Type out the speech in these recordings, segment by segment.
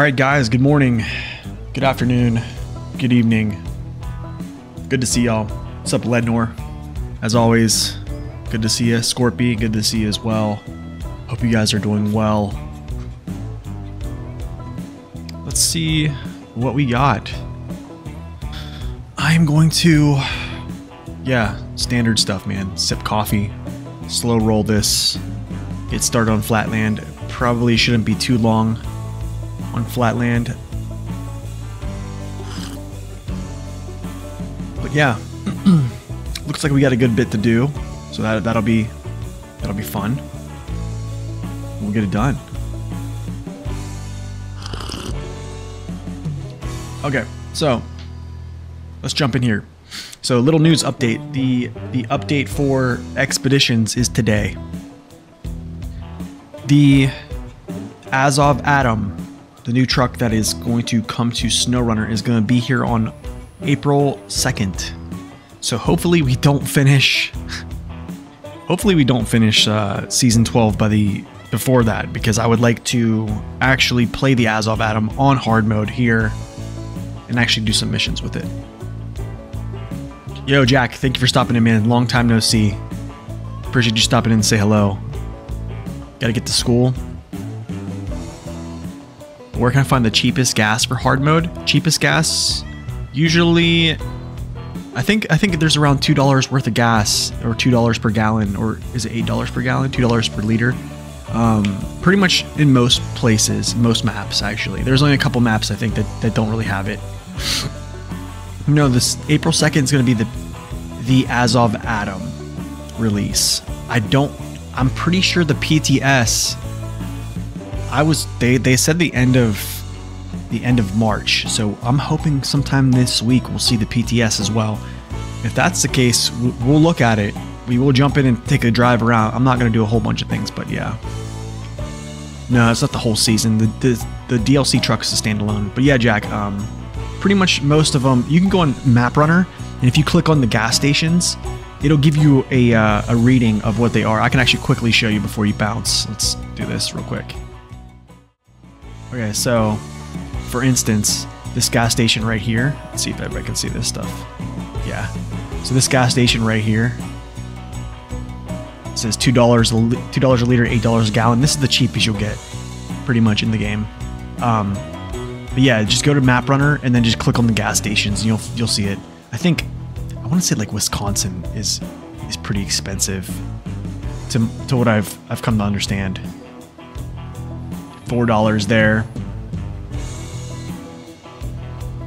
All right, guys, good morning, good afternoon, good evening. Good to see y'all. What's up, Lednor? As always, good to see you. Scorpy, good to see you as well. Hope you guys are doing well. Let's see what we got. I'm going to, yeah, standard stuff, man. Sip coffee, slow roll this, get started on Flatland. Probably shouldn't be too long on Flatland. But yeah, looks like we got a good bit to do, so that that'll be that'll be fun. We'll get it done. Okay, so let's jump in here. So, little news update. The the update for expeditions is today. The Azov Atom, the new truck that is going to come to SnowRunner, is going to be here on April 2nd. So hopefully we don't finish. Hopefully we don't finish uh, season 12 by the before that because I would like to actually play the Azov Atom on hard mode here and actually do some missions with it. Yo, Jack, thank you for stopping in, man. Long time no see. Appreciate you stopping in and say hello. Gotta get to school. Where can I find the cheapest gas for hard mode? Cheapest gas, usually, I think I think there's around two dollars worth of gas, or two dollars per gallon, or is it eight dollars per gallon? Two dollars per liter. Um, pretty much in most places, most maps actually. There's only a couple maps I think that, that don't really have it. No, this April 2nd is going to be the the Azov Atom release. I don't I'm pretty sure the PTS I was they they said the end of the end of March. So I'm hoping sometime this week we'll see the PTS as well. If that's the case, we'll look at it. We will jump in and take a drive around. I'm not going to do a whole bunch of things, but yeah. No, it's not the whole season. The the, the DLC truck is a standalone. But yeah, Jack, um, pretty much most of them, you can go on Map Runner, and if you click on the gas stations, it'll give you a, uh, a reading of what they are. I can actually quickly show you before you bounce. Let's do this real quick. Okay, so for instance, this gas station right here, let's see if everybody can see this stuff. Yeah. So this gas station right here says $2 a, $2 a liter, $8 a gallon. This is the cheapest you'll get pretty much in the game. Um, but yeah, just go to Map Runner and then just click on the gas stations and you'll you'll see it. I think I want to say like Wisconsin is is pretty expensive to to what I've I've come to understand. Four dollars there.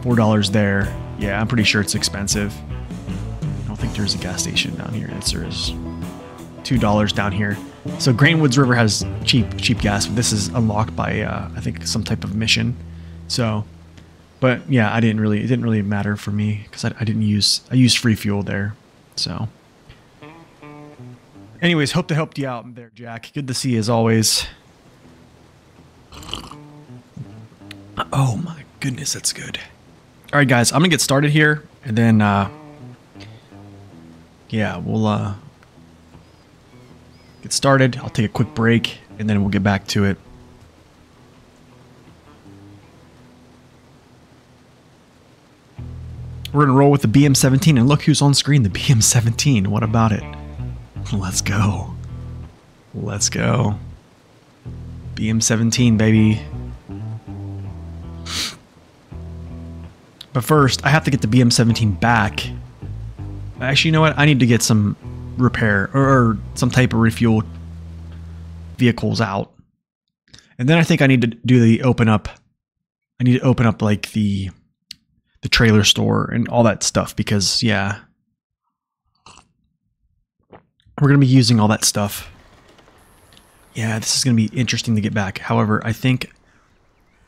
Four dollars there. Yeah, I'm pretty sure it's expensive. I don't think there's a gas station down here. Yes, there is. Two dollars down here. So Great Woods River has cheap cheap gas, but this is unlocked by uh, I think some type of mission. So, but yeah, I didn't really, it didn't really matter for me because I, I didn't use, I used free fuel there. So, anyways, hope to help you out there, Jack. Good to see you as always. Oh my goodness, that's good. All right, guys, I'm gonna get started here, and then, uh, yeah, we'll uh, get started. I'll take a quick break, and then we'll get back to it. We're to roll with the BM17, and look who's on screen, the BM17. What about it? Let's go. Let's go. BM17, baby. But first, I have to get the BM17 back. Actually, you know what? I need to get some repair or, or some type of refuel vehicles out. And then I think I need to do the open up. I need to open up like the the trailer store and all that stuff because yeah we're going to be using all that stuff yeah this is going to be interesting to get back however i think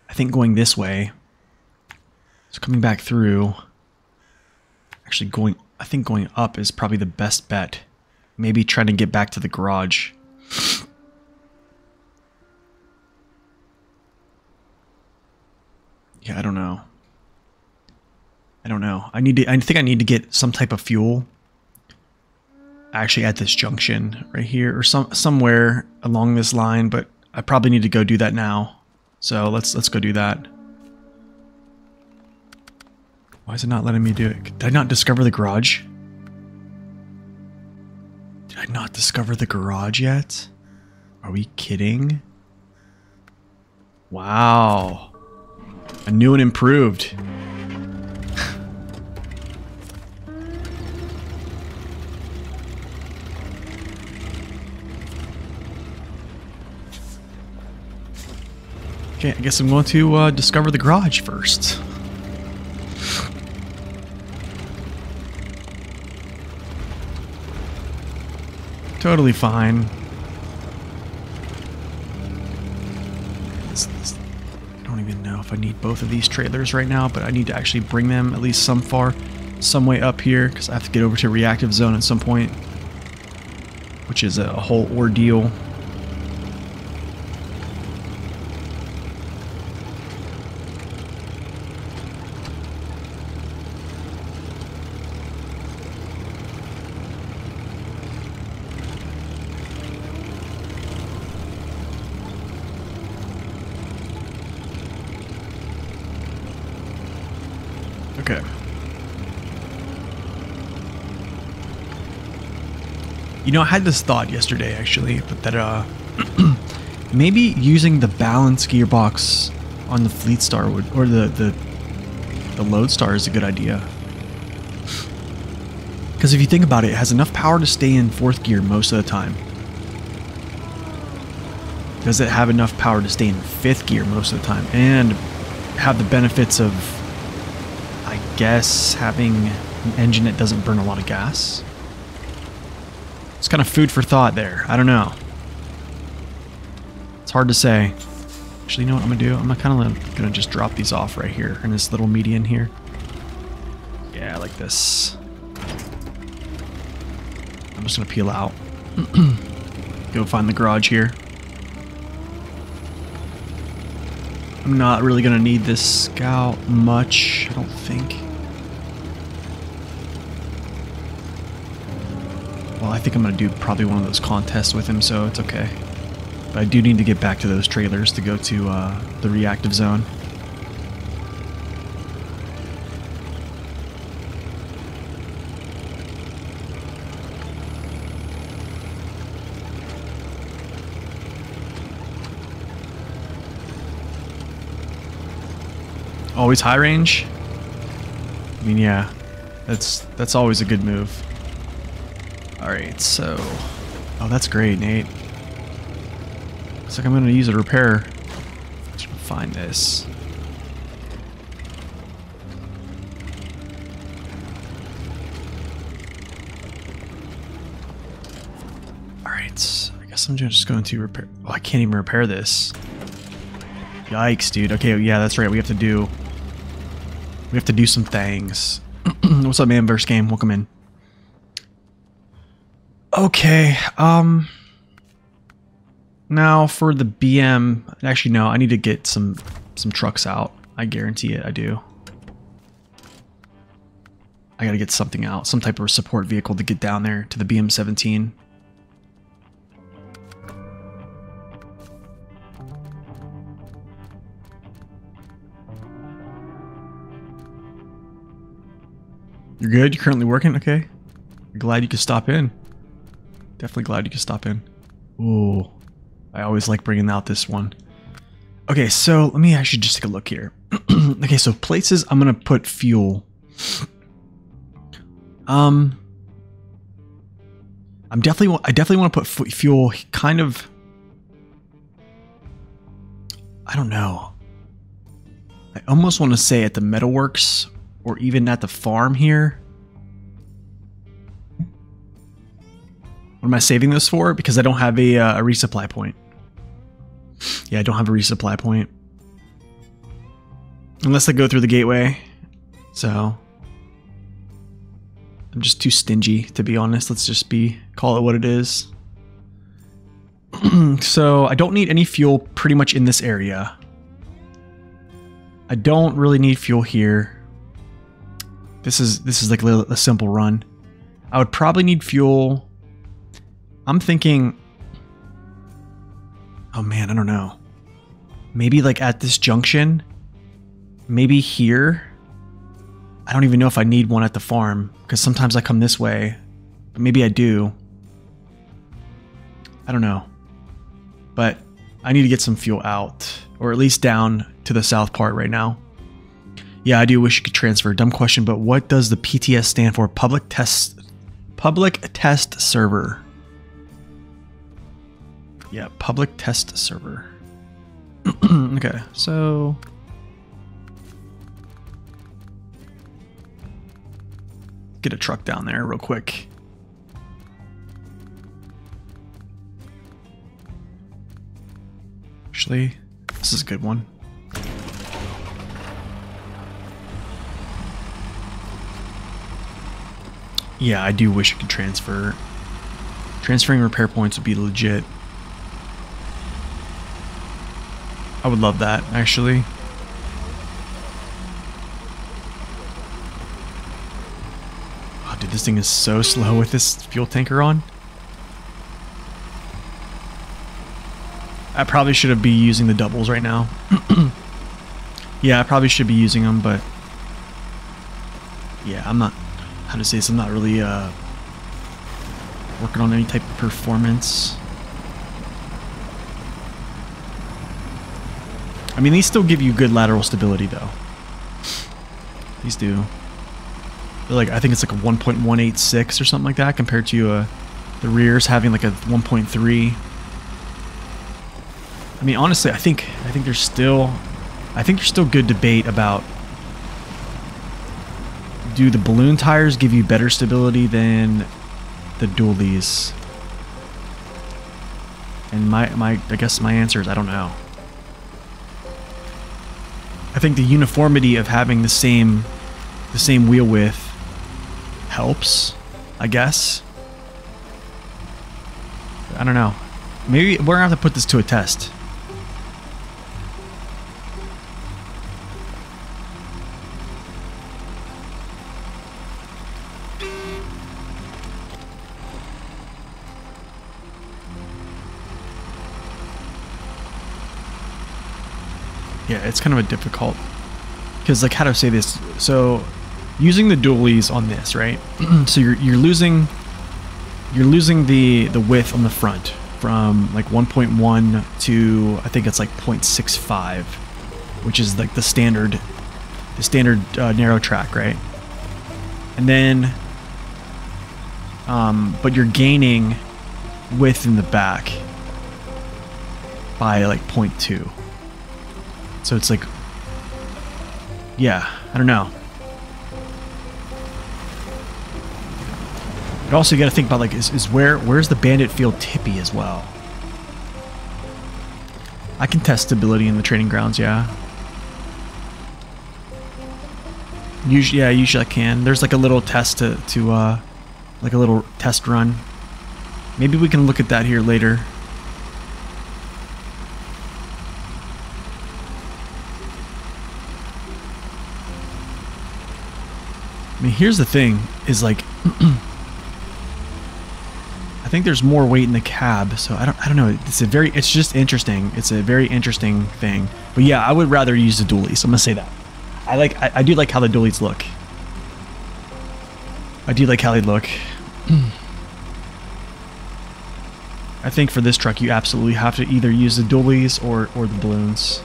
i think going this way so coming back through actually going i think going up is probably the best bet maybe trying to get back to the garage yeah i don't know I don't know. I need to. I think I need to get some type of fuel. Actually, at this junction right here, or some somewhere along this line. But I probably need to go do that now. So let's let's go do that. Why is it not letting me do it? Did I not discover the garage? Did I not discover the garage yet? Are we kidding? Wow. A new and improved. Okay, I guess I'm going to uh, discover the garage first. Totally fine. I don't even know if I need both of these trailers right now, but I need to actually bring them at least some far, some way up here, because I have to get over to reactive zone at some point, which is a whole ordeal. Okay. You know, I had this thought yesterday actually, but that uh maybe using the balance gearbox on the Fleet Star would or the the the Loadstar is a good idea. Because if you think about it, it has enough power to stay in fourth gear most of the time. Does it have enough power to stay in fifth gear most of the time and have the benefits of I guess having an engine that doesn't burn a lot of gas. It's kind of food for thought there. I don't know. It's hard to say. Actually, you know what I'm going to do? I'm kind of going to just drop these off right here in this little median here. Yeah, like this. I'm just going to peel out. Go find the garage here. I'm not really going to need this scout much, I don't think. Well, I think I'm going to do probably one of those contests with him, so it's okay. But I do need to get back to those trailers to go to uh, the reactive zone. Always high range? I mean, yeah. That's that's always a good move. Alright, so... Oh, that's great, Nate. Looks like I'm going to use a repair to find this. Alright, I guess I'm just going to repair... Oh, I can't even repair this. Yikes, dude. Okay, yeah, that's right. We have to do... We have to do some things. What's up, man? Verse game. Welcome in. Okay, um... Now for the BM... Actually, no, I need to get some some trucks out. I guarantee it, I do. I gotta get something out. Some type of support vehicle to get down there to the BM-17. You're good? You're currently working? Okay. Glad you could stop in. Definitely glad you could stop in. Ooh. I always like bringing out this one. Okay, so let me actually just take a look here. okay, so places I'm going to put fuel. Um, I'm definitely, I definitely want to put fuel kind of, I don't know. I almost want to say at the metalworks or even at the farm here. What am I saving this for? Because I don't have a, uh, a resupply point. Yeah, I don't have a resupply point. Unless I go through the gateway. So... I'm just too stingy, to be honest. Let's just be... Call it what it is. so, I don't need any fuel pretty much in this area. I don't really need fuel here. This is this is like a, a simple run. I would probably need fuel I'm thinking... Oh man, I don't know. maybe like at this junction, maybe here. I don't even know if I need one at the farm because sometimes I come this way, but maybe I do. I don't know. But I need to get some fuel out, or at least down to the south part right now. Yeah, I do wish you could transfer. Dumb question, but what does the PTS stand for? Public test, public test server. Yeah, public test server. okay, so get a truck down there real quick. Actually, this is a good one. Yeah, I do wish I could transfer. Transferring repair points would be legit. I would love that, actually. Oh, dude, this thing is so slow with this fuel tanker on. I probably should have be using the doubles right now. yeah, I probably should be using them, but... Yeah, I'm not... How to say this? I'm not really uh, working on any type of performance. I mean, these still give you good lateral stability, though. These do. They're like, I think it's like a 1.186 or something like that compared to uh, the rears having like a 1.3. I mean, honestly, I think I think there's still, I think there's still good debate about do the balloon tires give you better stability than the dualies? And my my I guess my answer is I don't know. I think the uniformity of having the same the same wheel width helps, I guess. I don't know. Maybe we're gonna have to put this to a test. It's kind of a difficult because like how to say this. So using the dualies on this, right? so you're you're losing you're losing the the width on the front from like 1.1 to I think it's like 0.65, which is like the standard the standard uh, narrow track, right? And then um, but you're gaining width in the back by like 0.2. So it's like, yeah, I don't know. But also, you got to think about like, is, is where where's the bandit field tippy as well? I can test stability in the training grounds, yeah. Usually, yeah, usually I can. There's like a little test to, to uh, like a little test run. Maybe we can look at that here later. Mean, here's the thing, is like, I think there's more weight in the cab, so I don't, I don't know. It's a very, it's just interesting. It's a very interesting thing. But yeah, I would rather use the dually. So I'm gonna say that. I like, I, I do like how the dualies look. I do like how they look. I think for this truck, you absolutely have to either use the dualies or, or the balloons.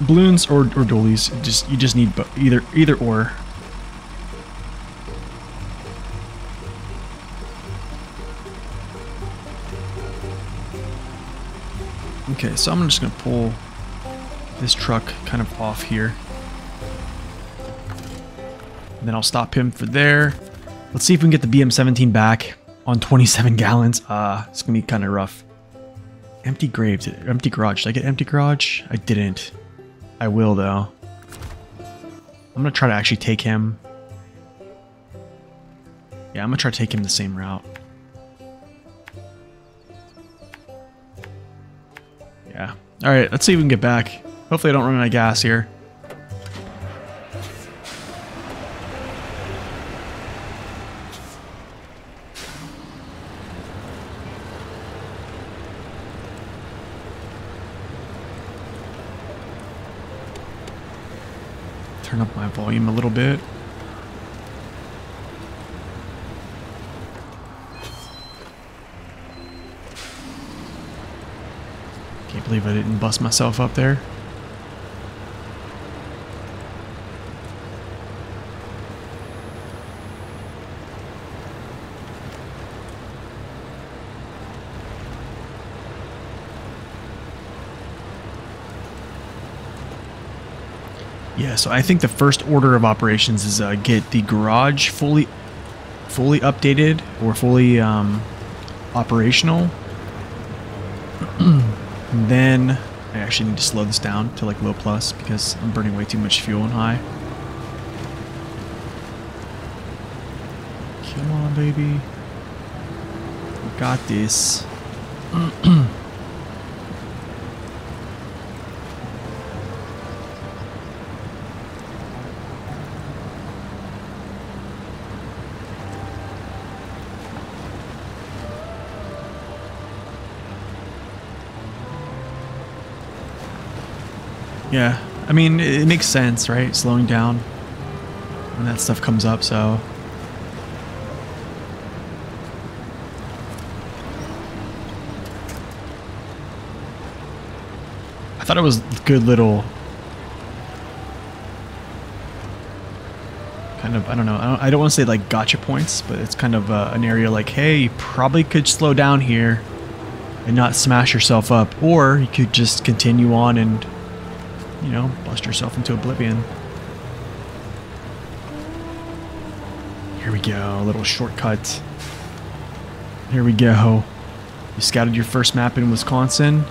Balloons or, or dualies. Just you just need either either or. Okay, so I'm just gonna pull this truck kind of off here. And then I'll stop him for there. Let's see if we can get the BM17 back on 27 gallons. Uh, it's gonna be kind of rough. Empty grave, empty garage. Did I get empty garage? I didn't. I will, though. I'm going to try to actually take him. Yeah, I'm going to try to take him the same route. Yeah. Alright, let's see if we can get back. Hopefully I don't run out of gas here. Turn up my volume a little bit. Can't believe I didn't bust myself up there. Yeah, so I think the first order of operations is uh, get the garage fully, fully updated or fully um, operational. then I actually need to slow this down to like low plus because I'm burning way too much fuel in high. Come on, baby. Got this. Yeah, I mean, it, makes sense, right? Slowing down when that stuff comes up, so. I thought it was good little kind of I don't know I don't, I don't want to say like gotcha points but it's kind of uh, an area like hey you probably could slow down here and not smash yourself up or you could just continue on and you know, bust yourself into oblivion. Here we go, a little shortcut. Here we go. You scouted your first map in Wisconsin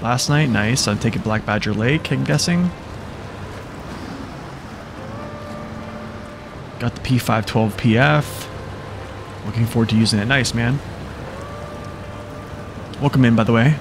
last night. Nice. I'm taking Black Badger Lake, I'm guessing. Got the P512PF. Looking forward to using it. Nice, man. Welcome in, by the way.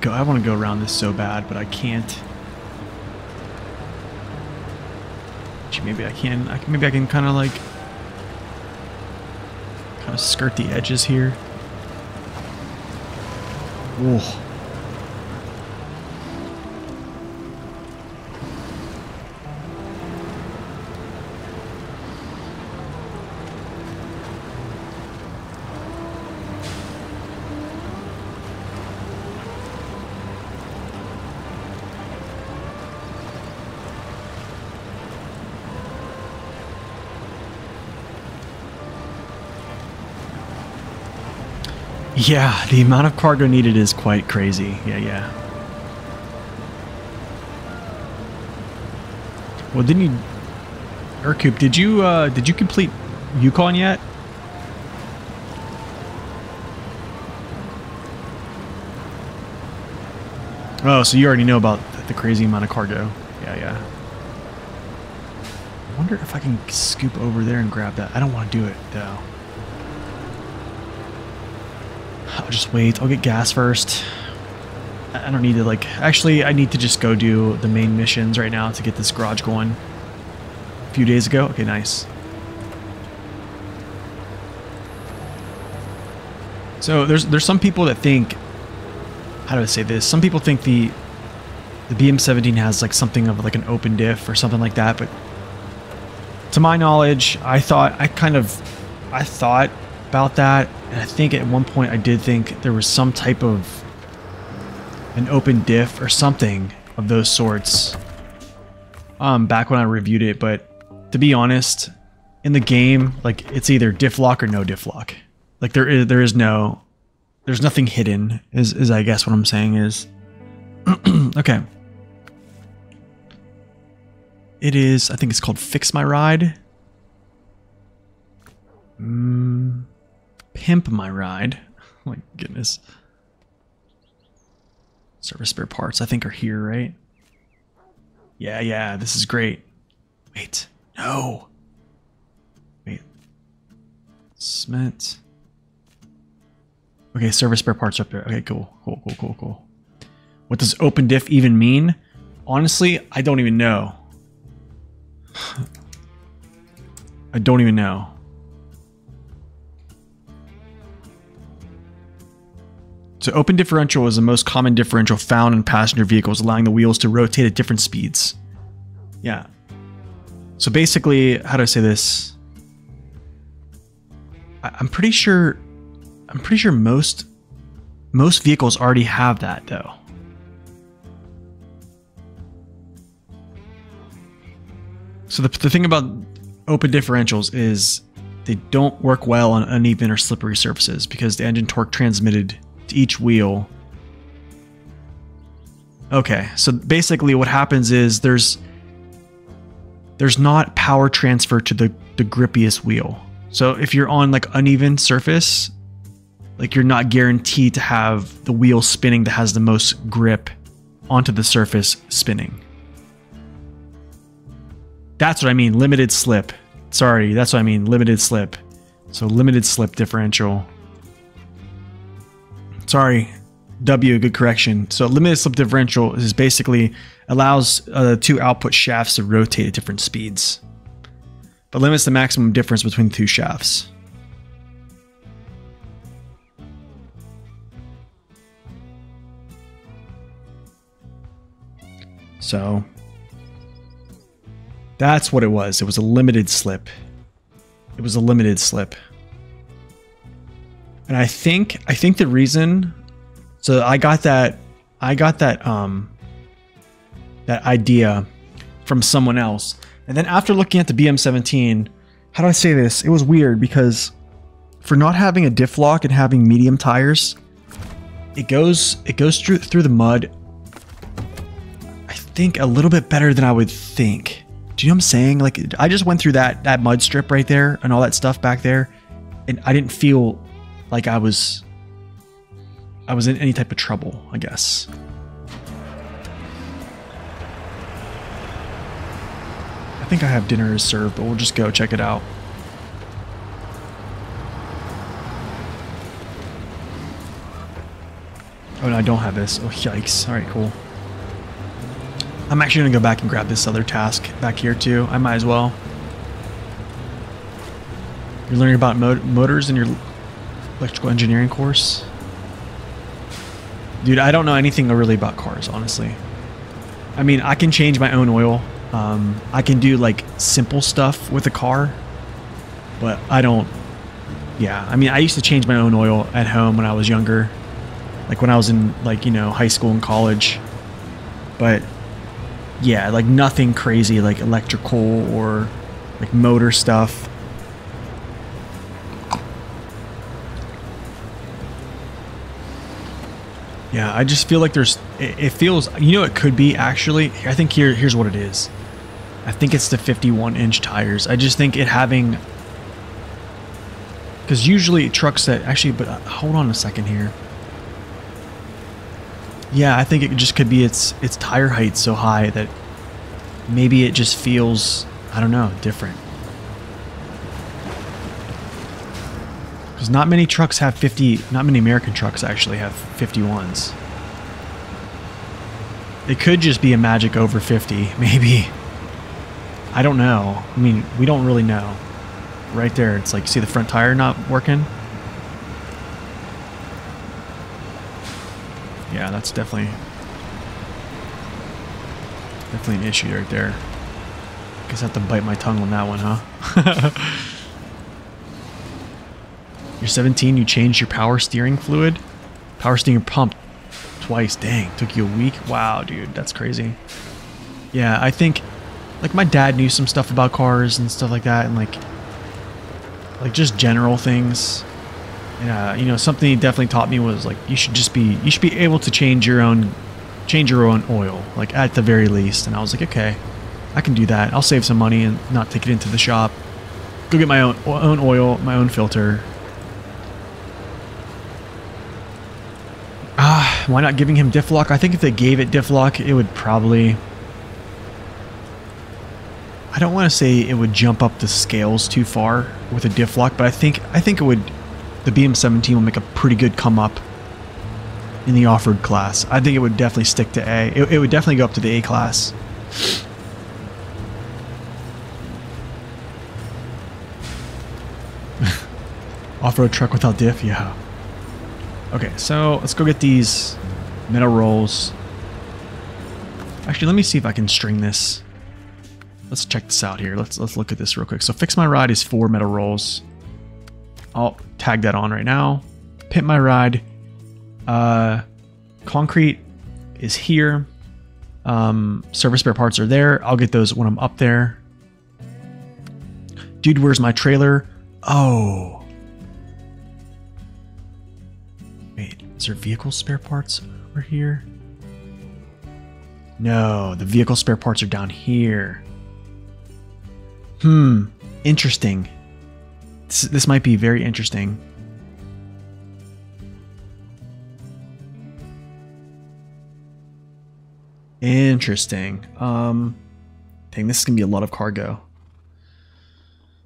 go. I want to go around this so bad, but I can't. maybe I can. I can maybe I can kind of like kind of skirt the edges here. Whoa. Yeah, the amount of cargo needed is quite crazy. Yeah, yeah. Well, didn't you, Ercoop? Did you uh, did you complete Yukon yet? Oh, so you already know about the crazy amount of cargo. Yeah, yeah. I wonder if I can scoop over there and grab that. I don't want to do it though. I'll just wait. I'll get gas first. I don't need to like... Actually, I need to just go do the main missions right now to get this garage going. A few days ago? Okay, nice. So there's there's some people that think... How do I say this? Some people think the the BM17 has like something of like an open diff or something like that, but to my knowledge, I thought I kind of I thought about that. And I think at one point I did think there was some type of an open diff or something of those sorts um, back when I reviewed it. But to be honest, in the game, like it's either diff lock or no diff lock. Like there is there is no there's nothing hidden is, is I guess what I'm saying is okay. It is I think it's called Fix My Ride. Mm, pimp my ride. Oh my goodness. Service spare parts, I think, are here, right? Yeah, yeah, this is great. Wait. No. Wait. Cement. Okay, service spare parts up there. Okay, cool. Cool, cool, cool, cool. What does open diff even mean? Honestly, I don't even know. I don't even know. So open differential is the most common differential found in passenger vehicles, allowing the wheels to rotate at different speeds. Yeah. So basically, how do I say this? I'm pretty sure I'm pretty sure most most vehicles already have that though. So the, the thing about open differentials is they don't work well on uneven or slippery surfaces because the engine torque transmitted each wheel. Okay, so basically what happens is there's there's not power transfer to the, the grippiest wheel. So if you're on like uneven surface, like you're not guaranteed to have the wheel spinning that has the most grip onto the surface spinning. That's what I mean, limited slip. Sorry, that's what I mean, limited slip. So limited slip differential. Sorry, W, good correction. So limited slip differential is basically allows uh, two output shafts to rotate at different speeds, but limits the maximum difference between two shafts. So that's what it was. It was a limited slip. It was a limited slip. And I think I think the reason so I got that I got that um that idea from someone else. And then after looking at the BM17, how do I say this? It was weird because for not having a diff lock and having medium tires, it goes it goes through through the mud I think a little bit better than I would think. Do you know what I'm saying? Like I just went through that that mud strip right there and all that stuff back there and I didn't feel like I was I was in any type of trouble, I guess. I think I have dinner is served, but we'll just go check it out. Oh no, I don't have this. Oh yikes. Alright, cool. I'm actually gonna go back and grab this other task back here too. I might as well. You're learning about mo motors in your electrical engineering course. Dude, I don't know anything really about cars, honestly. I mean, I can change my own oil. Um, I can do like simple stuff with a car, but I don't. Yeah, I mean, I used to change my own oil at home when I was younger, like when I was in like you know high school and college. But yeah, like nothing crazy like electrical or like motor stuff. Yeah, I just feel like there's. It, feels. You know, it could be actually. I think here. Here's what it is. I think it's the 51 inch tires. I just think it having. Because usually trucks that actually, but uh, hold on a second here. Yeah, I think it just could be its its tire height so high that maybe it just feels I don't know different. Because not many trucks have 50, not many American trucks actually have 51s. It could just be a magic over 50, maybe. I don't know. I mean, we don't really know. Right there, it's like, see the front tire not working? Yeah, that's definitely, definitely an issue right there. Guess I have to bite my tongue on that one, huh? You're 17, you changed your power steering fluid? Power steering pump twice. Dang, took you a week? Wow, dude, that's crazy. Yeah, I think, like, my dad knew some stuff about cars and stuff like that, and, like, like, just general things. Yeah, you know, something he definitely taught me was, like, you should just be, you should be able to change your own, change your own oil, like, at the very least. And I was like, okay, I can do that. I'll save some money and not take it into the shop. Go get my own, own oil, my own filter, why not giving him diff lock? I think if they gave it diff lock, it would probably... I don't want to say it would jump up the scales too far with a diff lock, but I think I think it would. The BM17 will make a pretty good come up in the off-road class. I think it would definitely stick to A. It, it would definitely go up to the A class. Off-road truck without diff, yeah. Okay, so let's go get these metal rolls. Actually, let me see if I can string this. Let's check this out here. Let's let's look at this real quick. So fix my ride is four metal rolls. I'll tag that on right now. Pit my ride. Uh, concrete is here. Um, service spare parts are there. I'll get those when I'm up there. Dude, where's my trailer? Oh. Wait, is there vehicle spare parts over here? No, the vehicle spare parts are down here. Hmm, interesting. This, this might be very interesting. Interesting. Um, dang, this is gonna be a lot of cargo.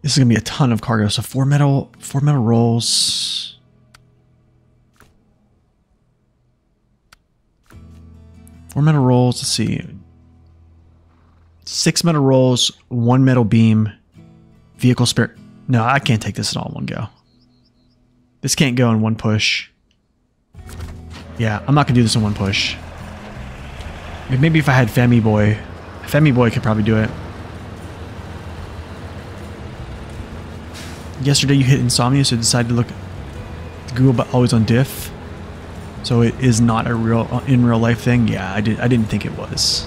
This is gonna be a ton of cargo. So four metal, four metal rolls. Four metal rolls. Let's see. Six metal rolls, one metal beam, vehicle spirit. No, I can't take this in all one go. This can't go in one push. Yeah, I'm not gonna do this in one push. Maybe if I had Femi Boy. Femi Boy could probably do it. Yesterday you hit insomnia, so decided to look to Google but always on diff. So it is not a real in real life thing. Yeah, I did. I didn't think it was.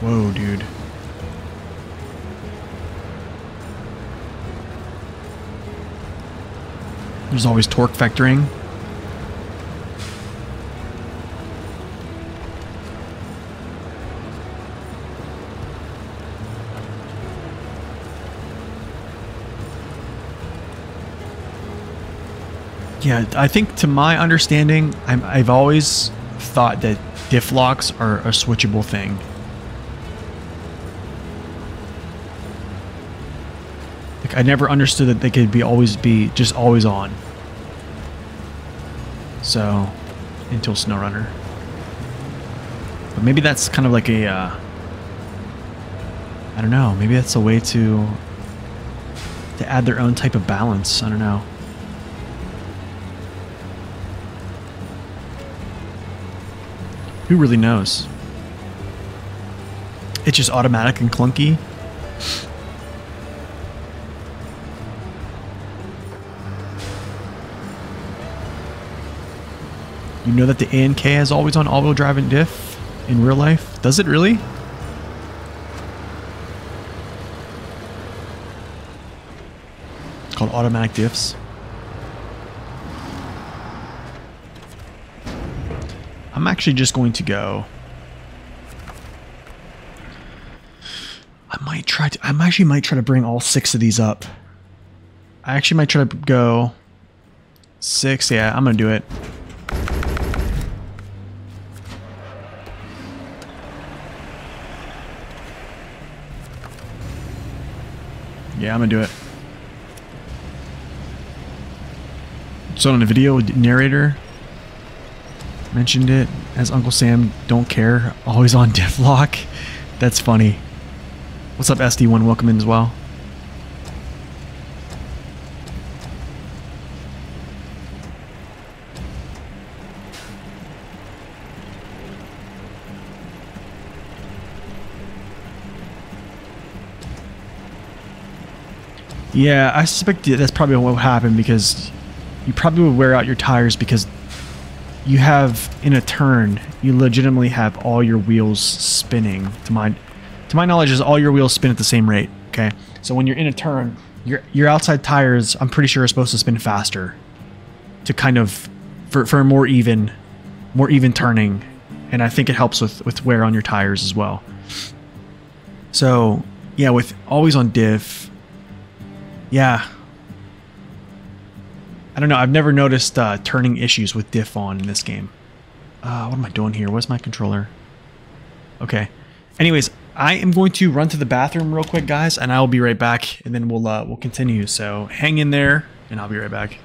Whoa, dude. There's always torque vectoring. Yeah, I think to my understanding, I'm, I've always thought that diff locks are a switchable thing. Like I never understood that they could be always be just always on. So, until SnowRunner. But maybe that's kind of like a, uh, I don't know, maybe that's a way to, to add their own type of balance. I don't know. Who really knows? It's just automatic and clunky. You know that the ANK is always on all-wheel drive and diff in real life? Does it really? It's called automatic diffs. I'm actually just going to go. I might try to, I actually might try to bring all six of these up. I actually might try to go six. Yeah, I'm going to do it. Yeah, I'm gonna do it. So on the video, narrator mentioned it as Uncle Sam don't care, always on lock. That's funny. What's up, SD1? Welcome in as well. Yeah, I suspect that's probably what happened because you probably would wear out your tires because you have in a turn you legitimately have all your wheels spinning. To my to my knowledge is all your wheels spin at the same rate okay? So when you're in a turn your your outside tires i'm pretty sure are supposed to spin faster to kind of for, for a more even more even turning. And i think it helps with with wear on your tires as well. So yeah with always on diff. Yeah I don't know. I've never noticed uh, turning issues with diff on in this game. Uh, what am I doing here? Where's my controller? Okay. Anyways, I am going to run to the bathroom real quick, guys, and I will be right back, and then we'll uh, we'll continue. So hang in there, and I'll be right back.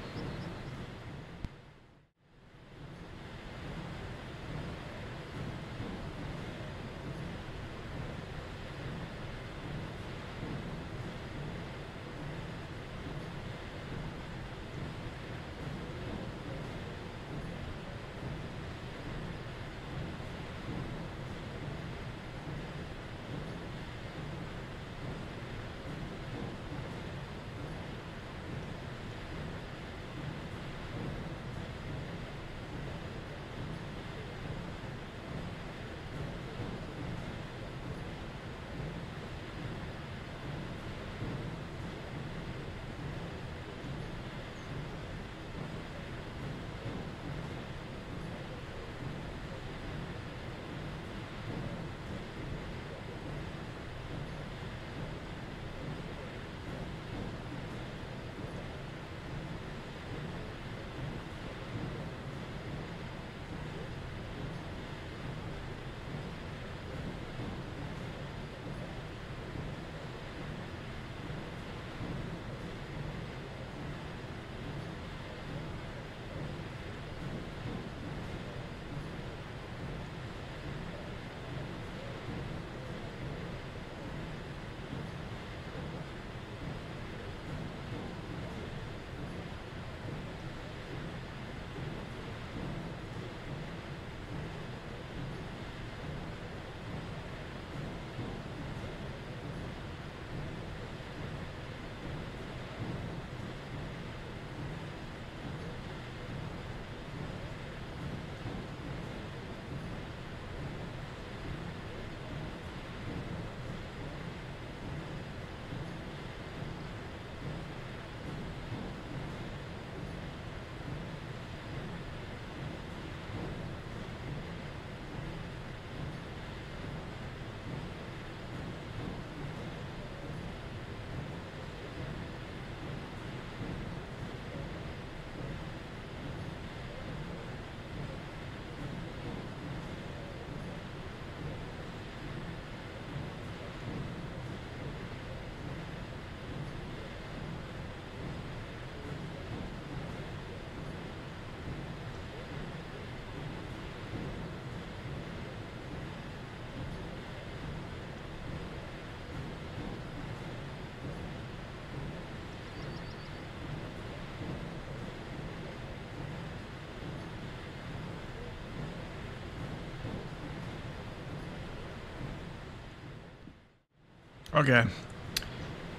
Okay.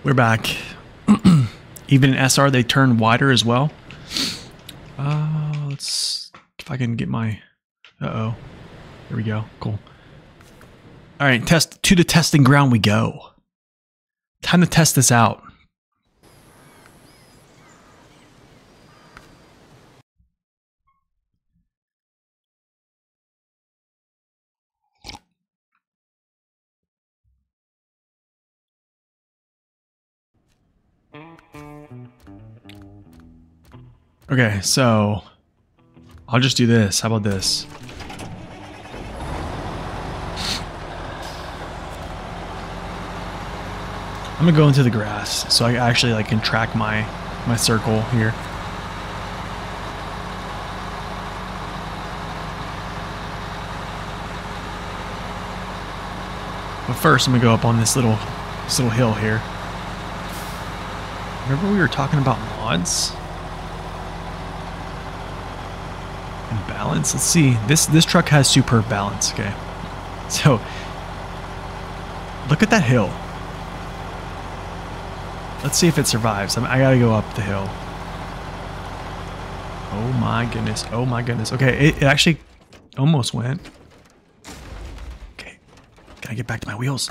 We're back. Even in SR, they turn wider as well. Uh, let's, if I can get my, uh-oh. Here we go. Cool. All right, test to the testing ground we go. Time to test this out. Okay, so I'll just do this. How about this? I'm gonna go into the grass so I actually like can track my my circle here. But first, I'm gonna go up on this little this little hill here. Remember we were talking about mods? Balance. Let's see. This this truck has superb balance. Okay, so look at that hill. Let's see if it survives. I, I gotta go up the hill. Oh my goodness. Oh my goodness. Okay, it, it actually almost went. Okay, Can I get back to my wheels.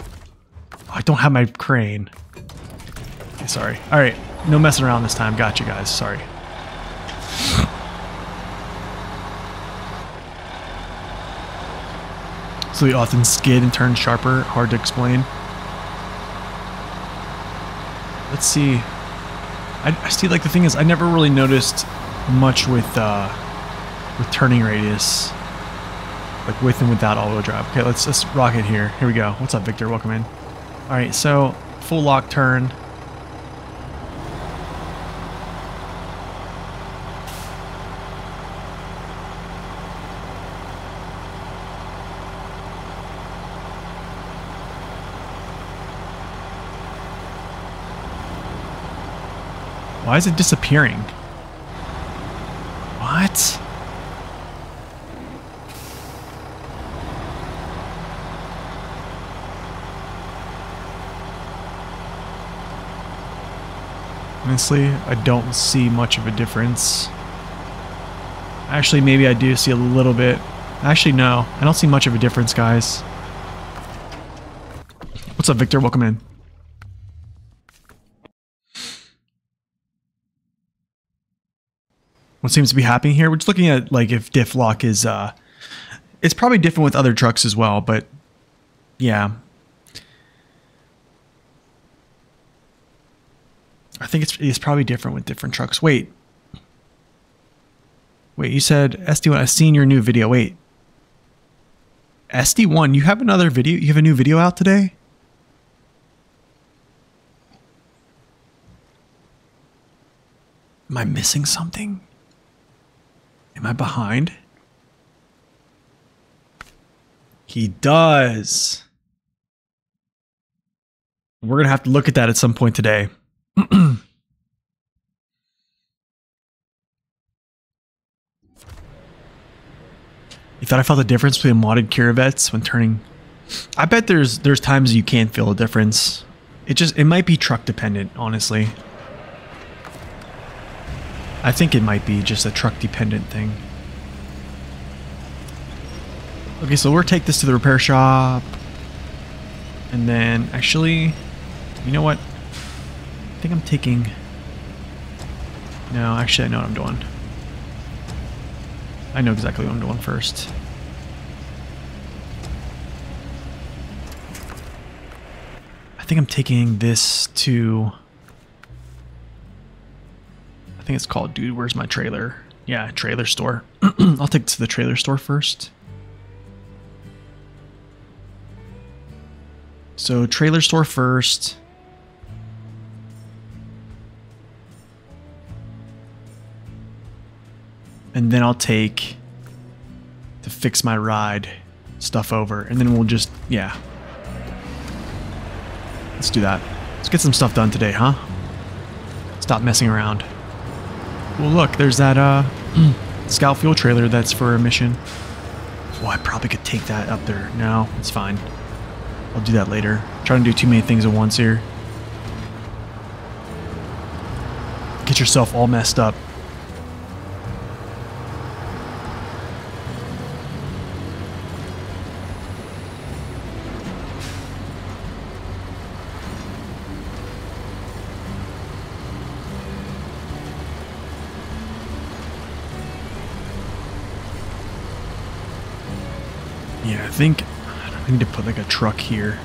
Oh, I don't have my crane. Okay, sorry. All right, no messing around this time. Got you guys. Sorry. So they often skid and turn sharper, hard to explain. Let's see. I, I see, like, the thing is, I never really noticed much with uh, with turning radius, like with and without all-wheel drive. Okay, let's let's rock it here. Here we go. What's up, Victor? Welcome in. All right, so full lock turn. Why is it disappearing? What? Honestly, I don't see much of a difference. Actually, maybe I do see a little bit. Actually, no. I don't see much of a difference, guys. What's up, Victor? Welcome in. What seems to be happening here. We're just looking at like if diff lock is uh it's probably different with other trucks as well, but yeah. I think it's it's probably different with different trucks. Wait. Wait, you said SD1 I've seen your new video. Wait. SD1, you have another video? You have a new video out today? Am I missing something? Am I behind? He does. We're going to have to look at that at some point today. you thought I felt the difference between modded Kirovets when turning? I bet there's there's times you can't feel a difference. It just it might be truck dependent, honestly. I think it might be just a truck dependent thing. Okay, so we'll take this to the repair shop. And then actually, you know what? I think I'm taking... No, actually I know what I'm doing. I know exactly what I'm doing first. I think I'm taking this to... I think it's called Dude, Where's My Trailer? Yeah, trailer store. I'll take to the trailer store first. So trailer store first. And then I'll take to fix my ride stuff over. And then we'll just, yeah. Let's do that. Let's get some stuff done today, huh? Stop messing around. Well, look, there's that uh, scout fuel trailer that's for a mission. Well, I probably could take that up there. No, it's fine. I'll do that later. I'm trying to do too many things at once here. Get yourself all messed up. Think I need to put like a truck here.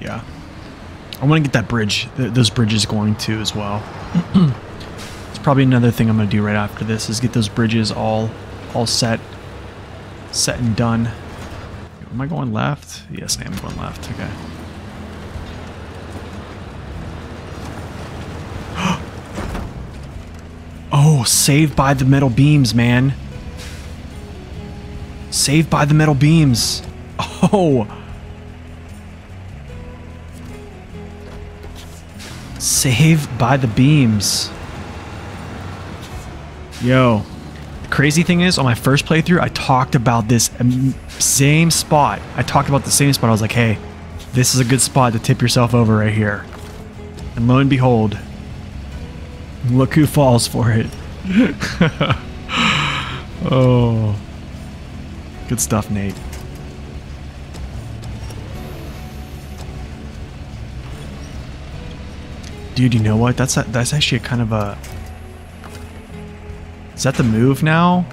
Yeah. I want to get that bridge, those bridges going too as well. probably another thing I'm going to do right after this is get those bridges all all set set and done. Am I going left? Yes, I am going left. Okay. oh, saved by the metal beams, man. Saved by the metal beams. Oh. Saved by the beams. Yo, the crazy thing is, on my first playthrough, I talked about this same spot. I talked about the same spot. I was like, hey, this is a good spot to tip yourself over right here. And lo and behold, look who falls for it. oh. Good stuff, Nate. Dude, you know what? That's a, that's actually a kind of a... Is that the move now?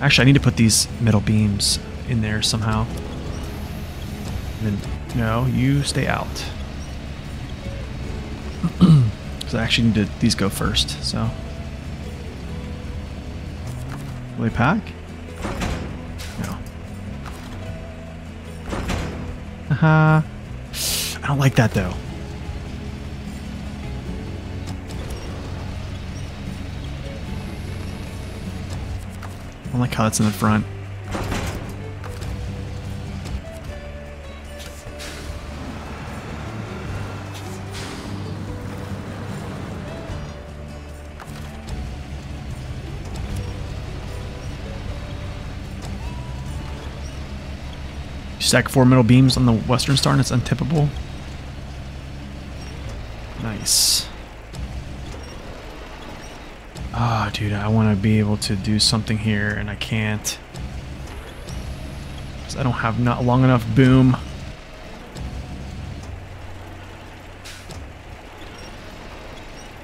Actually, I need to put these metal beams in there somehow. And then, no, you stay out. Because I actually need to, these go first, so. Will they pack? No. Haha. I don't like that though. I like how it's in the front. stack four metal beams on the western star and it's untippable. Nice. Ah, dude, I want to be able to do something here and I can't. Because I don't have not long enough boom.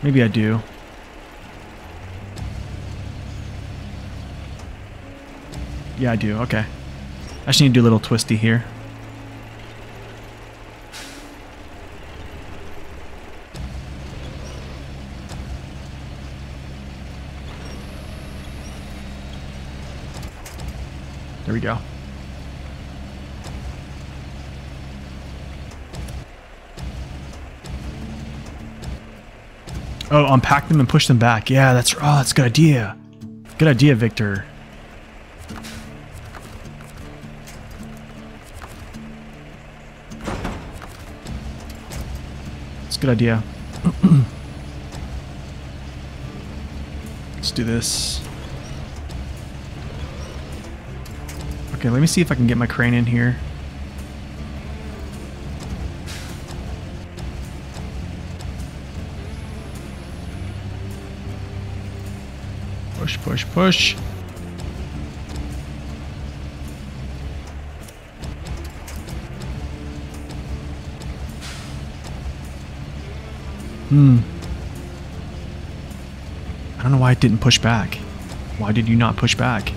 Maybe I do. Yeah, I do. Okay. I just need to do a little twisty here. We go. Oh, unpack them and push them back. Yeah, that's oh, that's a good idea. Good idea, Victor. good idea. Let's do this. Okay, let me see if I can get my crane in here. Push, push, push. Hmm. I don't know why it didn't push back. Why did you not push back?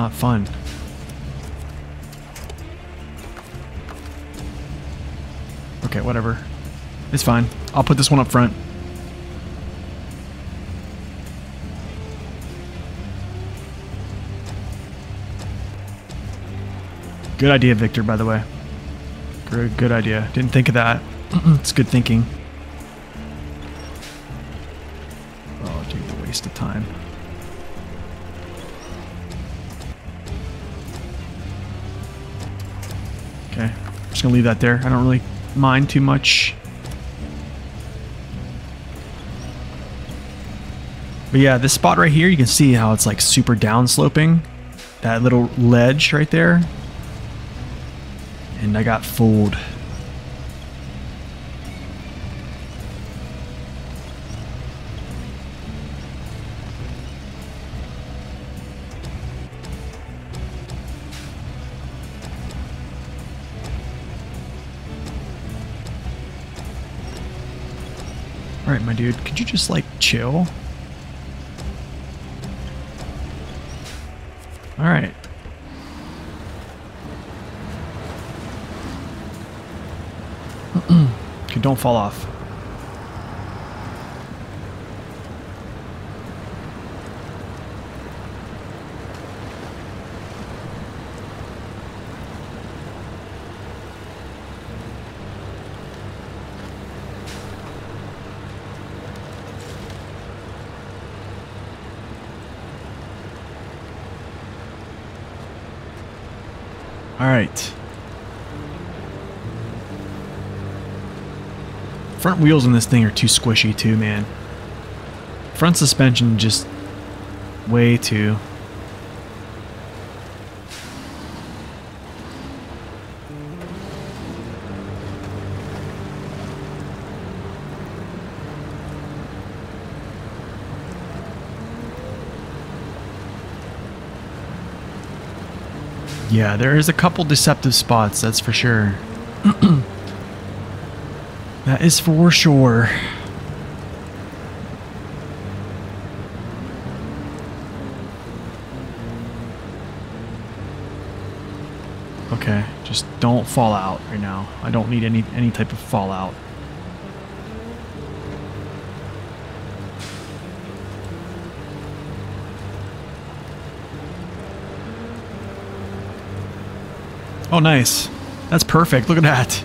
Not fun. Okay, whatever. It's fine. I'll put this one up front. Good idea, Victor, by the way. Good, good idea. Didn't think of that. it's good thinking. Just gonna leave that there. I don't really mind too much. But yeah, this spot right here, you can see how it's like super downsloping. That little ledge right there, and I got fooled. My dude, could you just, like, chill? Alright. okay, don't fall off. Right. Front wheels on this thing are too squishy too, man. Front suspension just way too. Yeah, there is a couple deceptive spots, that's for sure. that is for sure. Okay, just don't fall out right now. I don't need any any type of fallout. Oh, nice. That's perfect. Look at that.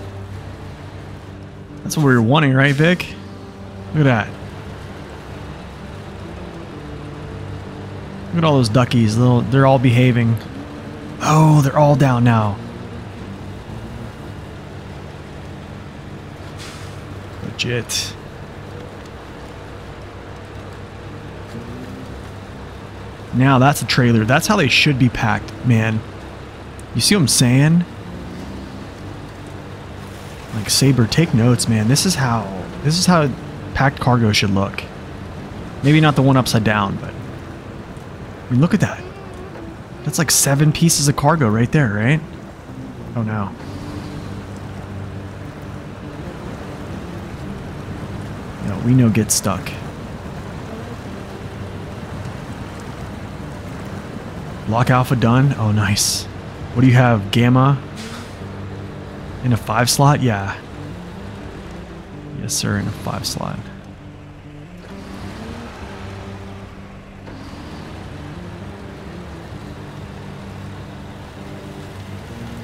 That's what we were wanting, right, Vic? Look at that. Look at all those duckies. Little, they're all behaving. Oh, they're all down now. Legit. Now that's a trailer. That's how they should be packed, man. You see what I'm saying? Like Saber, take notes, man. This is how this is how packed cargo should look. Maybe not the one upside down, but I mean, look at that. That's like seven pieces of cargo right there, right? Oh no. No, we know get stuck. Lock alpha done. Oh, nice. What do you have? Gamma? In a five slot? Yeah. Yes, sir, in a five slot.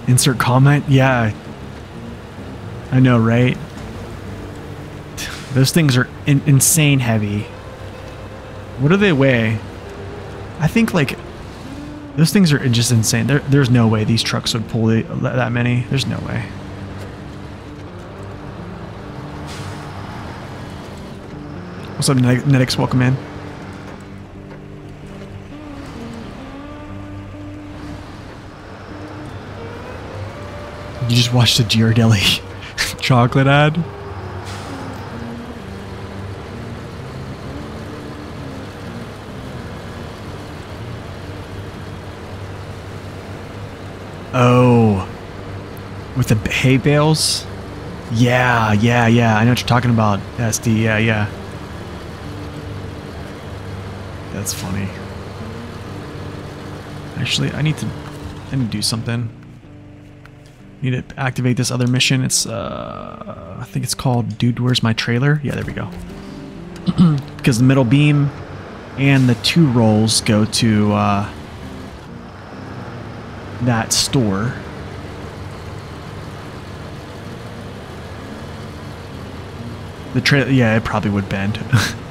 Insert comment? Yeah. I know, right? Those things are in insane heavy. What do they weigh? I think like those things are just insane. There, there's no way these trucks would pull the, that many. There's no way. What's up, Netix? Welcome in. You just watched the Ghirardelli chocolate ad? Oh. With the hay bales? Yeah, yeah, yeah. I know what you're talking about, SD. Yeah, yeah. That's funny. Actually, I need to I need to do something. Need to activate this other mission. It's uh I think it's called Dude, Where's My Trailer? Yeah, there we go. because the middle beam and the two rolls go to uh that store. The trailer, yeah, it probably would bend.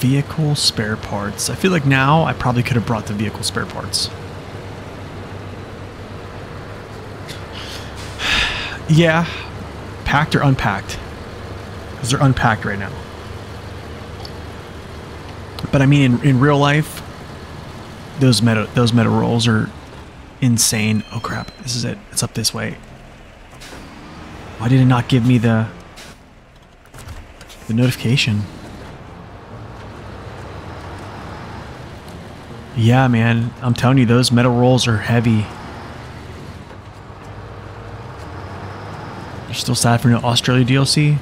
vehicle spare parts. I feel like now I probably could have brought the vehicle spare parts. Yeah. Packed or unpacked? Because they're unpacked right now. But I mean, in, in real life, those meta those meta rolls are insane. Oh crap! This is it. It's up this way. Why did it not give me the the notification? Yeah, man. I'm telling you, those metal rolls are heavy. You're still sad for no Australia DLC?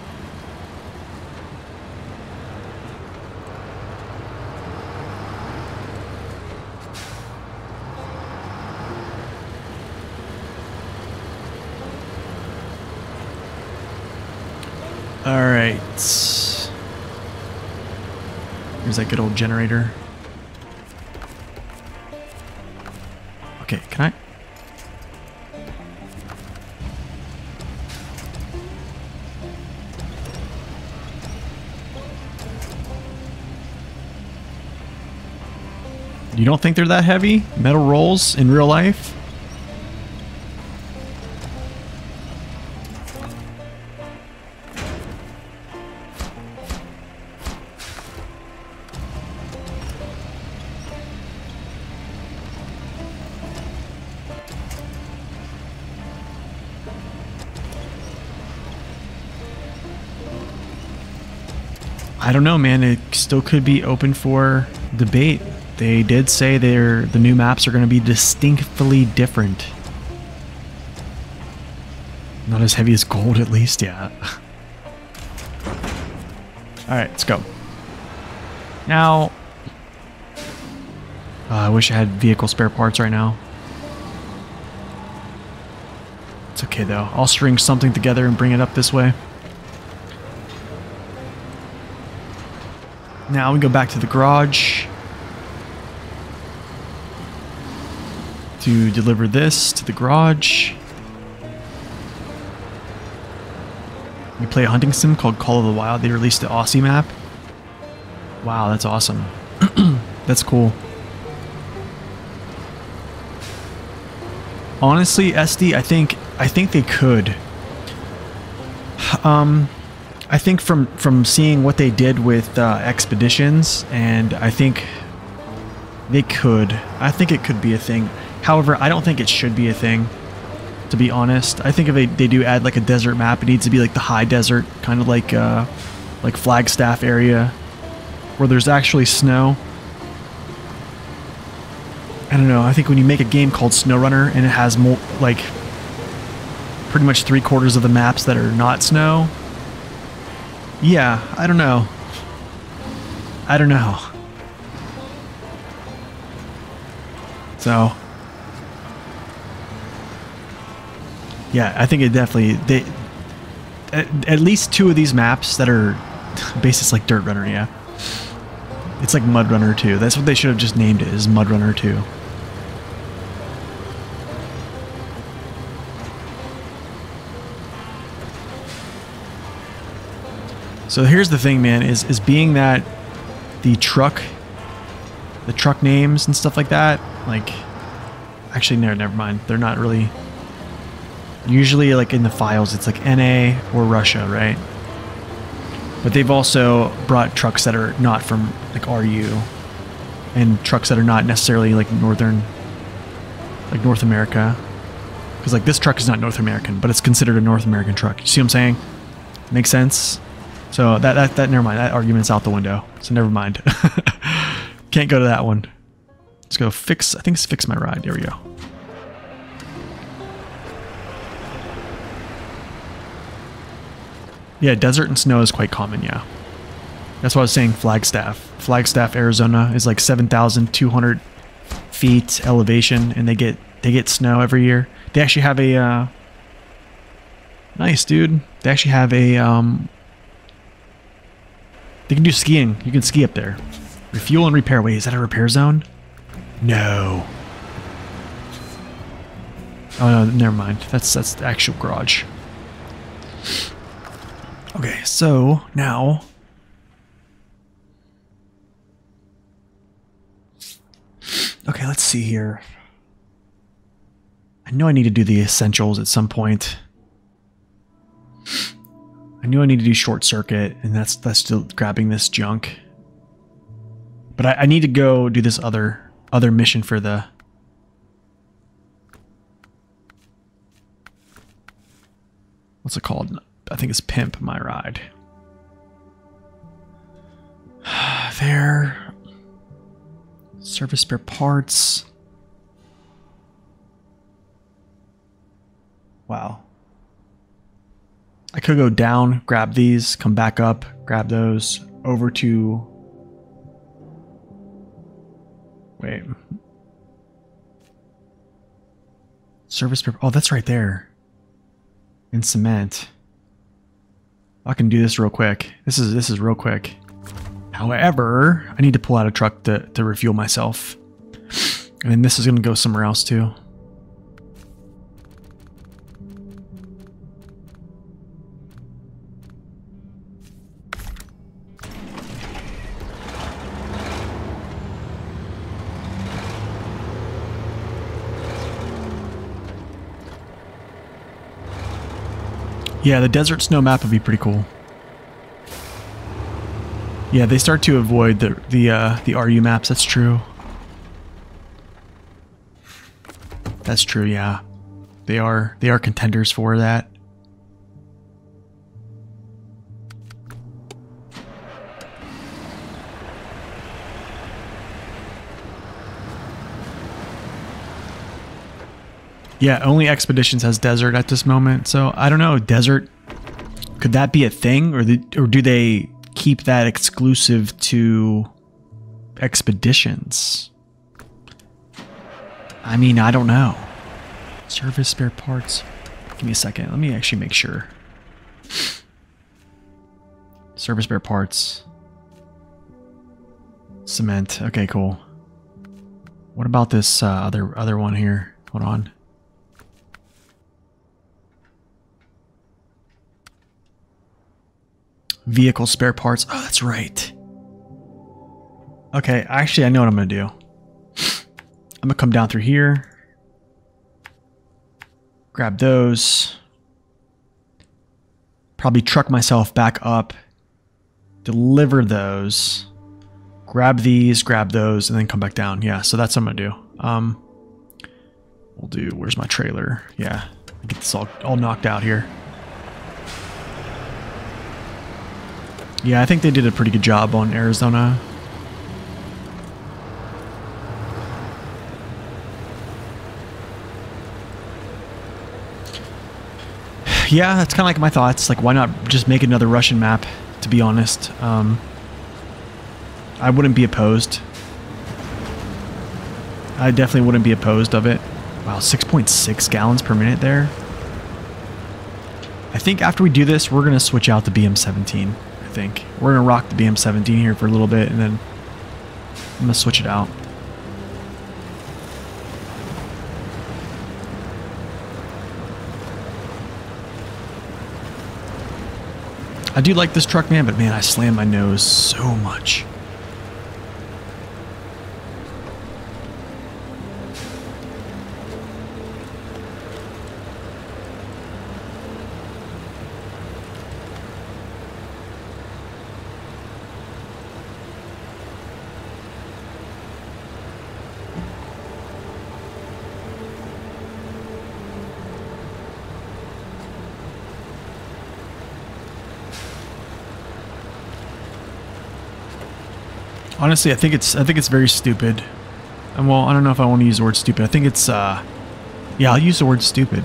Alright. Here's good old generator. Okay, can I? You don't think they're that heavy? Metal rolls in real life? I don't know, man. It still could be open for debate. They did say they're the new maps are going to be distinctly different. Not as heavy as gold, at least, yeah. Alright, let's go. Now... Uh, I wish I had vehicle spare parts right now. It's okay, though. I'll string something together and bring it up this way. Now we go back to the garage. To deliver this to the garage. We play a hunting sim called Call of the Wild. They released the Aussie map. Wow, that's awesome. that's cool. Honestly, SD, I think I think they could. Um, I think from from seeing what they did with uh, expeditions, and I think they could. I think it could be a thing. However, I don't think it should be a thing to be honest. I think if they, they do add like a desert map, it needs to be like the high desert, kind of like uh, like Flagstaff area, where there's actually snow. I don't know. I think when you make a game called SnowRunner and it has more like pretty much three quarters of the maps that are not snow. Yeah, I don't know. I don't know. So Yeah, I think it definitely they at, at least two of these maps that are basis like Dirt Runner, yeah. It's like Mud Runner 2. That's what they should have just named it, is Mud Runner 2. So here's the thing, man, is is being that the truck the truck names and stuff like that, like actually no, never mind. They're not really Usually, like in the files, it's like NA or Russia, right? But they've also brought trucks that are not from like RU and trucks that are not necessarily like northern, like North America. Because like this truck is not North American, but it's considered a North American truck. You see what I'm saying? Makes sense? So that, that, that, never mind. That argument's out the window. So never mind. Can't go to that one. Let's go fix, I think it's fix my ride. There we go. Yeah, desert and snow is quite common, yeah. That's why I was saying Flagstaff. Flagstaff, Arizona is like 7,200 feet elevation and they get they get snow every year. They actually have a uh, Nice, dude. They actually have a um They can do skiing. You can ski up there. Refuel and repair. Wait, is that a repair zone? No. Oh no, never mind. That's that's the actual garage. Okay, so now Okay, let's see here. I know I need to do the essentials at some point. I knew I need to do short circuit, and that's that's still grabbing this junk. But I, I need to go do this other other mission for the what's it called? I think it's Pimp My Ride. there. Service spare parts. Wow. I could go down, grab these, come back up, grab those, over to... Wait. Service spare... Oh, that's right there. In cement. I can do this real quick. This is this is real quick. However, I need to pull out a truck to, to refuel myself. And then this is going to go somewhere else too. Yeah, the desert snow map would be pretty cool. Yeah, they start to avoid the the uh, the RU maps. That's true. That's true. Yeah, they are they are contenders for that. Yeah, only Expeditions has desert at this moment. So I don't know, desert. Could that be a thing, or the, or do they keep that exclusive to Expeditions? I mean, I don't know. Service spare parts. Give me a second. Let me actually make sure. Service spare parts. Cement. Okay, cool. What about this uh, other other one here? Hold on. Vehicle spare parts. Oh, that's right. Okay, actually, I know what I'm going to do. I'm going to come down through here. Grab those. Probably truck myself back up. Deliver those. Grab these, grab those, and then come back down. Yeah, so that's what I'm going to do. Um, we'll do, where's my trailer? Yeah, get this all, all knocked out here. Yeah, I think they did a pretty good job on Arizona. Yeah, that's kind of like my thoughts. Like, why not just make another Russian map, to be honest. Um, I wouldn't be opposed. I definitely wouldn't be opposed of it. Wow, 6.6 gallons per minute there. I think after we do this, we're going to switch out the BM17 think. We're going to rock the BM17 here for a little bit, and then I'm going to switch it out. I do like this truck, man, but man, I slam my nose so much. Honestly, I think it's I think it's very stupid. And well, I don't know if I want to use the word stupid. I think it's uh yeah, I'll use the word stupid.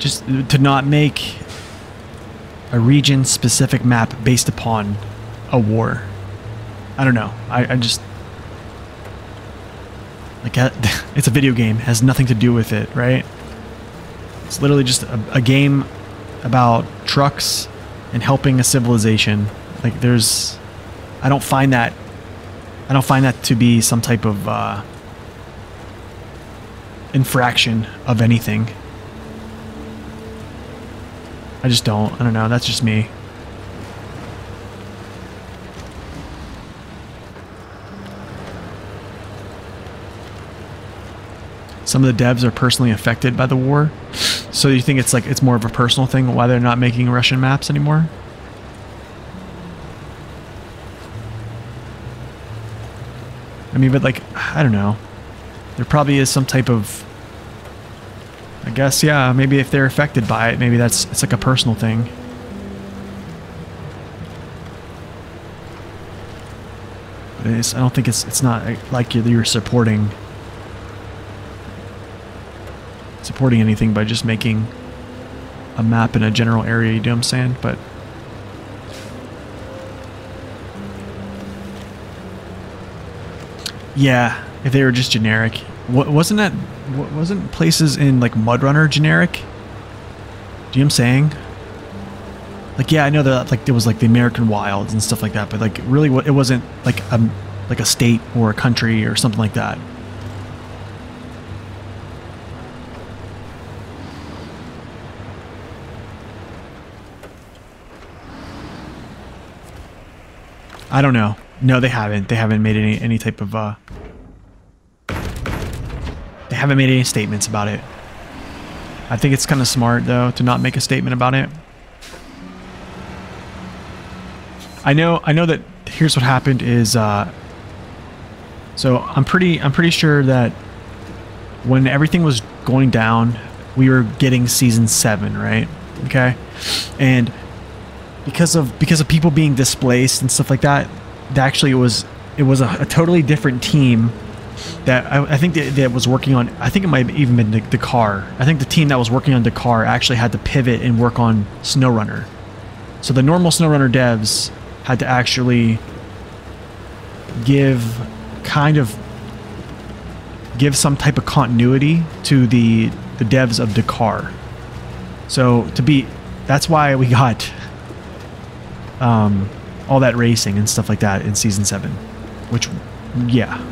Just to not make a region specific map based upon a war. I don't know. I, I just like it's a video game. Has nothing to do with it, right? It's literally just a, a game about trucks and helping a civilization. Like there's I don't find that I don't find that to be some type of uh, infraction of anything. I just don't. I don't know. That's just me. Some of the devs are personally affected by the war. So you think it's like it's more of a personal thing why they're not making Russian maps anymore? Mean, but like, I don't know. There probably is some type of. I guess, yeah, maybe if they're affected by it, maybe that's it's like a personal thing. But it is, I don't think it's it's not like you're, you're supporting supporting anything by just making a map in a general area. You know what I'm saying? But Yeah, if they were just generic. What wasn't that? Wasn't places in like Mudrunner generic? Do you know what I'm saying? Like, yeah, I know that like there was like the American wilds and stuff like that, but like really, what it wasn't like a like a state or a country or something like that. I don't know. No, they haven't. They haven't made any any type of uh They haven't made any statements about it. I think it's kind of smart though to not make a statement about it. I know I know that here's what happened is uh so I'm pretty I'm pretty sure that when everything was going down, we were getting season 7, right? Okay? And because of because of people being displaced and stuff like that, actually it was it was a, a totally different team that I, I think that, that was working on. I think it might have even been Dakar. I think the team that was working on Dakar actually had to pivot and work on SnowRunner. So the normal SnowRunner devs had to actually give kind of give some type of continuity to the the devs of Dakar. So to be, that's why we got um, all that racing and stuff like that in season seven, which, yeah,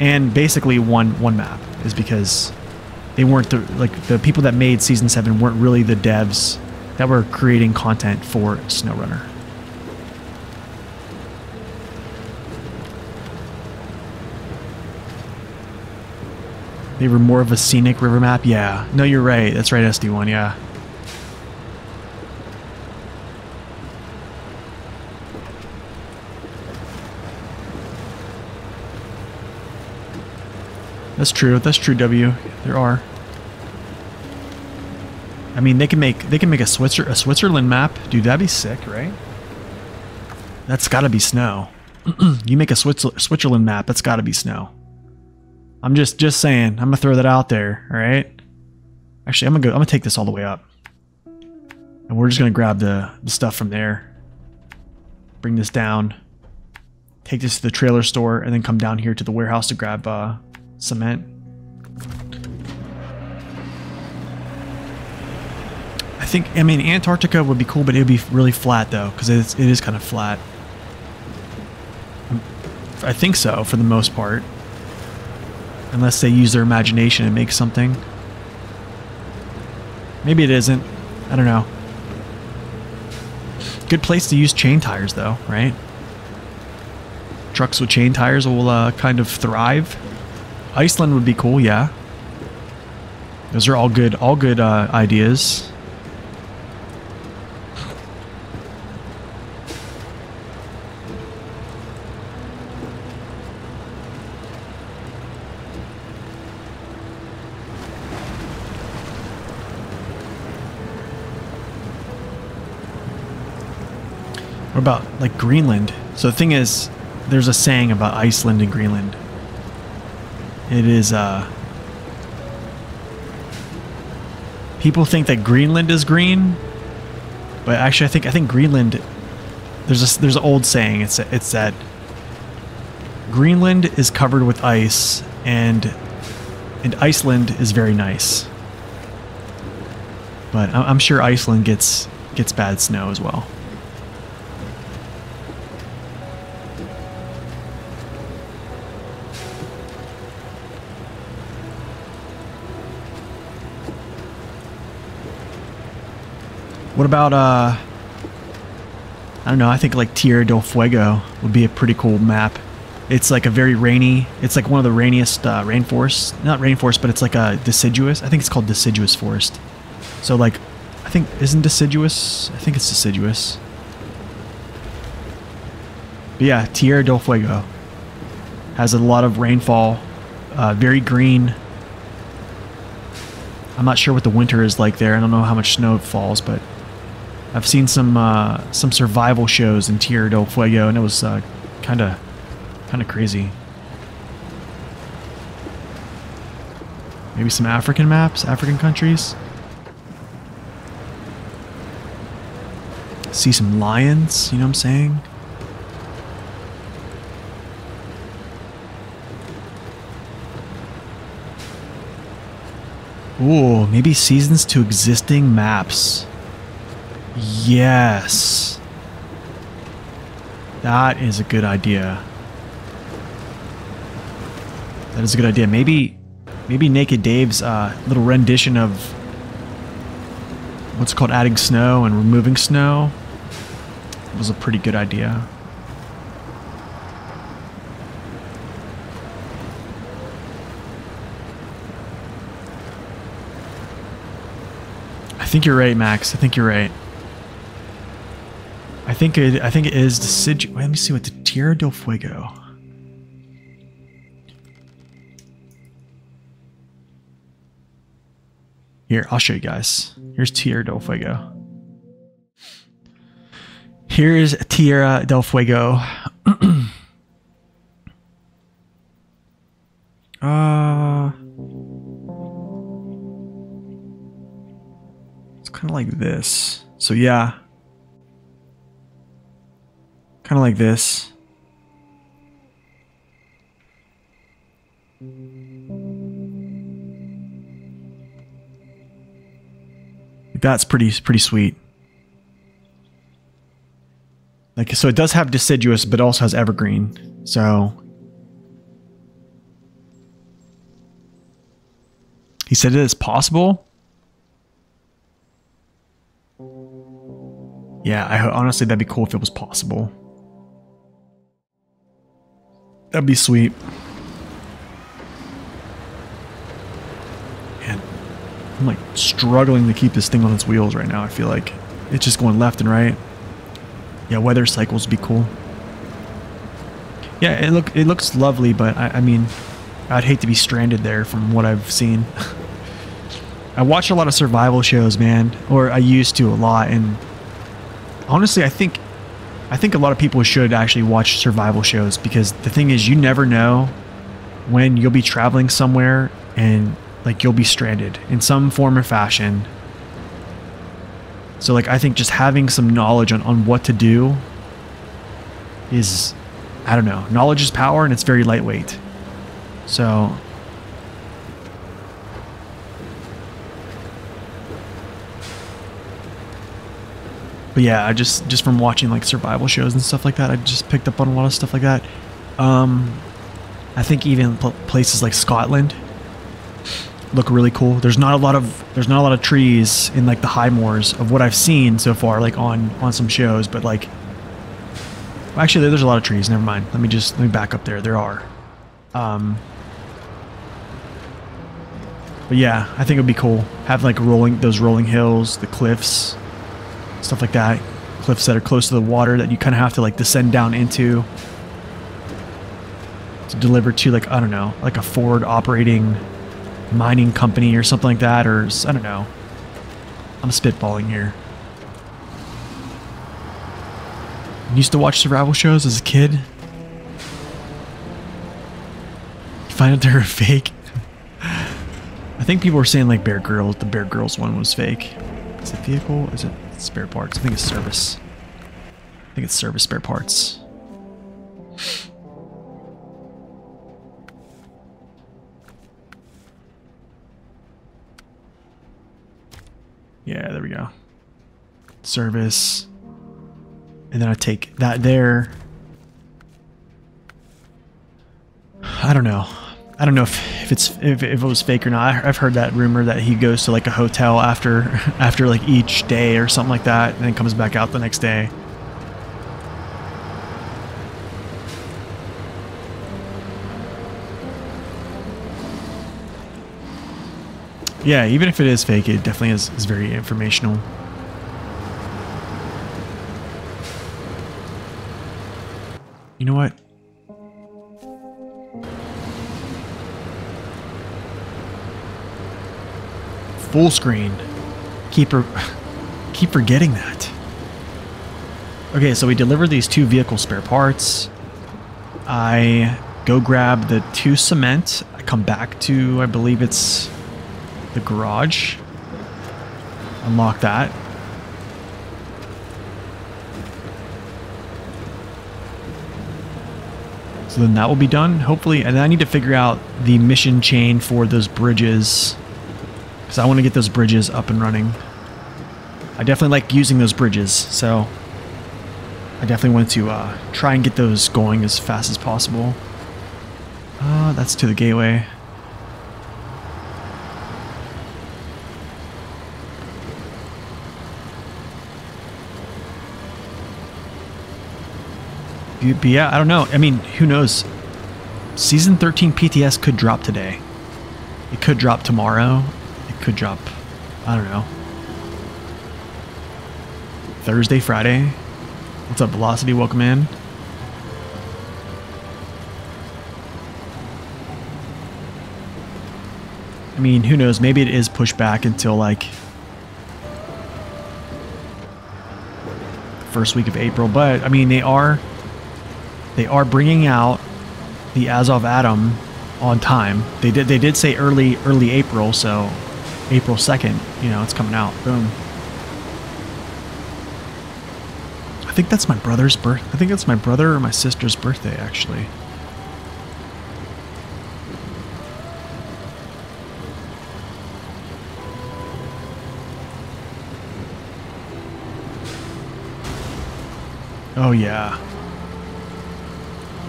and basically one one map is because they weren't the like the people that made season seven weren't really the devs that were creating content for SnowRunner. They were more of a scenic river map. Yeah. No, you're right. That's right, SD1. Yeah. That's true. That's true, W. There are. I mean, they can make they can make a Switzer a Switzerland map, dude. That'd be sick, right? That's got to be snow. you make a Switzer, Switzerland map, that's got to be snow. I'm just just saying. I'm gonna throw that out there. All right. Actually, I'm gonna go. I'm gonna take this all the way up, and we're just gonna grab the the stuff from there. Bring this down. Take this to the trailer store, and then come down here to the warehouse to grab uh, cement. I think. I mean, Antarctica would be cool, but it would be really flat though, because it is kind of flat. I think so for the most part. Unless they use their imagination and make something. Maybe it isn't. I don't know. Good place to use chain tires though, right? Trucks with chain tires will uh, kind of thrive. Iceland would be cool, yeah. Those are all good, all good uh, ideas. What about like Greenland? So the thing is, there's a saying about Iceland and Greenland. It is uh people think that Greenland is green, but actually I think I think Greenland there's a there's an old saying it's it's that Greenland is covered with ice and and Iceland is very nice. But I'm sure Iceland gets gets bad snow as well. What about, uh, I don't know, I think like Tierra del Fuego would be a pretty cool map. It's like a very rainy, it's like one of the rainiest uh, rainforests. Not rainforest, but it's like a deciduous. I think it's called deciduous forest. So like, I think, isn't deciduous? I think it's deciduous. But yeah, Tierra del Fuego has a lot of rainfall, uh, very green. I'm not sure what the winter is like there. I don't know how much snow falls, but I've seen some uh, some survival shows in Tierra del Fuego, and it was kind of kind of crazy. Maybe some African maps, African countries. See some lions, you know what I'm saying? Ooh, maybe seasons to existing maps. Yes. That is a good idea. That is a good idea. Maybe, maybe Naked Dave's uh, little rendition of what's called adding snow and removing snow was a pretty good idea. I think you're right, Max. I think you're right. I think it. I think it is deciduous. Let me see what the Tierra del Fuego. Here, I'll show you guys. Here's Tierra del Fuego. Here's Tierra del Fuego. Uh, it's kind of like this. So yeah, kind of like this. That's pretty pretty sweet. Like so, it does have deciduous, but also has evergreen. So he said it is possible. Yeah, I honestly that'd be cool if it was possible. That'd be sweet. And I'm like struggling to keep this thing on its wheels right now. I feel like it's just going left and right. Yeah, weather cycles be cool. Yeah, it look it looks lovely, but I, I mean, I'd hate to be stranded there from what I've seen. I watch a lot of survival shows, man, or I used to a lot, and honestly, I think I think a lot of people should actually watch survival shows because the thing is, you never know when you'll be traveling somewhere and like you'll be stranded in some form or fashion. So like I think just having some knowledge on, on what to do is I don't know. Knowledge is power and it's very lightweight. So But yeah, I just just from watching like survival shows and stuff like that, I just picked up on a lot of stuff like that. Um I think even places like Scotland look really cool. There's not a lot of there's not a lot of trees in like the high moors of what I've seen so far, like on on some shows. But like, actually, there's a lot of trees. Never mind. Let me just let me back up there. There are. Um. But yeah, I think it would be cool. Have like rolling those rolling hills, the cliffs, stuff like that. Cliffs that are close to the water that you kind of have to like descend down into to deliver to like I don't know, like a forward operating mining company or something like that, or I don't know. I'm spitballing here. I used to watch survival shows as a kid. You find out they're fake. I think people were saying like Bear Grylls. The Bear Grylls one was fake. Is it vehicle? Is it spare parts? I think it's service. I think it's service spare parts. Yeah, there we go. Service. And then I take that there. I don't know. I don't know if, if it's if, if it was fake or not. I've heard that rumor that he goes to like a hotel after after like each day or something like that, and then comes back out the next day. Yeah, even if it is fake, it definitely is, is very informational. You know what? Full screen. Keep, keep forgetting that. Okay, so we deliver these two vehicle spare parts. I go grab the two cement. I come back to, I believe it's the garage. Unlock that. So then that will be done, hopefully. And then I need to figure out the mission chain for those bridges. Because I want to get those bridges up and running. I definitely like using those bridges, so I definitely want to uh, try and get those going as fast as possible. Uh, that's to the gateway. But yeah, I don't know. I mean, who knows? Season 13 PTS could drop today. It could drop tomorrow. Could drop, I don't know, Thursday, Friday. What's up, Velocity? Welcome in. I mean, who knows? Maybe it is pushed back until like first week of April. But I mean, they are they are bringing out the Azov Atom on time. They did they did say early early April, so April 2nd, you know, it's coming out. Boom. I think that's my brother's birth. I think that's my brother or my sister's birthday actually. Oh yeah.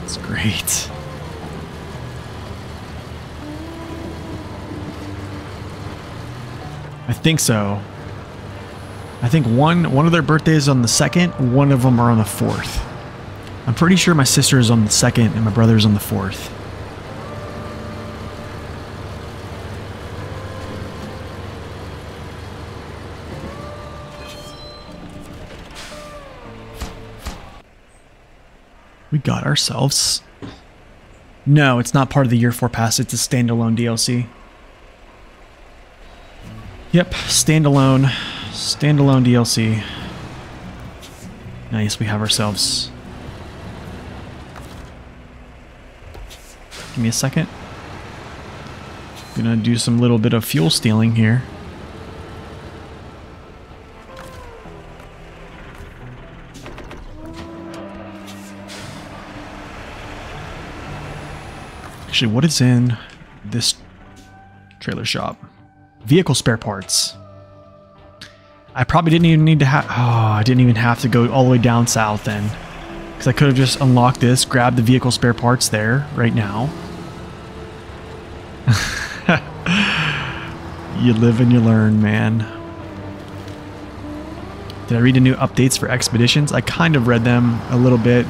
It's great. I think so. I think one one of their birthdays on the second, one of them are on the fourth. I'm pretty sure my sister is on the second and my brother's on the fourth. We got ourselves. No, it's not part of the year 4 pass. It's a standalone DLC. Yep, standalone. Standalone DLC. Nice, we have ourselves. Give me a second. Gonna do some little bit of fuel stealing here. Actually, what is in this trailer shop? Vehicle spare parts. I probably didn't even need to have... Oh, I didn't even have to go all the way down south then. Because I could have just unlocked this, grabbed the vehicle spare parts there right now. you live and you learn, man. Did I read the new updates for expeditions? I kind of read them a little bit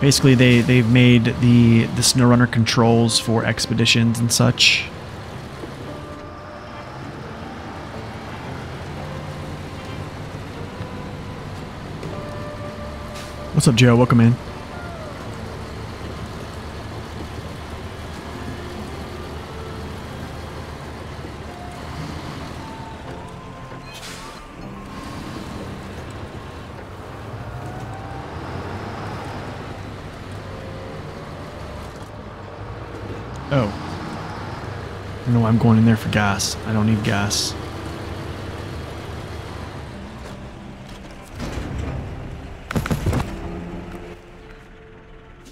basically they they've made the the SnowRunner controls for expeditions and such. What's up, Joe? Welcome in. Oh. I know I'm going in there for gas. I don't need gas.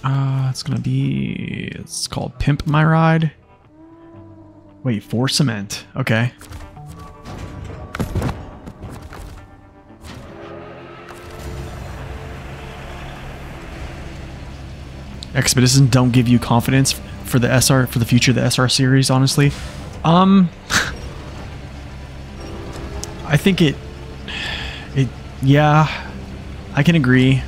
Uh, it's gonna be, it's called Pimp My Ride. Wait, for cement. Okay. Expeditions don't give you confidence for the SR for the future of the SR series, honestly. Um, I think it, it, yeah, I can agree.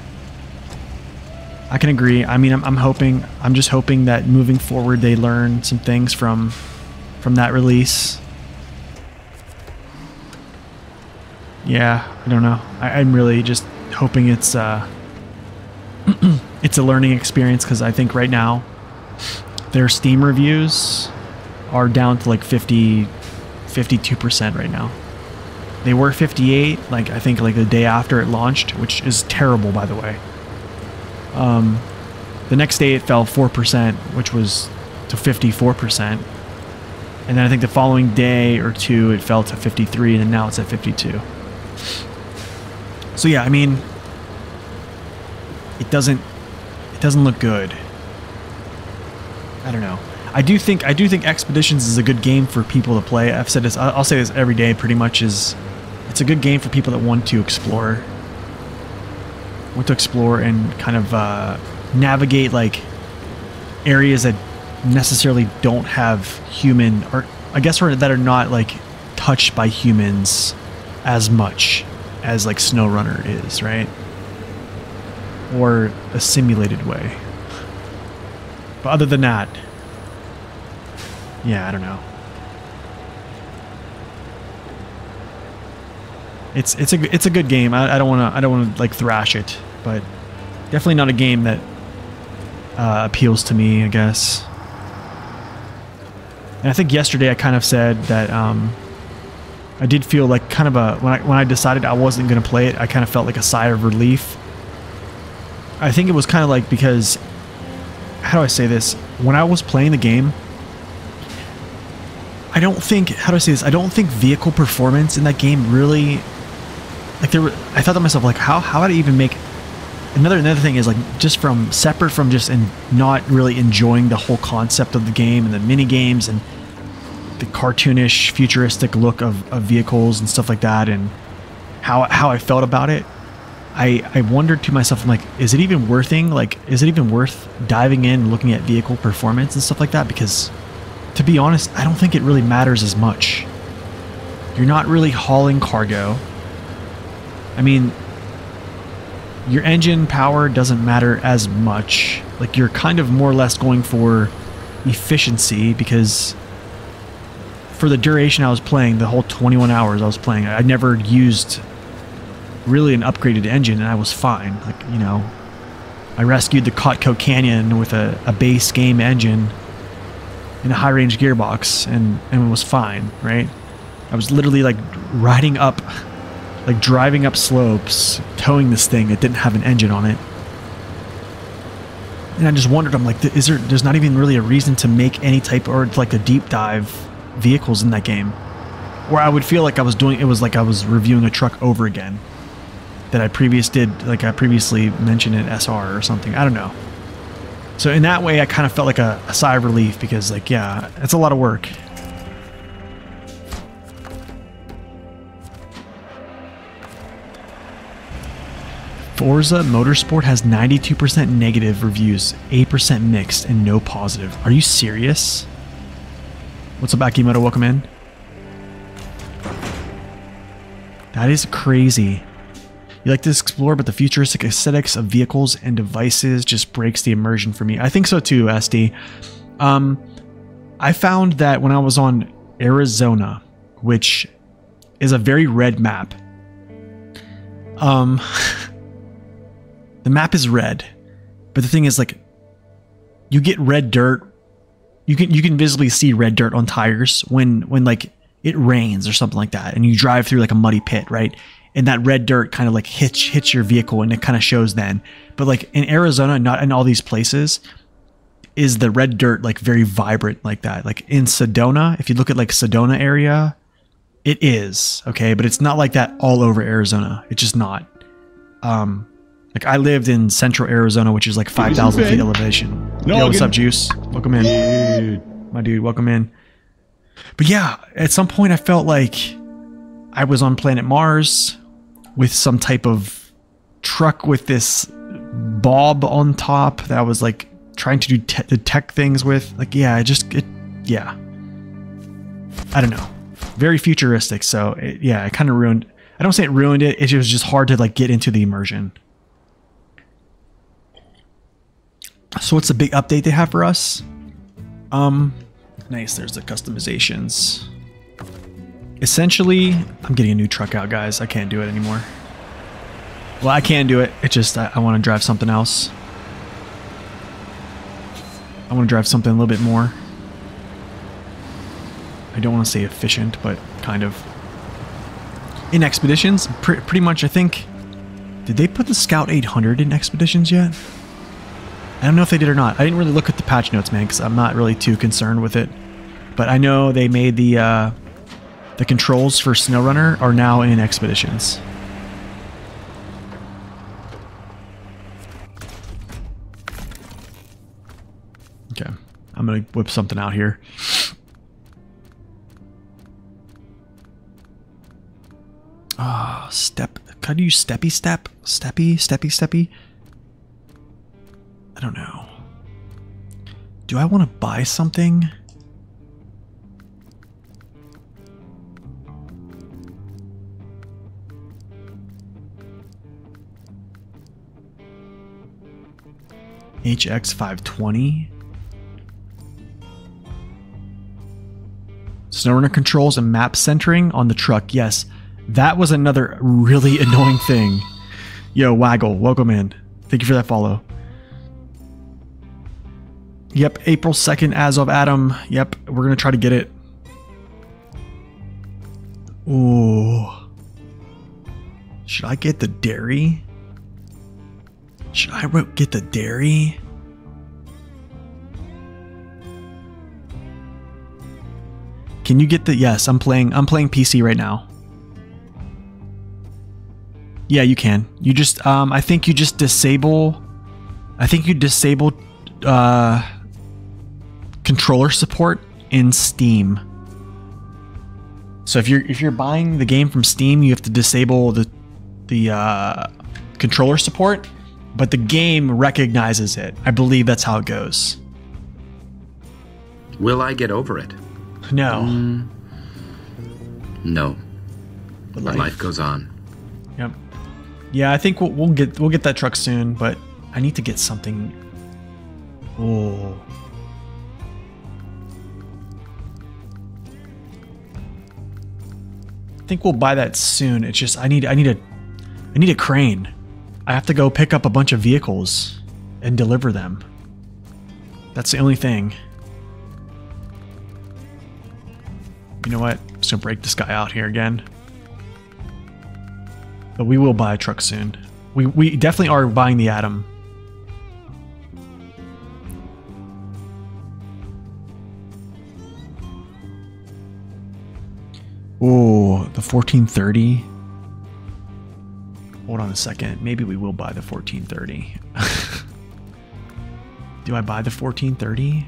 I can agree. I mean, I'm, I'm hoping, I'm just hoping that moving forward they learn some things from, from that release. Yeah, I don't know. I, I'm really just hoping it's, uh, it's a learning experience because I think right now their Steam reviews are down to like 50, 52% right now. They were 58, like I think like the day after it launched, which is terrible by the way. Um, the next day it fell 4%, which was to 54%. And then I think the following day or two it fell to 53 and now it's at 52. So yeah, I mean it doesn't it doesn't look good. I don't know. I do think I do think Expeditions is a good game for people to play. I've said this. I'll say this every day. Pretty much is it's a good game for people that want to explore, want to explore and kind of uh, navigate like areas that necessarily don't have human or I guess that are not like touched by humans as much as like SnowRunner is, right? Or a simulated way. But other than that, yeah, I don't know. It's it's a it's a good game. I, I don't want to I don't want to like thrash it, but definitely not a game that uh, appeals to me. I guess. And I think yesterday I kind of said that um, I did feel like kind of a when I when I decided I wasn't going to play it, I kind of felt like a sigh of relief. I think it was kind of like because how do I say this? when I was playing the game, I don't think how do I say this? I don't think vehicle performance in that game really like there. Were, I thought to myself like how how would I even make another another thing is like just from separate from just and not really enjoying the whole concept of the game and the mini games and the cartoonish futuristic look of, of vehicles and stuff like that and how how I felt about it. I, I wondered to myself, I'm like, is it even worthing? Like, is it even worth diving in, looking at vehicle performance and stuff like that? Because to be honest, I don't think it really matters as much. You're not really hauling cargo. I mean, your engine power doesn't matter as much. Like, you're kind of more or less going for efficiency because for the duration I was playing, the whole 21 hours I was playing, I never used really an upgraded engine and I was fine. Like, you know, I rescued the Kotko Canyon with a, a base game engine in a high range gearbox and, and it was fine, right? I was literally like riding up, like driving up slopes, towing this thing that didn't have an engine on it. And I just wondered, I'm like, is there, there's not even really a reason to make any type or like a deep dive vehicles in that game where I would feel like I was doing, it was like I was reviewing a truck over again that I previous did, like I previously mentioned in SR or something. I don't know. So in that way, I kind of felt like a, a sigh of relief because, like, yeah, it's a lot of work. Forza Motorsport has 92% negative reviews, 8% mixed, and no positive. Are you serious? What's up, Akimoto? Welcome in. That is crazy. You like to explore, but the futuristic aesthetics of vehicles and devices just breaks the immersion for me. I think so too, SD. Um, I found that when I was on Arizona, which is a very red map, um, the map is red, but the thing is, like, you get red dirt. You can you can visibly see red dirt on tires when when like it rains or something like that, and you drive through like a muddy pit, right? and that red dirt kind of like hits hits your vehicle and it kind of shows then. But like in Arizona, not in all these places, is the red dirt like very vibrant like that. Like in Sedona, if you look at like Sedona area, it is okay, but it's not like that all over Arizona. It's just not. Um, like I lived in central Arizona, which is like five thousand feet elevation. No, Yo, what's up, Juice? Welcome in, dude. my dude. Welcome in. But yeah, at some point I felt like I was on planet Mars with some type of truck with this bob on top that I was like trying to do te- detect things with. Like, yeah, I just, it, yeah. I don't know. Very futuristic. So, it, yeah, it kind of ruined. I don't say it ruined it. It was just hard to like get into the immersion. So, what's the big update they have for us? Um, nice. There's the customizations. Essentially, I'm getting a new truck out, guys. I can't do it anymore. Well, I can do it. It just, I, I want to drive something else. I want to drive something a little bit more. I don't want to say efficient, but kind of. In Expeditions, pr pretty much, I think... Did they put the Scout 800 in Expeditions yet? I don't know if they did or not. I didn't really look at the patch notes, man, because I'm not really too concerned with it. But I know they made the... Uh, the controls for SnowRunner are now in Expeditions. Okay, I'm gonna whip something out here. Ah, oh, step. Could you steppy step? Steppy, steppy, steppy? I don't know. Do I want to buy something? HX520. SnowRunner controls and map centering on the truck. Yes, that was another really annoying thing. Yo, Waggle, welcome in. Thank you for that follow. Yep, April 2nd Azov Atom. Yep, we're going to try to get it. Ooh. Should I get the dairy? Should I get the dairy? Can you get the yes, I'm playing I'm playing PC right now. Yeah, you can. You just um I think you just disable I think you disable uh controller support in Steam. So if you're if you're buying the game from Steam, you have to disable the the uh, controller support, but the game recognizes it. I believe that's how it goes. Will I get over it? No. Mm, no. But life. life goes on. Yep. Yeah, I think we'll, we'll get we'll get that truck soon, but I need to get something. Oh. Think we'll buy that soon. It's just I need I need a I need a crane. I have to go pick up a bunch of vehicles and deliver them. That's the only thing. You know what? I'm just gonna break this guy out here again. But we will buy a truck soon. We we definitely are buying the Atom. Oh, the 1430. Hold on a second. Maybe we will buy the 1430. Do I buy the 1430?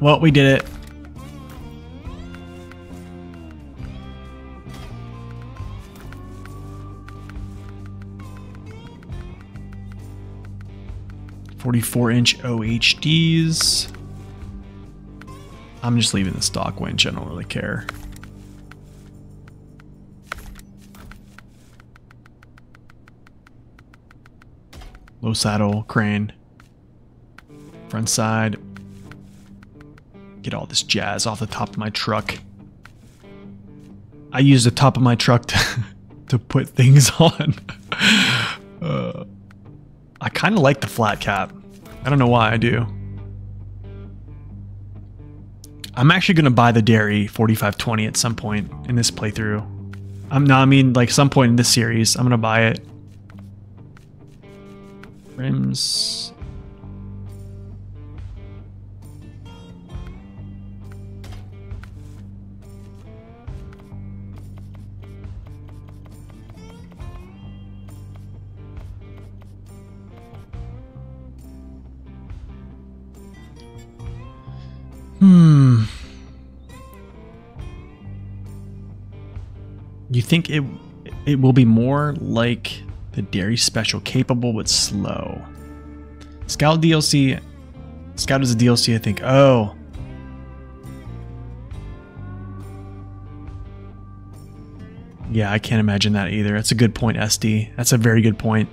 Well, we did it. 44 inch OHDs. I'm just leaving the stock winch. I don't really care. Low saddle, crane. Front side. Get all this jazz off the top of my truck. I use the top of my truck to, to put things on. uh. I kind of like the flat cap. I don't know why I do. I'm actually going to buy the Derry 4520 at some point in this playthrough. I'm no, I mean like some point in this series. I'm going to buy it. Rims. Think it it will be more like the Derry Special, capable but slow. Scout DLC. Scout is a DLC, I think. Oh. Yeah, I can't imagine that either. That's a good point, SD. That's a very good point.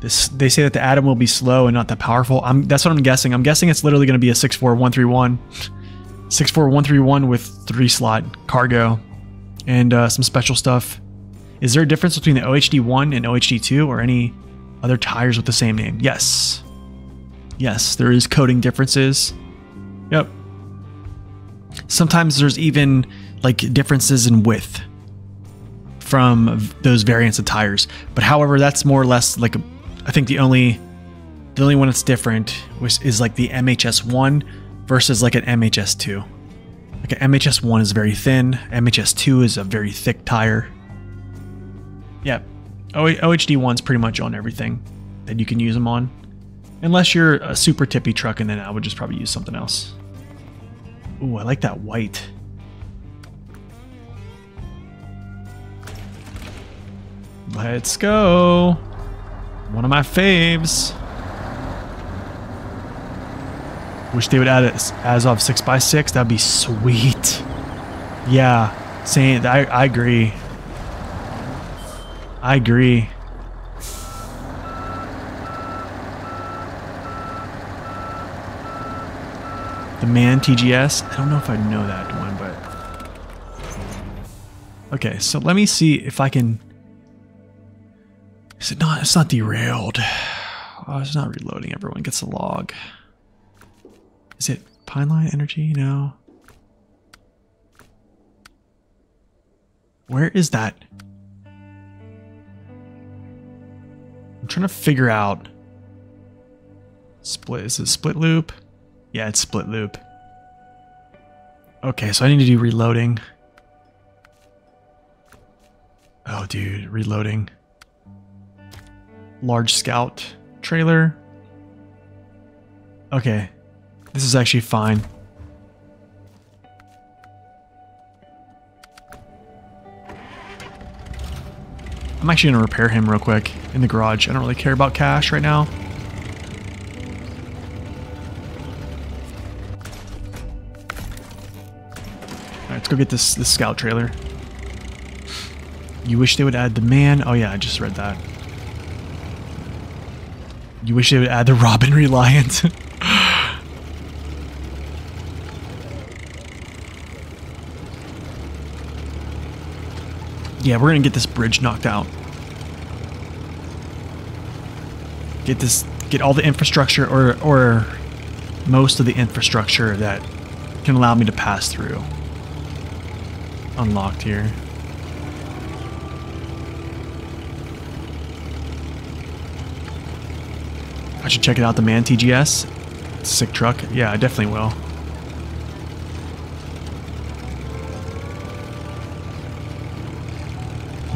This, they say that the atom will be slow and not that powerful. I'm, that's what I'm guessing. I'm guessing it's literally going to be a 64131. 64131 with three slot cargo and uh, some special stuff. Is there a difference between the OHD1 and OHD2 or any other tires with the same name? Yes. Yes, there is coding differences. Yep. Sometimes there's even like differences in width from those variants of tires. But however, that's more or less like I think the only the only one that's different is like the MHS1 versus like an MHS2. An MHS1 is very thin, MHS2 is a very thick tire. Yeah, OHD1's pretty much on everything that you can use them on. Unless you're a super tippy truck, and then I would just probably use something else. Ooh, I like that white. Let's go. One of my faves. Wish they would add it as of 6x6. That'd be sweet. Yeah. Saying I, I agree. I agree. The Man TGS? I don't know if I know that one, but... Okay, so let me see if I can is it not? It's not derailed. Oh, it's not reloading. Everyone gets a log. Is it Pineline Energy? No. Where is that? I'm trying to figure out. Split. Is it split loop? Yeah, it's split loop. Okay, so I need to do reloading. Oh, dude, reloading. Large scout trailer. Okay, this is actually fine. I'm actually going to repair him real quick in the garage. I don't really care about cash right now. Alright, let's go get this, this scout trailer. You wish they would add the man? Oh yeah, I just read that. You wish they would add the Robin Reliant? Yeah, we're gonna get this bridge knocked out. Get this, get all the infrastructure, or or most of the infrastructure that can allow me to pass through. Unlocked here. I should check it out. The Man TGS, sick truck. Yeah, I definitely will.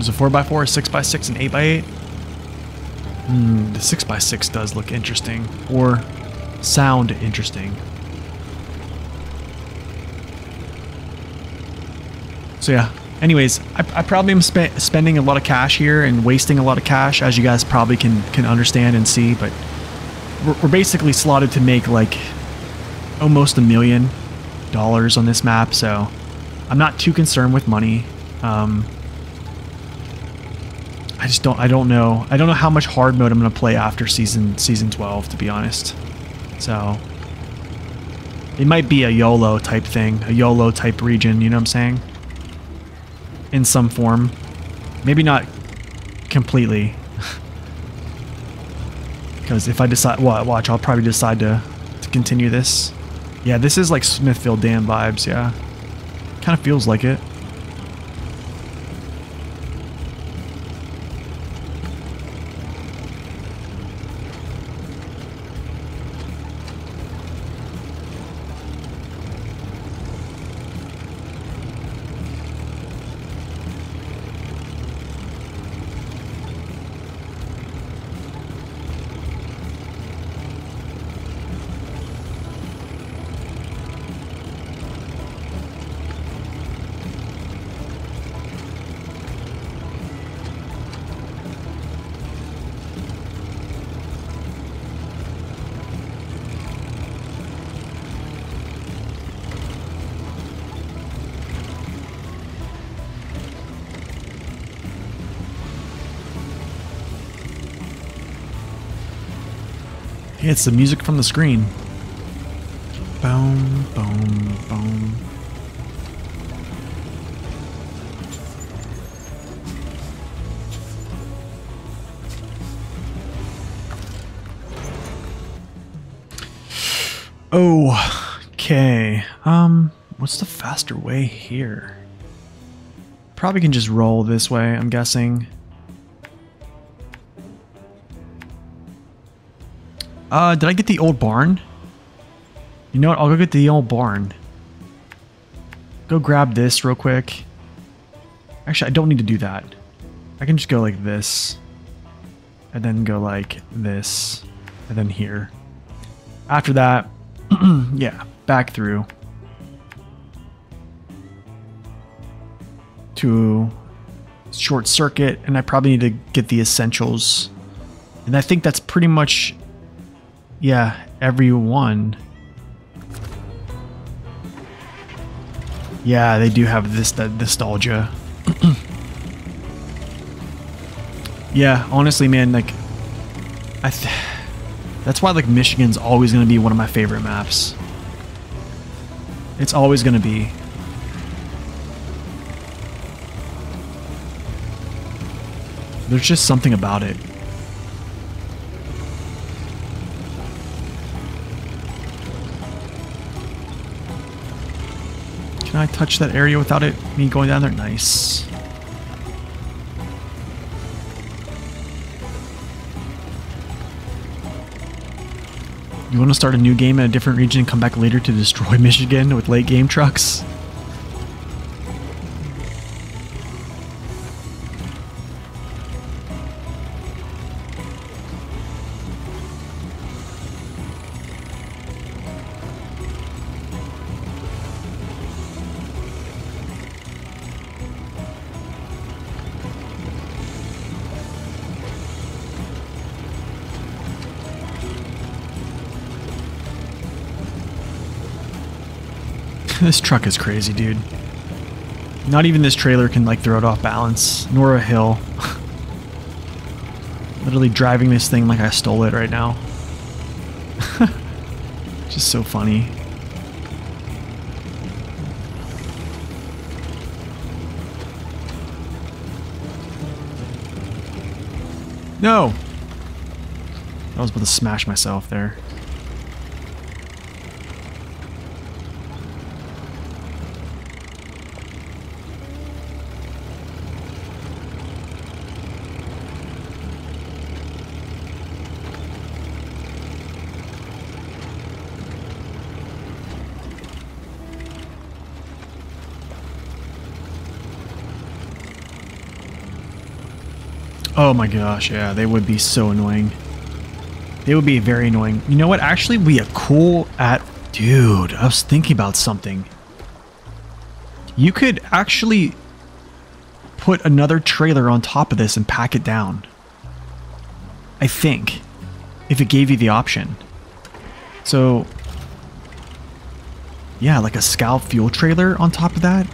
There's a 4x4, a 6x6, an 8x8. Hmm, the 6x6 does look interesting. Or sound interesting. So yeah, anyways, I, I probably am spe spending a lot of cash here and wasting a lot of cash, as you guys probably can, can understand and see, but we're, we're basically slotted to make like almost a million dollars on this map, so I'm not too concerned with money. Um, I just don't I don't know. I don't know how much hard mode I'm going to play after season season 12 to be honest. So it might be a YOLO type thing, a YOLO type region, you know what I'm saying? In some form. Maybe not completely. Because if I decide, well, watch, I'll probably decide to, to continue this. Yeah, this is like Smithville Dam vibes, yeah. Kind of feels like it. It's the music from the screen. Boom, boom, boom. Oh, Okay. Um, what's the faster way here? Probably can just roll this way, I'm guessing. Uh, did I get the old barn? You know what? I'll go get the old barn. Go grab this real quick. Actually, I don't need to do that. I can just go like this. And then go like this. And then here. After that, yeah, back through. To short circuit. And I probably need to get the essentials. And I think that's pretty much yeah, everyone. Yeah, they do have this nostalgia. yeah, honestly, man, like, I. Th that's why like Michigan's always gonna be one of my favorite maps. It's always gonna be. There's just something about it. Can I touch that area without it me going down there? Nice. You want to start a new game in a different region and come back later to destroy Michigan with late game trucks? This truck is crazy, dude. Not even this trailer can like throw it off balance, nor a hill. Literally driving this thing like I stole it right now. Just so funny. No! I was about to smash myself there. Oh my gosh, yeah, they would be so annoying. They would be very annoying. You know what? Actually, we a cool at... Dude, I was thinking about something. You could actually put another trailer on top of this and pack it down. I think. If it gave you the option. So... Yeah, like a Scout fuel trailer on top of that.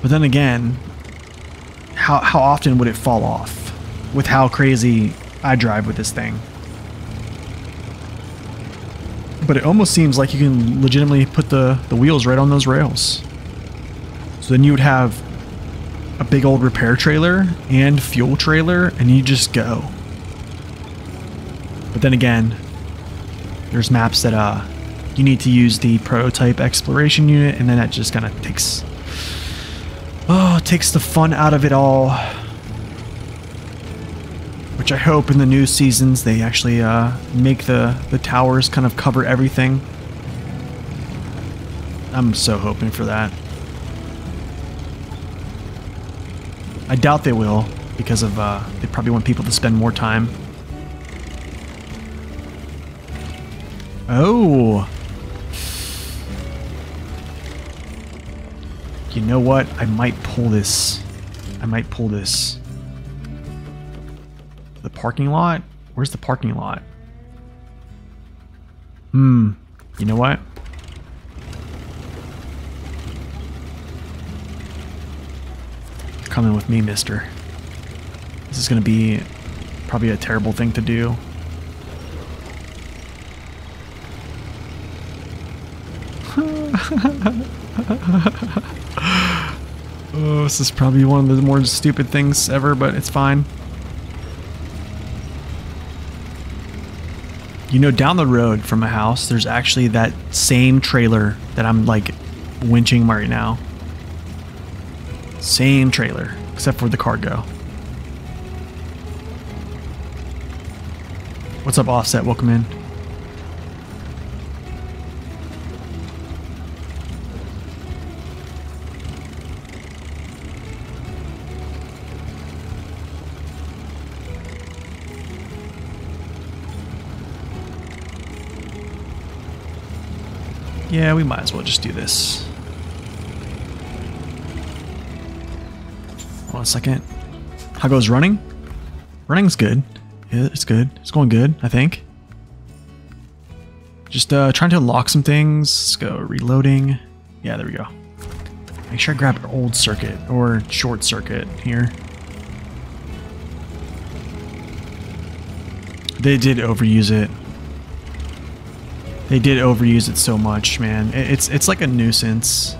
But then again, how, how often would it fall off with how crazy I drive with this thing. But it almost seems like you can legitimately put the, the wheels right on those rails. So then you would have a big old repair trailer and fuel trailer and you just go. But then again, there's maps that uh you need to use the prototype exploration unit and then that just kind of takes takes the fun out of it all. Which I hope in the new seasons they actually uh, make the, the towers kind of cover everything. I'm so hoping for that. I doubt they will because of uh, they probably want people to spend more time. Oh, know what? I might pull this. I might pull this. The parking lot? Where's the parking lot? Hmm. You know what? Coming with me, mister. This is going to be probably a terrible thing to do. This is probably one of the more stupid things ever, but it's fine. You know, down the road from my house, there's actually that same trailer that I'm like winching right now. Same trailer, except for the cargo. What's up, Offset? Welcome in. Yeah, we might as well just do this. Hold on a second. How goes running? Running's good. Yeah, it's good. It's going good, I think. Just uh, trying to unlock some things. Let's go reloading. Yeah, there we go. Make sure I grab old circuit or short circuit here. They did overuse it. They did overuse it so much, man. It's it's like a nuisance.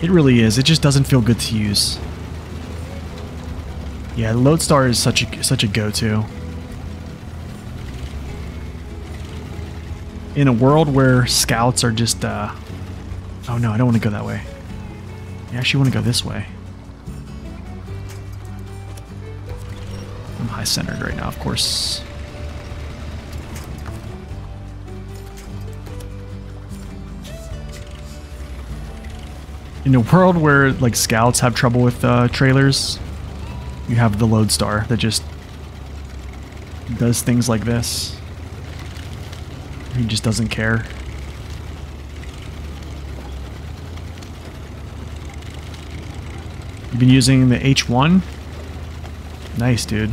It really is. It just doesn't feel good to use. Yeah, Loadstar is such a such a go-to. In a world where scouts are just uh Oh no, I don't want to go that way. I actually want to go this way. I'm high centered right now, of course. In a world where like scouts have trouble with uh, trailers, you have the Loadstar that just does things like this. He just doesn't care. You've been using the H1? Nice, dude.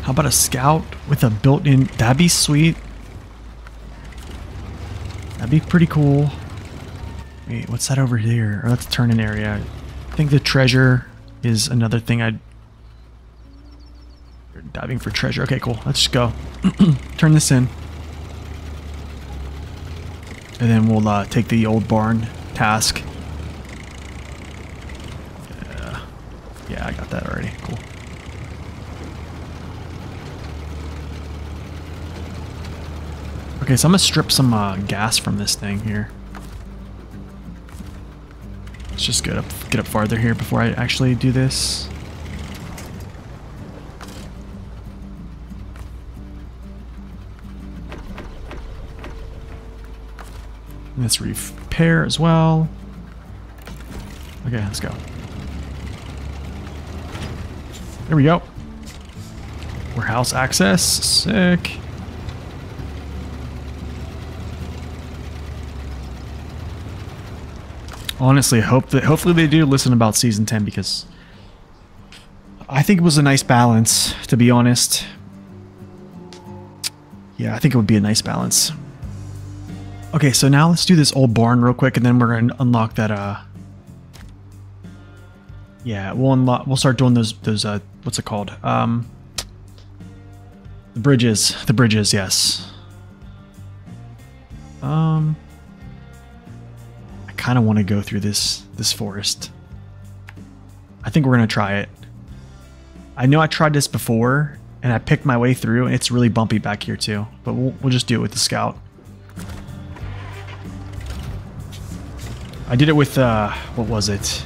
How about a scout with a built-in... That'd be sweet. That'd be pretty cool. Wait, what's that over here? Or that's turn-in area. I think the treasure is another thing I'd... You're diving for treasure. Okay, cool. Let's just go. turn this in. And then we'll uh, take the old barn task. Yeah. yeah, I got that already. Cool. Okay, so I'm gonna strip some uh, gas from this thing here. Let's just get up, get up farther here before I actually do this. Let's repair as well. Okay, let's go. There we go. Warehouse access. Sick. Honestly hope that hopefully they do listen about season 10 because I think it was a nice balance to be honest. Yeah, I think it would be a nice balance. Okay, so now let's do this old barn real quick and then we're to unlock that uh Yeah, we'll unlock we'll start doing those those uh what's it called? Um the bridges, the bridges, yes. Um kind of want to go through this this forest. I think we're going to try it. I know I tried this before, and I picked my way through, and it's really bumpy back here too. But we'll, we'll just do it with the scout. I did it with, uh, what was it?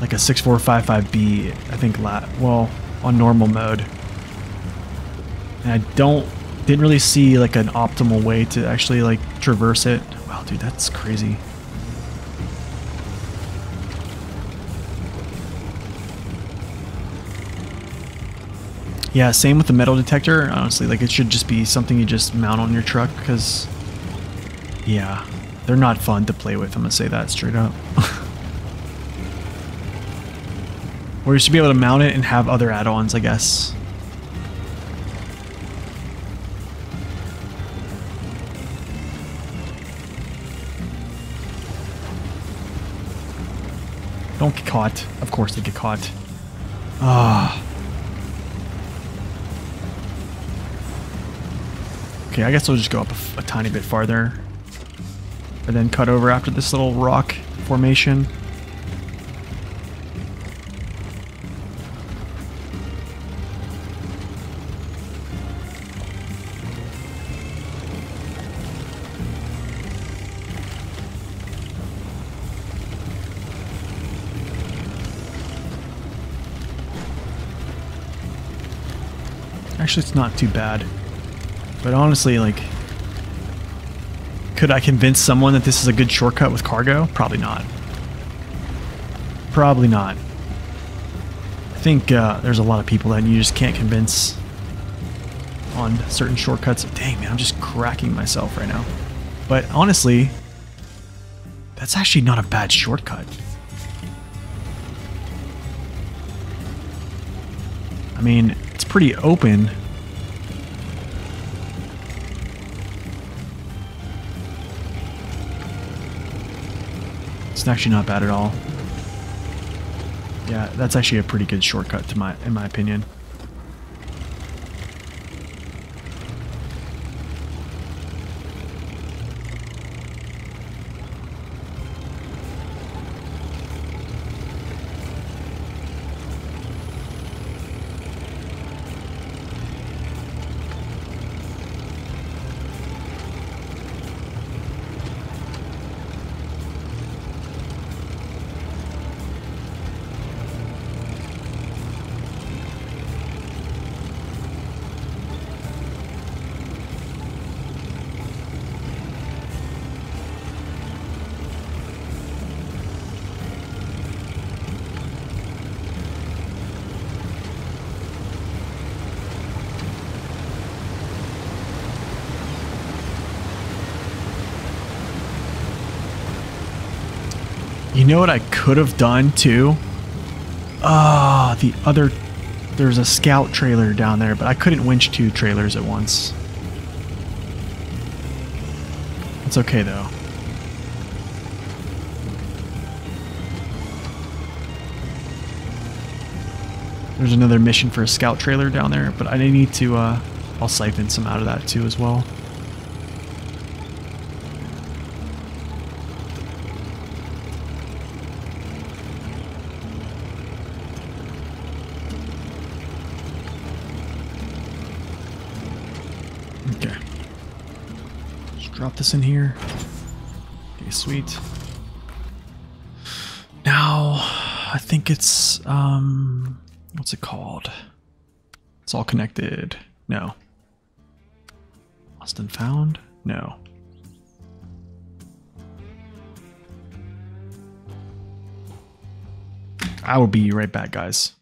Like a 6455B, I think, well, on normal mode. And I don't, didn't really see like an optimal way to actually like traverse it. Wow, dude, that's crazy. Yeah, same with the metal detector. Honestly, like it should just be something you just mount on your truck because, yeah, they're not fun to play with. I'm gonna say that straight up. or you should be able to mount it and have other add-ons, I guess. Don't get caught. Of course they get caught. Ah. Okay, I guess we'll just go up a, a tiny bit farther. And then cut over after this little rock formation. Actually, it's not too bad. But honestly, like, could I convince someone that this is a good shortcut with cargo? Probably not. Probably not. I think uh, there's a lot of people that you just can't convince on certain shortcuts. Dang, man, I'm just cracking myself right now. But honestly, that's actually not a bad shortcut. I mean, it's pretty open, It's actually not bad at all. Yeah, that's actually a pretty good shortcut to my in my opinion. Know what I could have done too? Ah, the other. There's a scout trailer down there, but I couldn't winch two trailers at once. It's okay though. There's another mission for a scout trailer down there, but I need to, uh, I'll siphon some out of that too as well. Okay. Just drop in here. Okay, sweet. Now, I think it's, um, what's it called? It's all connected. No. Lost and found? No. I will be right back, guys.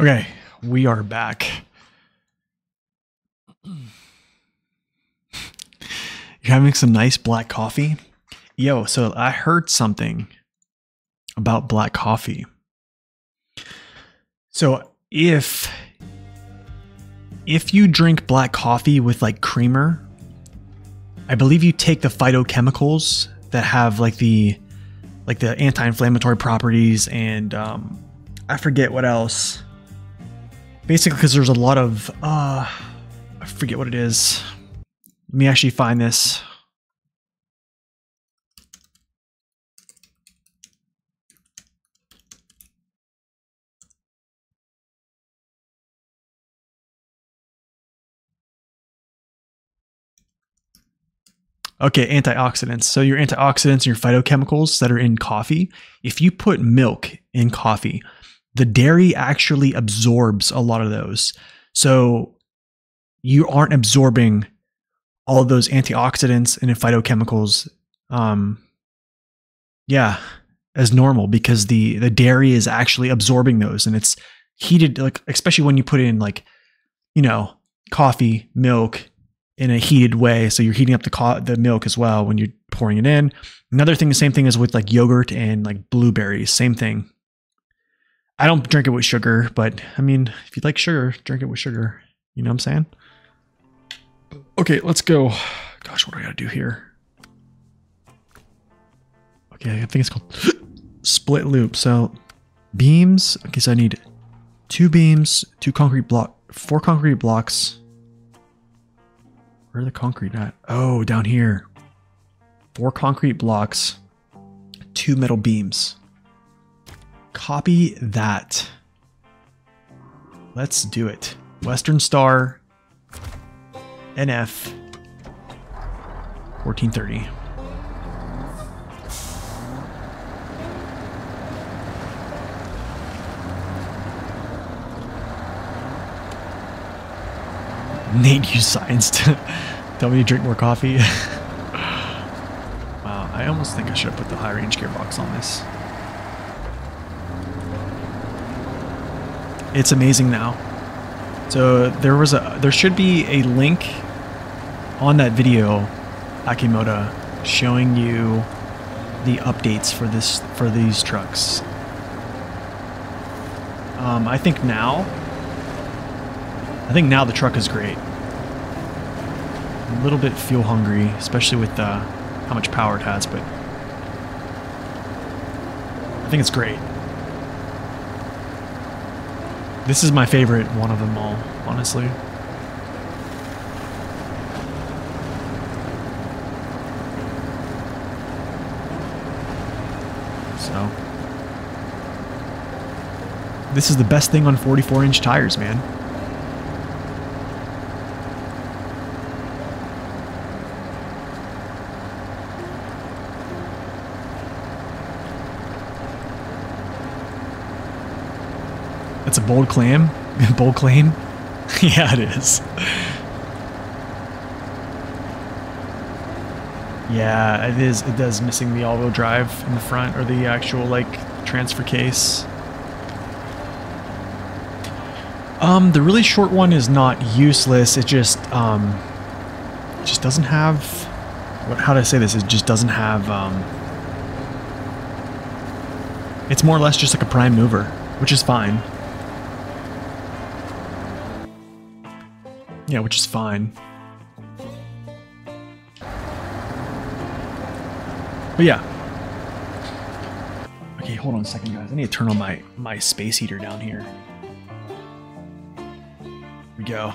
Okay, we are back. You're having some nice black coffee? Yo, so I heard something about black coffee. So if if you drink black coffee with like creamer, I believe you take the phytochemicals that have like the like the anti-inflammatory properties and um, I forget what else. Basically, because there's a lot of uh, I forget what it is. Let me actually find this. Okay, antioxidants. So your antioxidants and your phytochemicals that are in coffee, if you put milk in coffee, the dairy actually absorbs a lot of those. So you aren't absorbing all of those antioxidants and phytochemicals um yeah, as normal because the the dairy is actually absorbing those and it's heated like especially when you put in like you know, coffee, milk, in a heated way. So you're heating up the the milk as well when you're pouring it in. Another thing, the same thing is with like yogurt and like blueberries. Same thing. I don't drink it with sugar, but I mean, if you like sugar, drink it with sugar. You know what I'm saying? Okay, let's go. Gosh, what do I gotta do here? Okay, I think it's called split loop. So beams. Okay, so I need two beams, two concrete block, four concrete blocks where are the concrete at? Oh, down here. Four concrete blocks, two metal beams. Copy that. Let's do it. Western Star, NF, 1430. Nate use science to tell me to drink more coffee. wow, I almost think I should have put the high range gearbox on this. It's amazing now. So there was a there should be a link on that video, Akimoto, showing you the updates for this for these trucks. Um, I think now I think now the truck is great. A little bit fuel hungry, especially with uh, how much power it has, but I think it's great. This is my favorite one of them all, honestly. So, this is the best thing on 44 inch tires, man. That's a bold claim. bold claim? yeah, it is. Yeah, it is. It does missing the all-wheel drive in the front or the actual like transfer case. Um, the really short one is not useless. It just um, just doesn't have what? How do I say this? It just doesn't have um. It's more or less just like a prime mover, which is fine. Yeah, which is fine. But yeah. Okay, hold on a second, guys. I need to turn on my, my space heater down here. Here we go.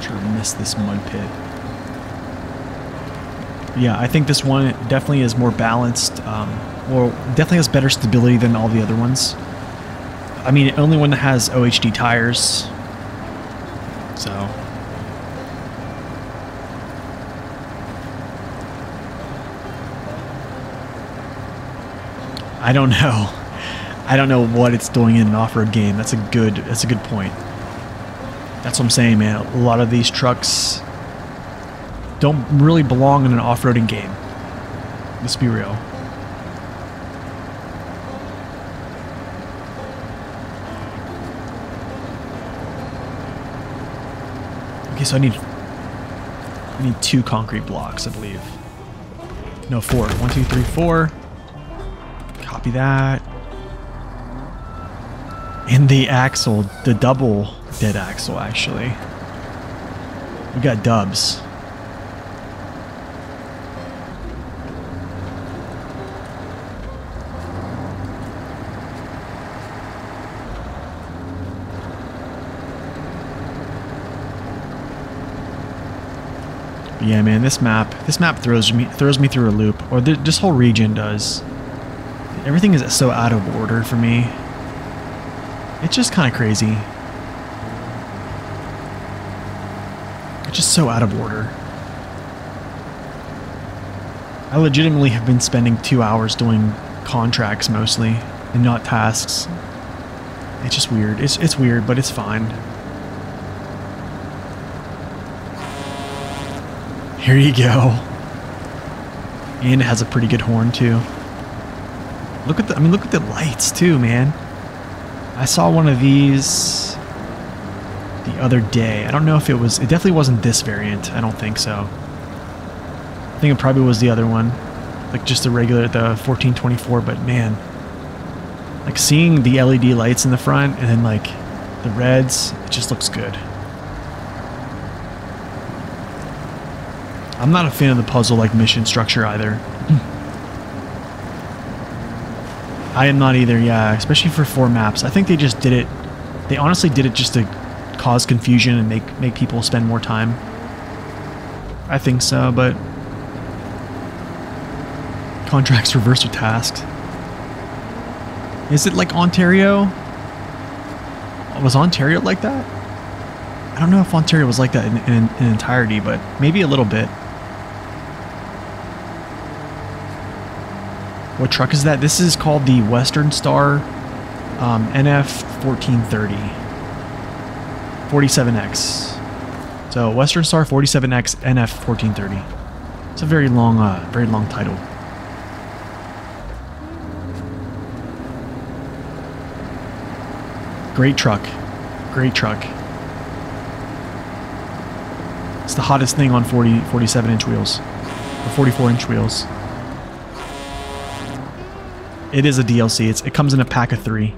To miss this mud pit. Yeah, I think this one definitely is more balanced. Um, or definitely has better stability than all the other ones. I mean, only one that has OHD tires. So. I don't know. I don't know what it's doing in an off-road game. That's a good. That's a good point. That's what I'm saying, man. A lot of these trucks don't really belong in an off-roading game. Let's be real. Okay, so I need I need two concrete blocks, I believe. No, four. One, two, three, four. Copy that. And the axle, the double dead axle, actually. We got dubs. But yeah, man, this map, this map throws me throws me through a loop, or th this whole region does. Everything is so out of order for me. It's just kind of crazy. It's just so out of order. I legitimately have been spending two hours doing contracts mostly, and not tasks. It's just weird. It's it's weird, but it's fine. Here you go. And it has a pretty good horn too. Look at the I mean look at the lights too, man. I saw one of these the other day. I don't know if it was it definitely wasn't this variant. I don't think so. I think it probably was the other one. Like just the regular the 1424, but man, like seeing the LED lights in the front and then like the reds, it just looks good. I'm not a fan of the puzzle like mission structure either. Hmm. I am not either, yeah, especially for four maps. I think they just did it they honestly did it just to cause confusion and make make people spend more time. I think so, but contracts reverse with tasks. Is it like Ontario? Was Ontario like that? I don't know if Ontario was like that in, in, in entirety, but maybe a little bit. What truck is that? This is called the Western Star um, NF 1430. 47X. So Western Star 47X NF 1430. It's a very long, uh, very long title. Great truck. Great truck. It's the hottest thing on 40, 47 inch wheels. Or 44 inch wheels. It is a DLC. It's, it comes in a pack of three.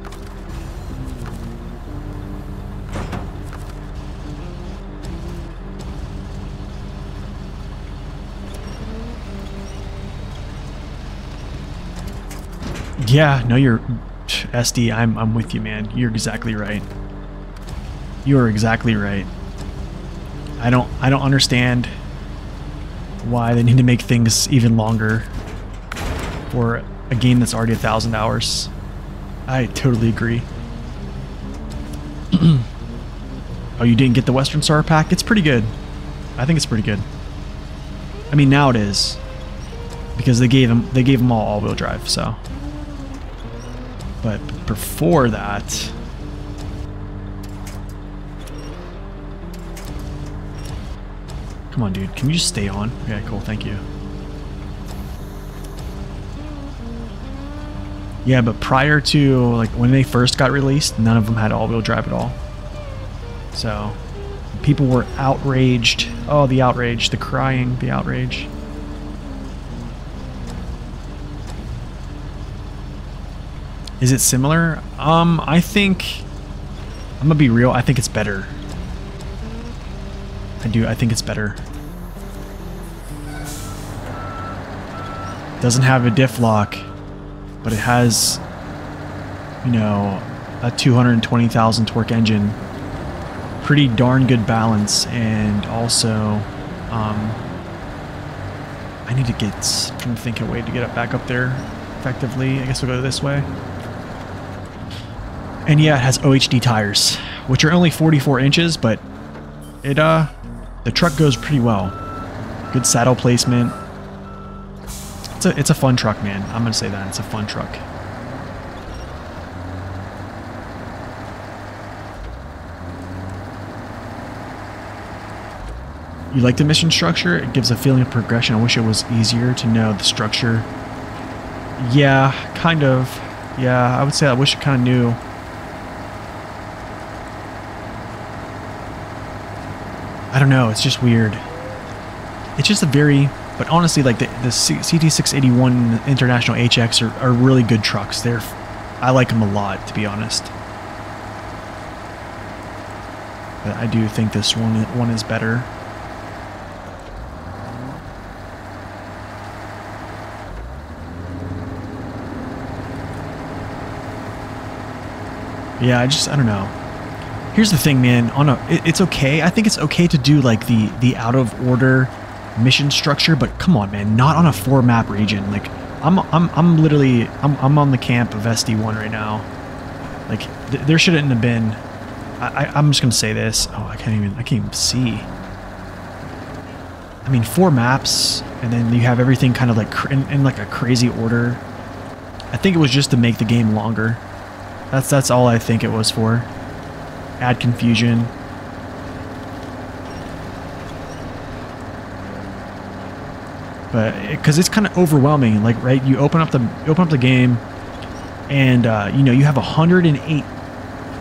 Yeah, no, you're SD. I'm I'm with you, man. You're exactly right. You are exactly right. I don't I don't understand why they need to make things even longer for a game that's already a thousand hours. I totally agree. oh, you didn't get the Western Star pack? It's pretty good. I think it's pretty good. I mean, now it is because they gave them they gave them all all-wheel drive. So, but before that. Come on, dude. Can you just stay on? Yeah, cool. Thank you. Yeah, but prior to like when they first got released, none of them had all-wheel drive at all. So people were outraged. Oh, the outrage, the crying, the outrage. Is it similar? Um, I think I'm gonna be real. I think it's better. I do. I think it's better. Doesn't have a diff lock but it has, you know, a 220,000 torque engine. Pretty darn good balance, and also, um, I need to get, I'm trying to think of a way to get it back up there effectively. I guess we'll go this way. And yeah, it has OHD tires, which are only 44 inches, but it, uh, the truck goes pretty well. Good saddle placement, it's a it's a fun truck, man. I'm gonna say that it's a fun truck. You like the mission structure? It gives a feeling of progression. I wish it was easier to know the structure. Yeah, kind of. Yeah, I would say I wish I kind of knew. I don't know. It's just weird. It's just a very, but honestly, like the, the CT681 International HX are, are really good trucks. They're, I like them a lot, to be honest. But I do think this one one is better. Yeah, I just I don't know. Here's the thing, man. On a, it, it's okay. I think it's okay to do like the the out of order mission structure, but come on, man, not on a four map region. Like I'm I'm I'm literally I'm I'm on the camp of SD1 right now. Like th there shouldn't have been. I, I am just gonna say this. Oh, I can't even I can't even see. I mean, four maps, and then you have everything kind of like in, in like a crazy order. I think it was just to make the game longer. That's that's all I think it was for. Add confusion. But because it, it's kind of overwhelming, like right, you open up the open up the game, and uh, you know you have 108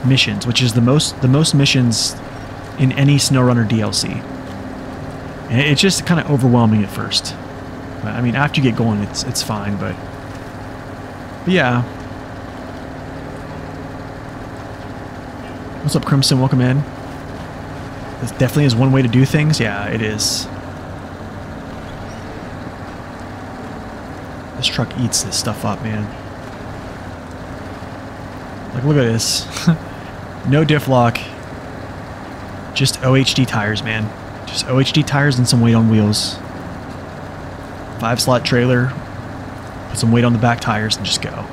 missions, which is the most the most missions in any SnowRunner DLC. And it's just kind of overwhelming at first. But, I mean, after you get going, it's it's fine, but, but yeah, What's up, Crimson? Welcome in. This definitely is one way to do things. Yeah, it is. This truck eats this stuff up, man. Like, look at this. no diff lock. Just OHD tires, man. Just OHD tires and some weight on wheels. Five slot trailer. Put some weight on the back tires and just go.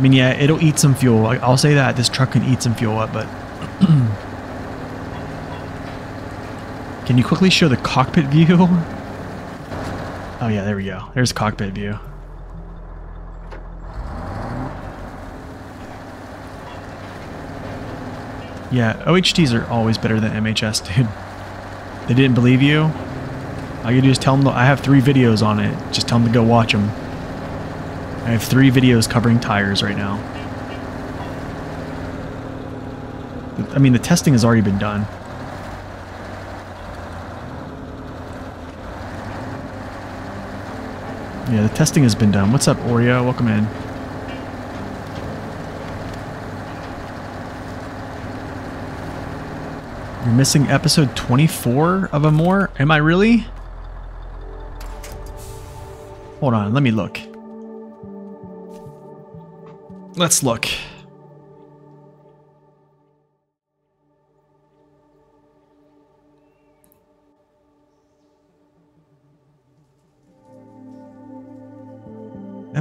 I mean, yeah, it'll eat some fuel. I'll say that. This truck can eat some fuel up, but... can you quickly show the cockpit view? Oh yeah, there we go. There's cockpit view. Yeah, OHDs are always better than MHS, dude. They didn't believe you? All you do is tell them, I have three videos on it. Just tell them to go watch them. I have three videos covering tires right now. I mean, the testing has already been done. Yeah, the testing has been done. What's up, Oreo? Welcome in. You're missing episode 24 of Amur? Am I really? Hold on, let me look. Let's look.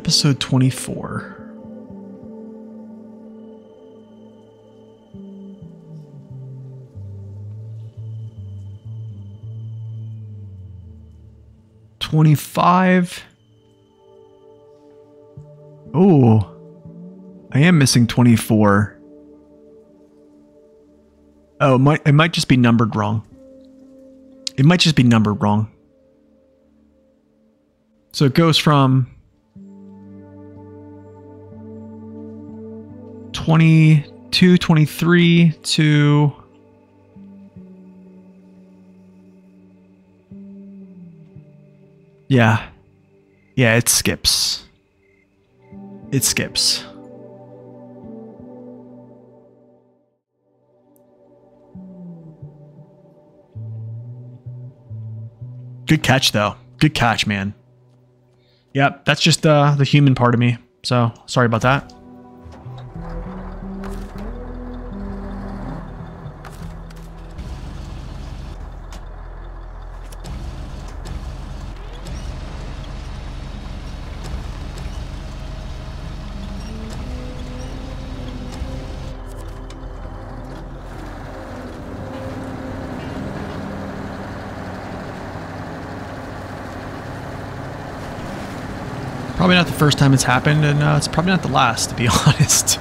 Episode 24. Twenty-five. Oh. I am missing 24. Oh, it might, it might just be numbered wrong. It might just be numbered wrong. So it goes from 22, 23 to Yeah. Yeah, it skips. It skips. Good catch, though. Good catch, man. Yep, that's just uh, the human part of me. So, sorry about that. Probably not the first time it's happened, and uh, it's probably not the last, to be honest.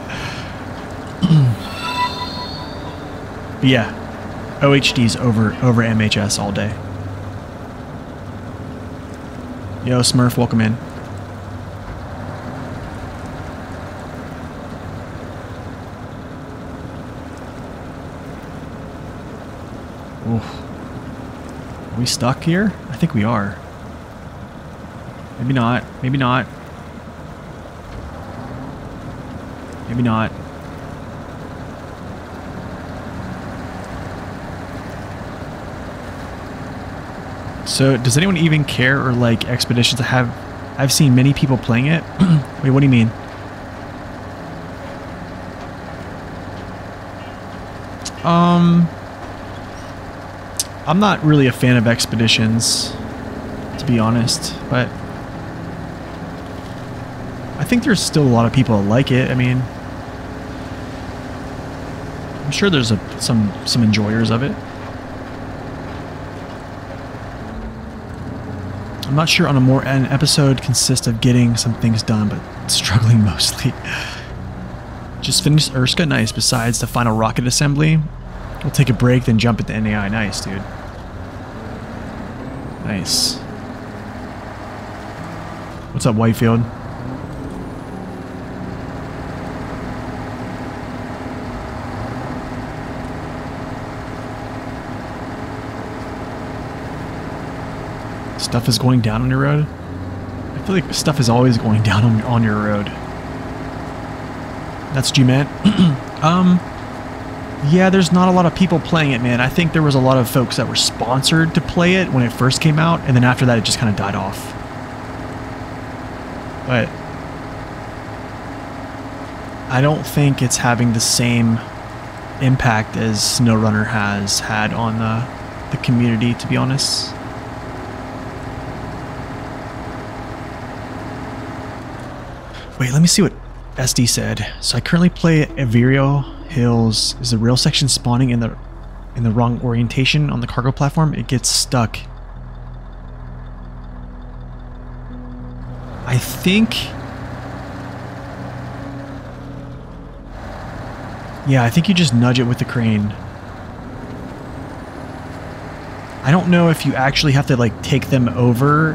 yeah, OHD's over over MHS all day. Yo, Smurf, welcome in. Oof. Are we stuck here? I think we are. Maybe not. Maybe not. Maybe not. So, does anyone even care or like expeditions? I have, I've seen many people playing it. Wait, what do you mean? Um, I'm not really a fan of expeditions, to be honest, but I think there's still a lot of people that like it. I mean, sure there's a, some some enjoyers of it. I'm not sure on a more an episode consists of getting some things done, but struggling mostly. Just finished Urska, nice. Besides the final rocket assembly, we'll take a break, then jump into NAI. Nice, dude. Nice. What's up, Whitefield? Stuff is going down on your road? I feel like stuff is always going down on, on your road. That's what you meant? um, yeah, there's not a lot of people playing it, man. I think there was a lot of folks that were sponsored to play it when it first came out, and then after that it just kind of died off. But I don't think it's having the same impact as SnowRunner has had on the, the community, to be honest. Wait, let me see what SD said. So I currently play Averio Hills. Is the rail section spawning in the in the wrong orientation on the cargo platform? It gets stuck. I think... Yeah, I think you just nudge it with the crane. I don't know if you actually have to like take them over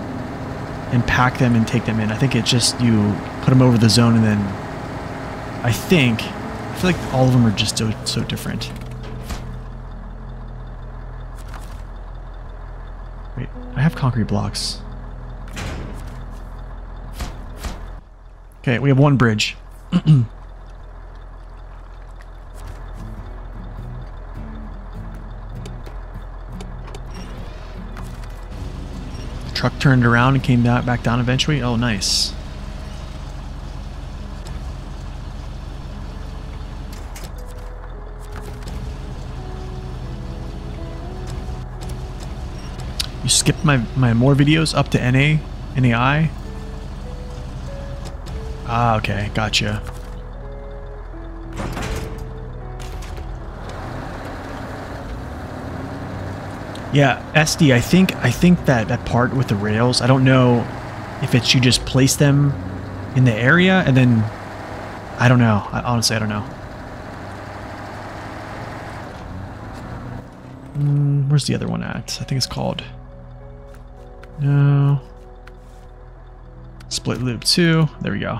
and pack them and take them in. I think it's just you put them over the zone and then I think I feel like all of them are just so, so different. Wait, I have concrete blocks. Okay, we have one bridge. truck turned around and came back down eventually. Oh, nice. Skipped my, my Amur videos up to NA, NAI? Ah, okay, gotcha. Yeah, SD, I think I think that that part with the rails, I don't know if it's you just place them in the area and then I don't know. I, honestly, I don't know. Mm, where's the other one at? I think it's called No. Split loop 2. There we go.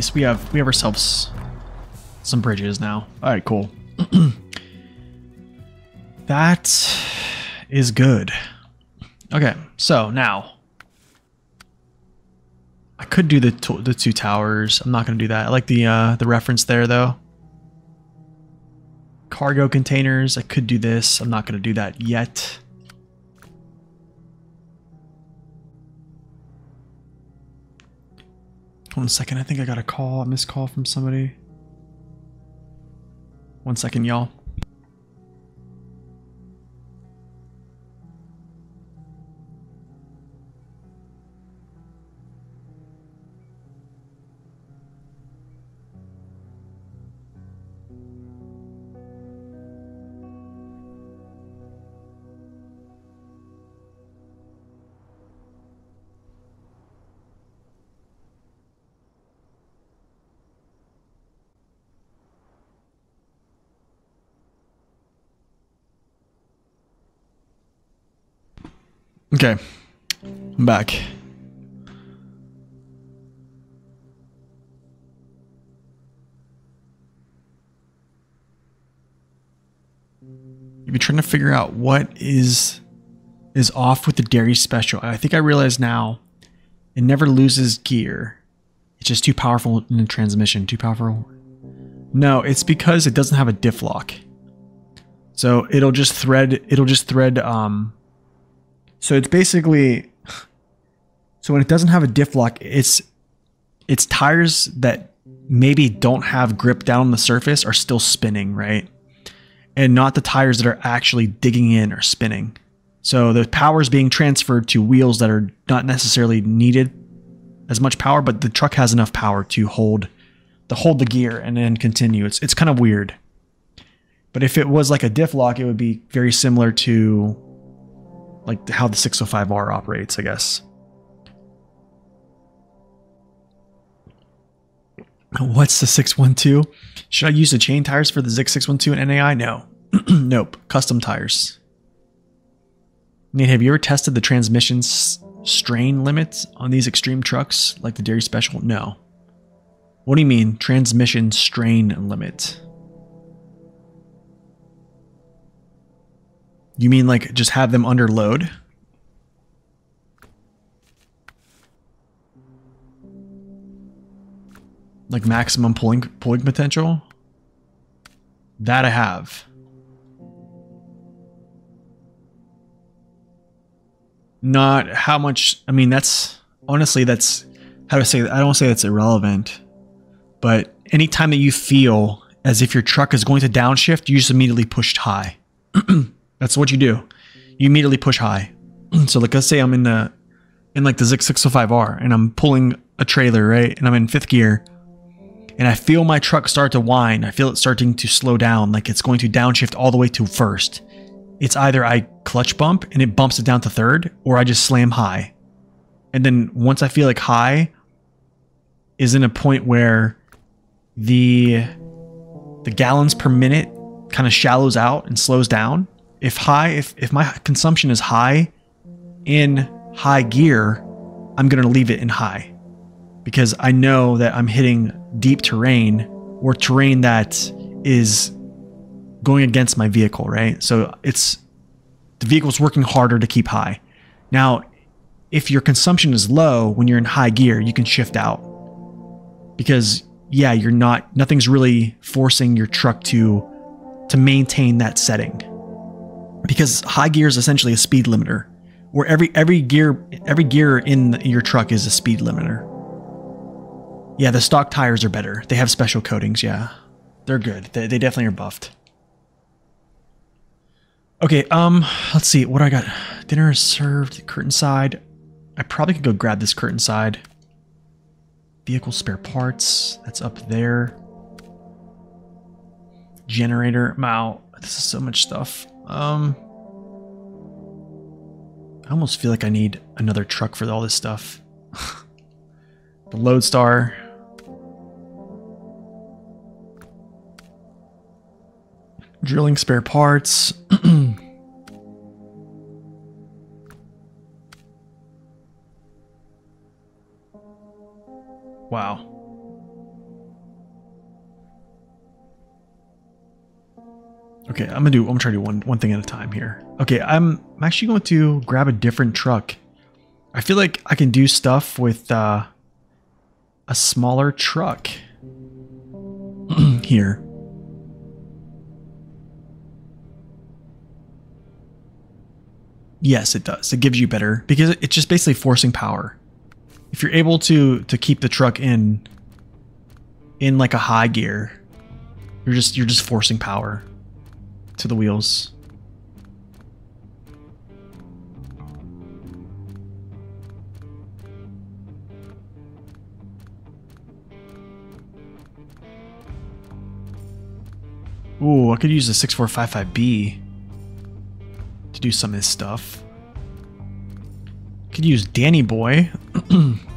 Nice. We have we have ourselves some bridges now. All right, cool. that is good. Okay, so now I could do the the two towers. I'm not going to do that. I like the uh, the reference there though. Cargo containers. I could do this. I'm not going to do that yet. One second, I think I got a call, a missed call from somebody. One second, y'all. Okay. I'm back. You've been trying to figure out what is is off with the Derry Special. I think I realize now it never loses gear. It's just too powerful in the transmission. Too powerful. No, it's because it doesn't have a diff lock. So it'll just thread. It'll just thread. Um. So it's basically. So when it doesn't have a diff lock, it's it's tires that maybe don't have grip down on the surface are still spinning, right? And not the tires that are actually digging in or spinning. So the power is being transferred to wheels that are not necessarily needed as much power, but the truck has enough power to hold to hold the gear and then continue. It's it's kind of weird. But if it was like a diff lock, it would be very similar to like how the 605R operates, I guess. What's the 612? Should I use the chain tires for the Zik 612 and NAI? No. nope. Custom tires. Nate, have you ever tested the transmission strain limits on these extreme trucks like the Derry Special? No. What do you mean, transmission strain limit? You mean like just have them under load? Like maximum pulling pulling potential? That I have. Not how much I mean that's honestly that's how to say I don't say that's irrelevant. But anytime that you feel as if your truck is going to downshift, you just immediately pushed high. that's what you do. You immediately push high. so like let's say I'm in the in like the Zik 605R and I'm pulling a trailer, right? And I'm in fifth gear and I feel my truck start to whine. I feel it starting to slow down, like it's going to downshift all the way to first. It's either I clutch bump and it bumps it down to third, or I just slam high. And then once I feel like high is in a point where the the gallons per minute kind of shallows out and slows down. If high, if, if my consumption is high in high gear, I'm going to leave it in high because I know that I'm hitting deep terrain or terrain that is going against my vehicle, right? So it's the vehicle's working harder to keep high. Now, if your consumption is low when you're in high gear, you can shift out because yeah, you're not nothing's really forcing your truck to to maintain that setting. Because high gear is essentially a speed limiter where every every gear every gear in your truck is a speed limiter. Yeah, the stock tires are better. They have special coatings, yeah. They're good. They, they definitely are buffed. Okay, um, let's see. What I got? Dinner is served. Curtain side. I probably could go grab this curtain side. Vehicle spare parts. That's up there. Generator. Wow, this is so much stuff. Um, I almost feel like I need another truck for all this stuff. the Loadstar. Drilling spare parts. wow. Okay, I'm gonna do. I'm gonna try to do one one thing at a time here. Okay, I'm I'm actually going to grab a different truck. I feel like I can do stuff with uh, a smaller truck here. Yes, it does. It gives you better because it's just basically forcing power. If you're able to to keep the truck in in like a high gear, you're just you're just forcing power to the wheels. Ooh, I could use the 6455B to do some of this stuff. Could use Danny Boy.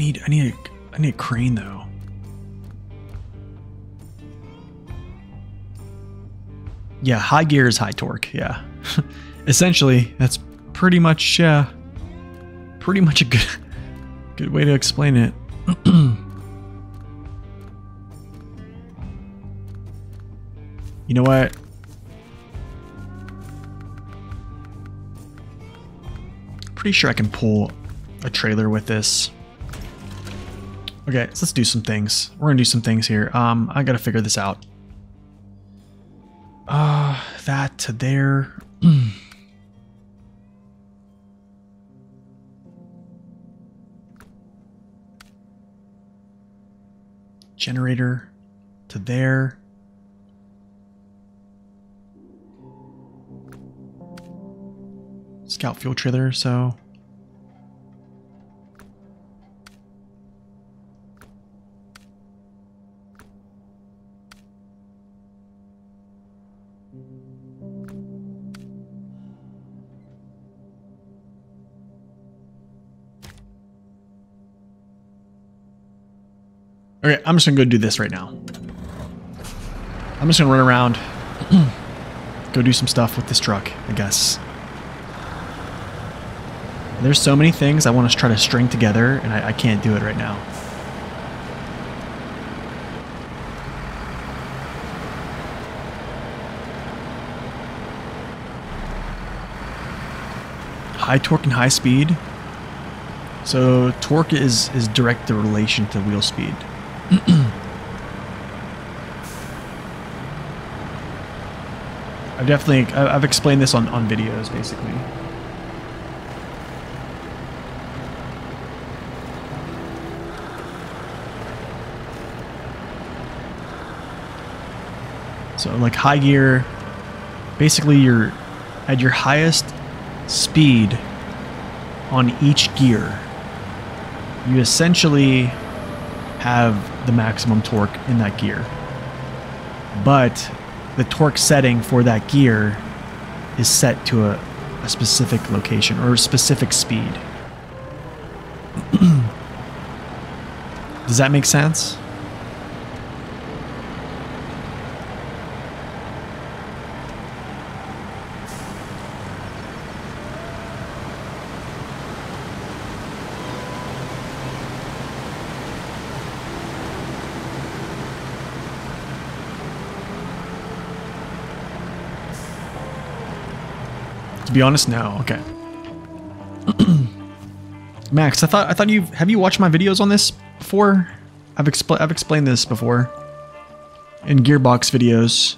need I need a I need a crane though. Yeah, high gear is high torque. Yeah, essentially that's pretty much uh, pretty much a good good way to explain it. you know what? Pretty sure I can pull a trailer with this. Okay, so let's do some things. We're gonna do some things here. Um, I gotta figure this out. Uh, that to there. Generator to there. Scout fuel trailer, so Okay, I'm just gonna go do this right now. I'm just gonna run around, go do some stuff with this truck, I guess. There's so many things I want to try to string together, and I, I can't do it right now. High torque and high speed. So torque is is direct the relation to wheel speed. I've definitely I've explained this on on videos basically. So like high gear, basically you're at your highest speed on each gear. You essentially have the maximum torque in that gear. But the torque setting for that gear is set to a, a specific location or a specific speed. Does that make sense? To be honest, no. Okay. Max, I thought I thought you have you watched my videos on this before? I've expl I've explained this before in Gearbox videos.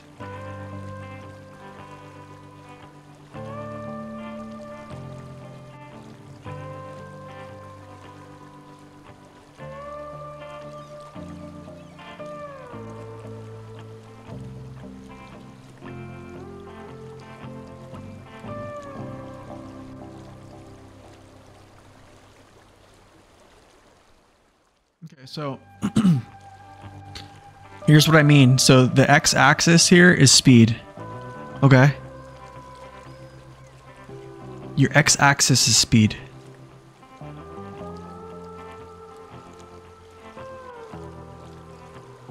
Here's what I mean. So the x-axis here is speed. Okay. Your x-axis is speed.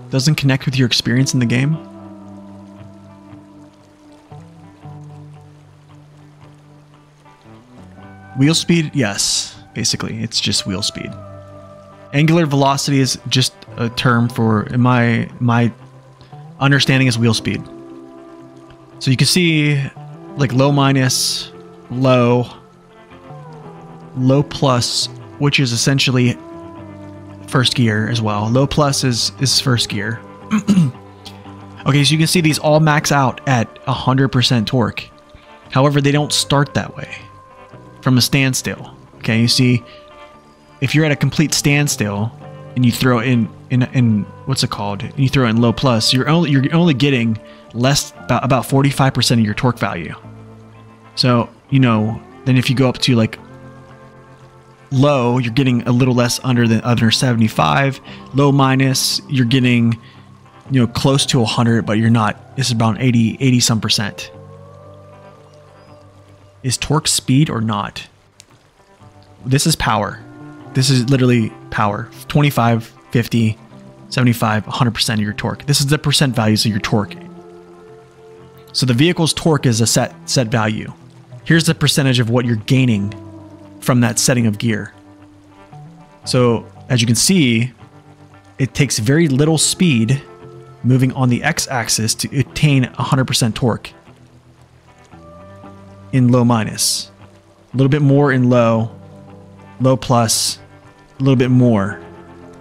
Doesn't connect with your experience in the game? Wheel speed? Yes. Basically, it's just wheel speed. Angular velocity is just a term for my my understanding is wheel speed. So you can see like low minus, low, low plus, which is essentially first gear as well. Low plus is is first gear. okay, so you can see these all max out at 100% torque. However, they don't start that way from a standstill. Okay, you see if you're at a complete standstill and you throw in in in what's it called? You throw in low plus, you're only you're only getting less about about 45% of your torque value. So, you know, then if you go up to like low, you're getting a little less under than under 75. Low minus, you're getting you know close to 100, but you're not. It's about 80 80 some percent. Is torque speed or not? This is power. This is literally power 25, 50, 75, 100% of your torque. This is the percent values of your torque. So the vehicle's torque is a set set value. Here's the percentage of what you're gaining from that setting of gear. So as you can see, it takes very little speed moving on the x-axis to attain 100% torque in low minus. A little bit more in low, low plus, a little bit more.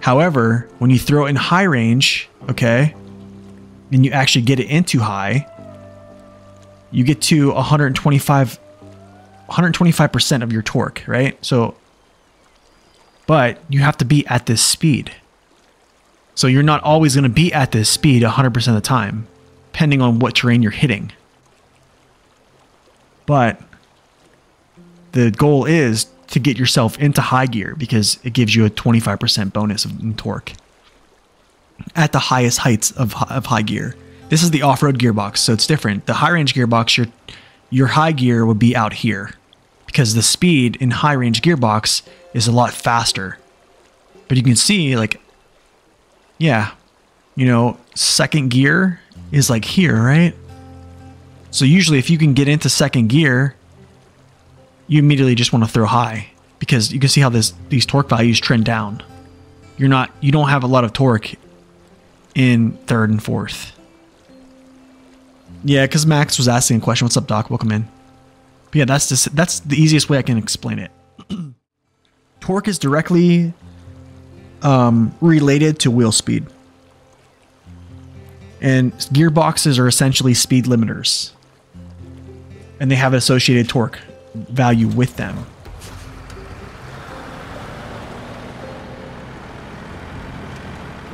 However, when you throw it in high range, okay, and you actually get it into high, you get to 125 125% of your torque, right? So but you have to be at this speed. So you're not always going to be at this speed 100% of the time, depending on what terrain you're hitting. But the goal is to get yourself into high gear because it gives you a 25% bonus in torque at the highest heights of, of high gear. This is the off-road gearbox, so it's different. The high range gearbox, your your high gear would be out here because the speed in high range gearbox is a lot faster. But you can see like yeah, you know, second gear is like here, right? So usually if you can get into second gear, you immediately just want to throw high because you can see how this these torque values trend down. You're not you don't have a lot of torque in third and fourth. Yeah, because Max was asking a question. What's up, Doc? Welcome in. But yeah, that's just that's the easiest way I can explain it. torque is directly um, related to wheel speed. And gearboxes are essentially speed limiters. And they have an associated torque value with them.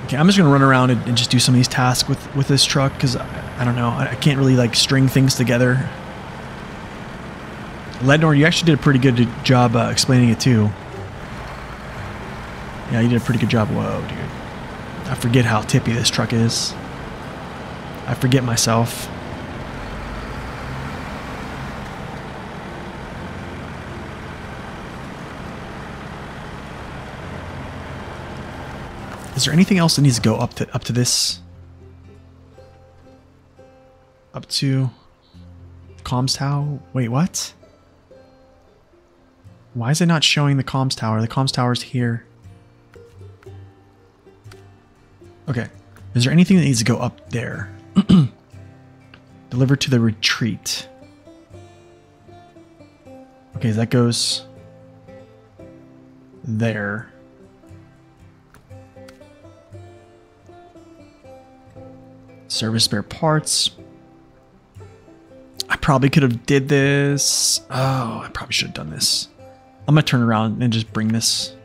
Okay, I'm just gonna run around and, and, just do some of these tasks with with this truck because I, I, don't know I, I, can't really like string things together. Lednor, you actually did a pretty good job uh, explaining it too. Yeah, you did a pretty good job. Whoa, dude! I forget how tippy this truck is. I forget myself. Is there anything else that needs to go up to up to this? Up to comms tower? Wait, what? Why is it not showing the comms tower? The comms tower's here. Okay. Is there anything that needs to go up there? Deliver to the retreat. Okay, that goes there. Service spare parts. I probably could have did this. Oh, I probably should have done this. I'm gonna turn around and just bring this.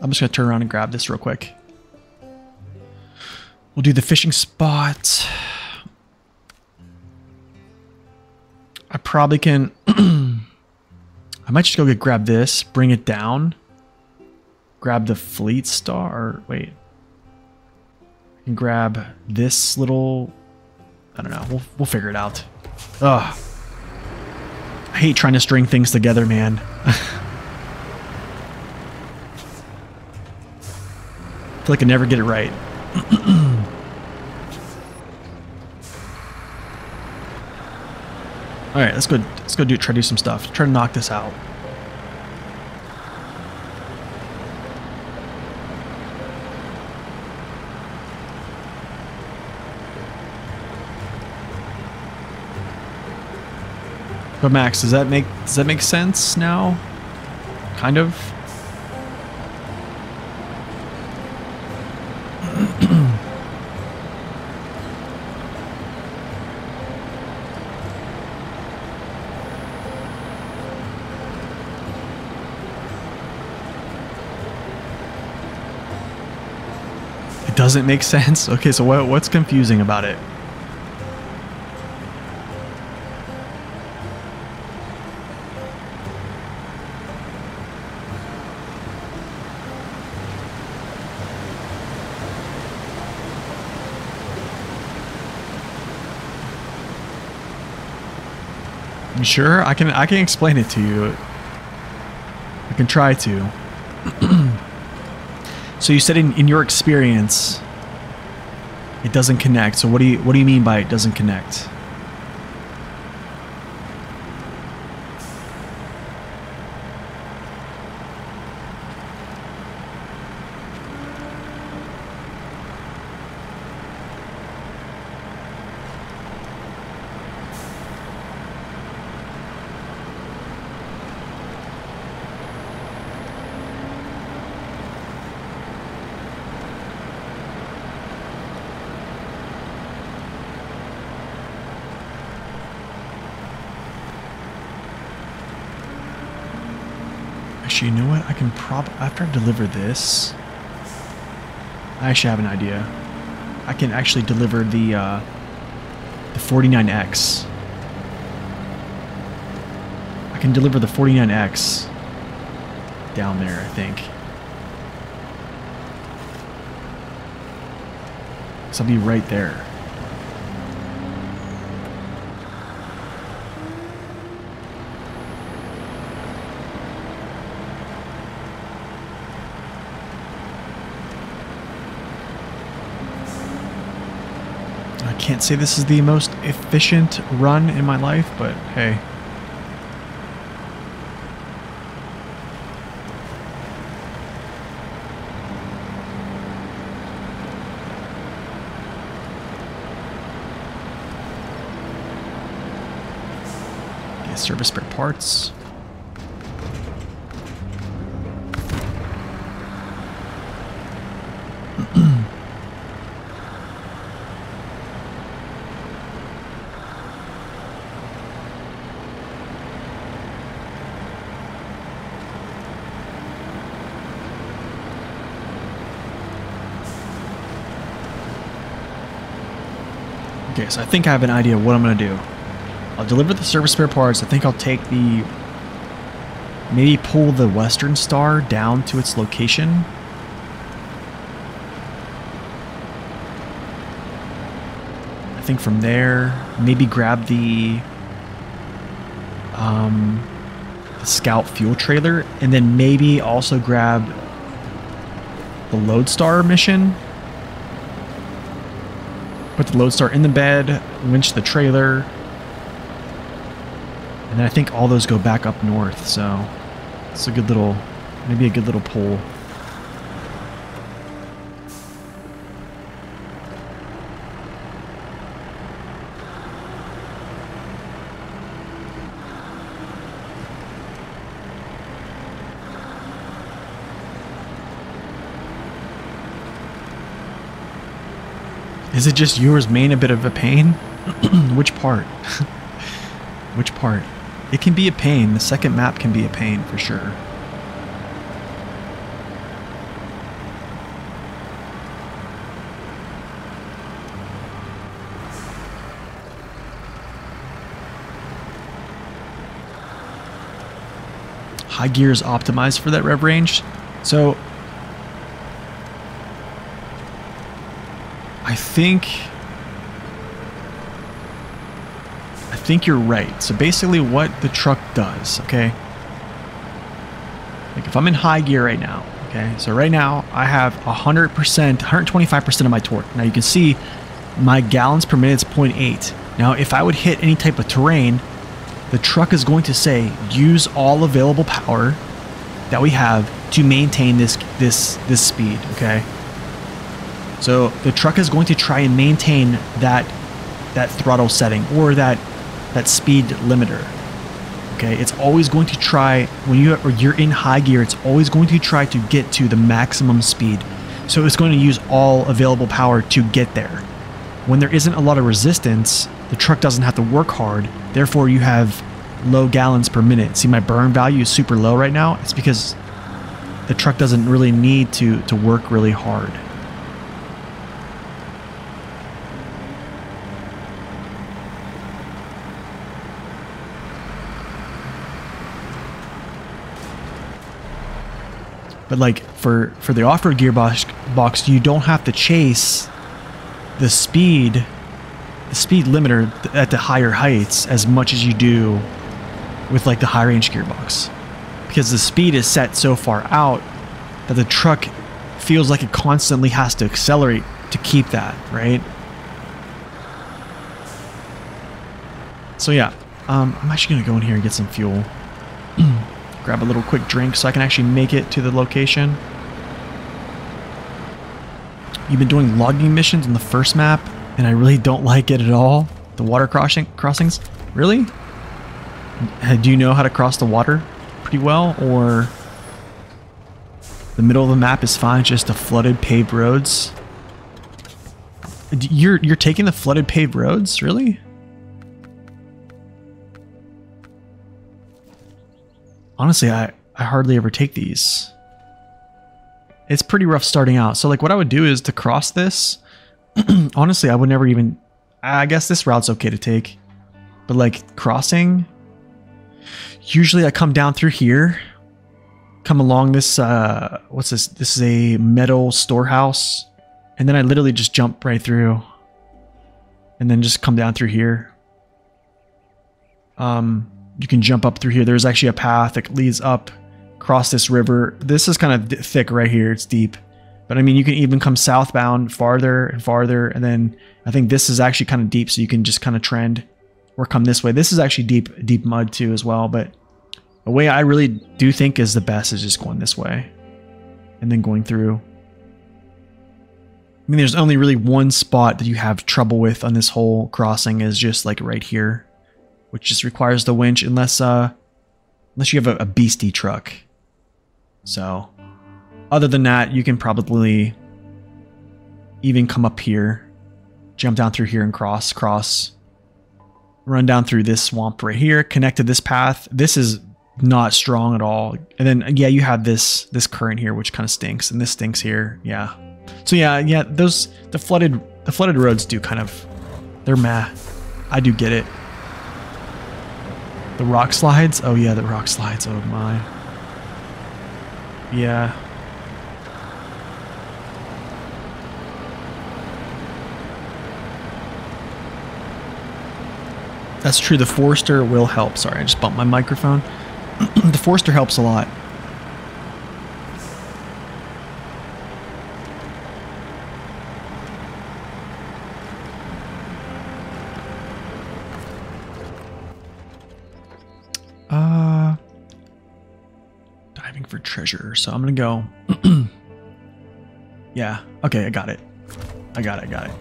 I'm just gonna turn around and grab this real quick. We'll do the fishing spot. I probably can... I might just go get grab this, bring it down. Grab the Fleetstar. Wait grab this little... I don't know. We'll, we'll figure it out. Ugh. I hate trying to string things together, man. I feel like I never get it right. Alright, let's go let's go do try to do some stuff. Try to knock this out. But Max, does that make does that make sense now? Kind of. it doesn't make sense. Okay, so what what's confusing about it? Sure? I can I can explain it to you. I can try to. so you said in, in your experience, It doesn't connect. So what do you what do you mean by it doesn't connect? Actually, you know what? I can prob after I deliver this. I actually have an idea. I can actually deliver the uh, the 49X. I can deliver the 49X down there, I think. So I'll be right there. Can't say this is the most efficient run in my life, but hey. Get service spare parts. Okay, so I think I have an idea what I'm going to do. I'll deliver the service spare parts. I think I'll take the... Maybe pull the Western Star down to its location. I think from there, maybe grab the... Um, the Scout fuel trailer, and then maybe also grab the Loadstar mission put the Loadstar in the bed, winch the trailer, and then I think all those go back up north. So it's a good little, maybe a good little pull. Is it just yours main a bit of a pain? Which part? Which part? It can be a pain. The second map can be a pain for sure. High gear is optimized for that rev range. So think I think you're right. So basically what the truck does, okay? Like if I'm in high gear right now, okay? So right now I have 100%, 125% of my torque. Now you can see my gallons per minute is 0.8. Now if I would hit any type of terrain, the truck is going to say use all available power that we have to maintain this this this speed, okay? So the truck is going to try and maintain that that throttle setting or that that speed limiter. Okay, it's always going to try when you or you're in high gear. It's always going to try to get to the maximum speed. So it's going to use all available power to get there. When there isn't a lot of resistance, the truck doesn't have to work hard. Therefore, you have low gallons per minute. See, my burn value is super low right now. It's because the truck doesn't really need to to work really hard. But like for for the off-road gearbox box, you don't have to chase the speed the speed limiter at the higher heights as much as you do with like the high range gearbox because the speed is set so far out that the truck feels like it constantly has to accelerate to keep that, right? So yeah, um, I'm actually going to go in here and get some fuel. Grab a little quick drink so I can actually make it to the location. You've been doing logging missions in the first map, and I really don't like it at all. The water crossing crossings, really? Uh, Do you know how to cross the water pretty well, or the middle of the map is fine, just the flooded paved roads? You're you're taking the flooded paved roads, really? Honestly, I I hardly ever take these. It's pretty rough starting out. So like what I would do is to cross this, honestly, I would never even I guess this route's okay to take. But like crossing usually I come down through here, come along this uh what's this? This is a metal storehouse and then I literally just jump right through and then just come down through here. Um you can jump up through here. There's actually a path that leads up across this river. This is kind of thick right here. It's deep. But I mean, you can even come southbound farther and farther. And then I think this is actually kind of deep. So you can just kind of trend or come this way. This is actually deep, deep mud too as well. But the way I really do think is the best is just going this way and then going through. I mean, there's only really one spot that you have trouble with on this whole crossing is just like right here, which just requires the winch unless, uh, unless you have a, a beastie truck. So, other than that, you can probably even come up here, jump down through here and cross, cross, run down through this swamp right here, connect to this path. This is not strong at all. And then yeah, you have this this current here which kind of stinks and this stinks here. Yeah. So yeah, yeah, those the flooded the flooded roads do kind of they're meh. I do get it. The rock slides? Oh yeah, the rock slides. Oh my. Yeah. That's true. The Forester will help. Sorry, I just bumped my microphone. the Forester helps a lot. Treasure. So I'm gonna go. yeah. Okay, I got it. I got it. I got it.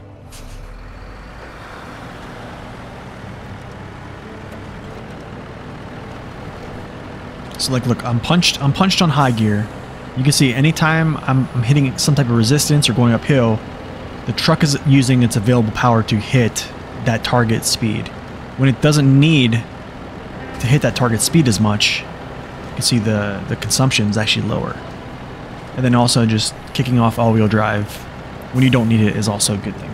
So like, look, I'm punched. I'm punched on high gear. You can see anytime I'm, I'm hitting some type of resistance or going uphill, the truck is using its available power to hit that target speed. When it doesn't need to hit that target speed as much, can see the the consumption is actually lower. And then also just kicking off all-wheel drive when you don't need it is also a good thing.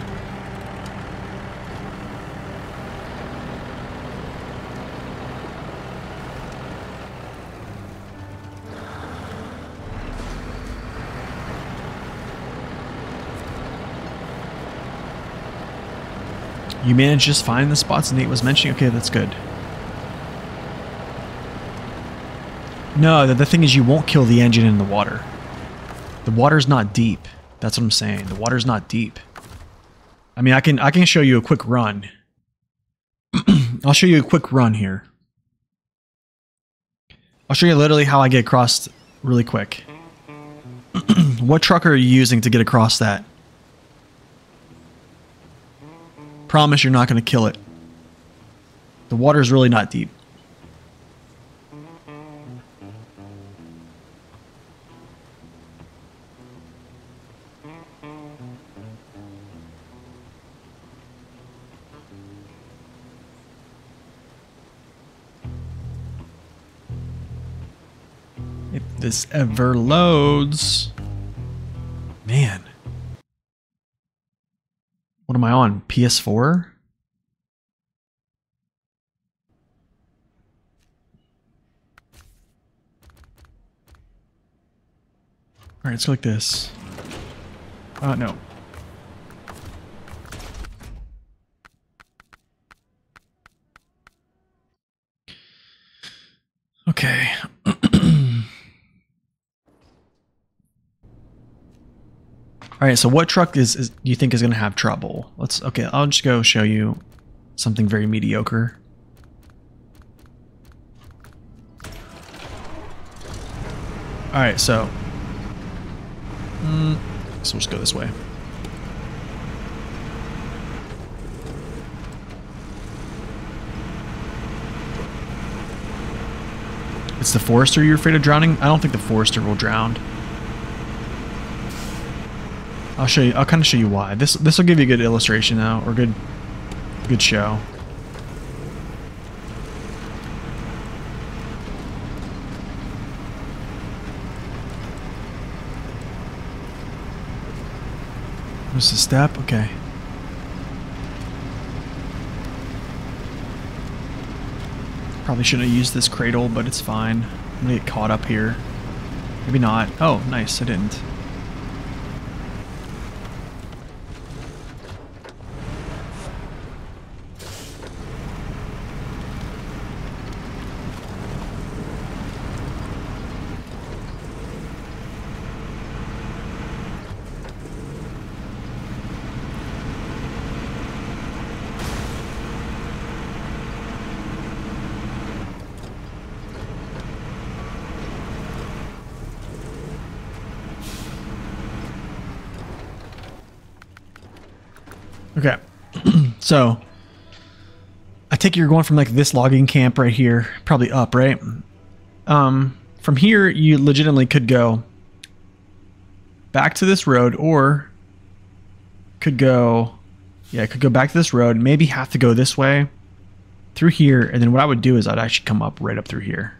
You managed just fine the spots Nate was mentioning. Okay, that's good. No, the, the thing is you won't kill the engine in the water. The water's not deep. That's what I'm saying. The water's not deep. I mean, I can I can show you a quick run. I'll show you a quick run here. I'll show you literally how I get across really quick. what truck are you using to get across that? Promise you're not going to kill it. The water's really not deep. This ever loads. Man. What am I on? PS4? Alright, let's go like this. Uh, no. Okay. All right, so what truck is, is you think is going to have trouble? Let's okay, I'll just go show you something very mediocre. All right, so mm, so we'll just go this way. It's the forester you're afraid of drowning? I don't think the forester will drown. I'll show you. I'll kind of show you why. This this will give you a good illustration though, or good good show. What's the step? Okay. Probably shouldn't have used this cradle, but it's fine. I'm gonna get caught up here. Maybe not. Oh, nice. I didn't. Okay. So I take you're going from like this logging camp right here, probably up, right? Um from here you legitimately could go back to this road or could go yeah, could go back to this road, maybe have to go this way through here, and then what I would do is I'd actually come up right up through here.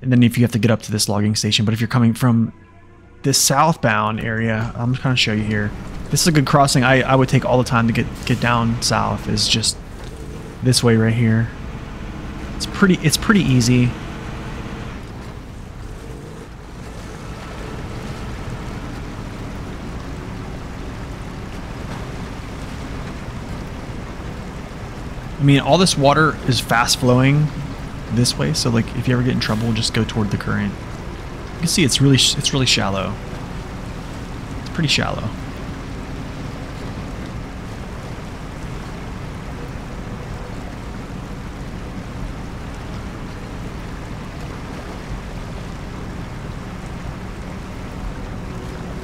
And then if you have to get up to this logging station, but if you're coming from this southbound area, I'm just going to show you here. This is a good crossing. I, I would take all the time to get, get down south is just this way right here. It's pretty, it's pretty easy. I mean, all this water is fast flowing this way, so like if you ever get in trouble, just go toward the current. You can see it's really it's really shallow. It's pretty shallow.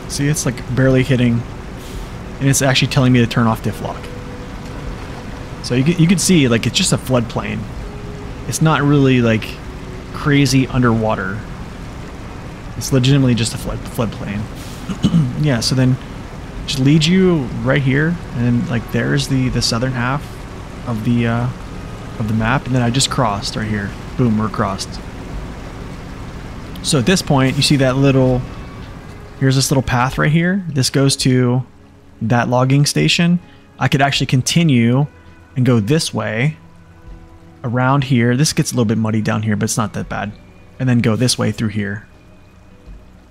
See, it's like barely hitting, and it's actually telling me to turn off diff lock. So you can, you can see like it's just a floodplain. It's not really like crazy underwater. It's legitimately just a flood floodplain. yeah, so then just leads you right here, and like there's the the southern half of the uh, of the map, and then I just crossed right here. Boom, we're crossed. So at this point, you see that little. Here's this little path right here. This goes to that logging station. I could actually continue and go this way around here. This gets a little bit muddy down here, but it's not that bad. And then go this way through here.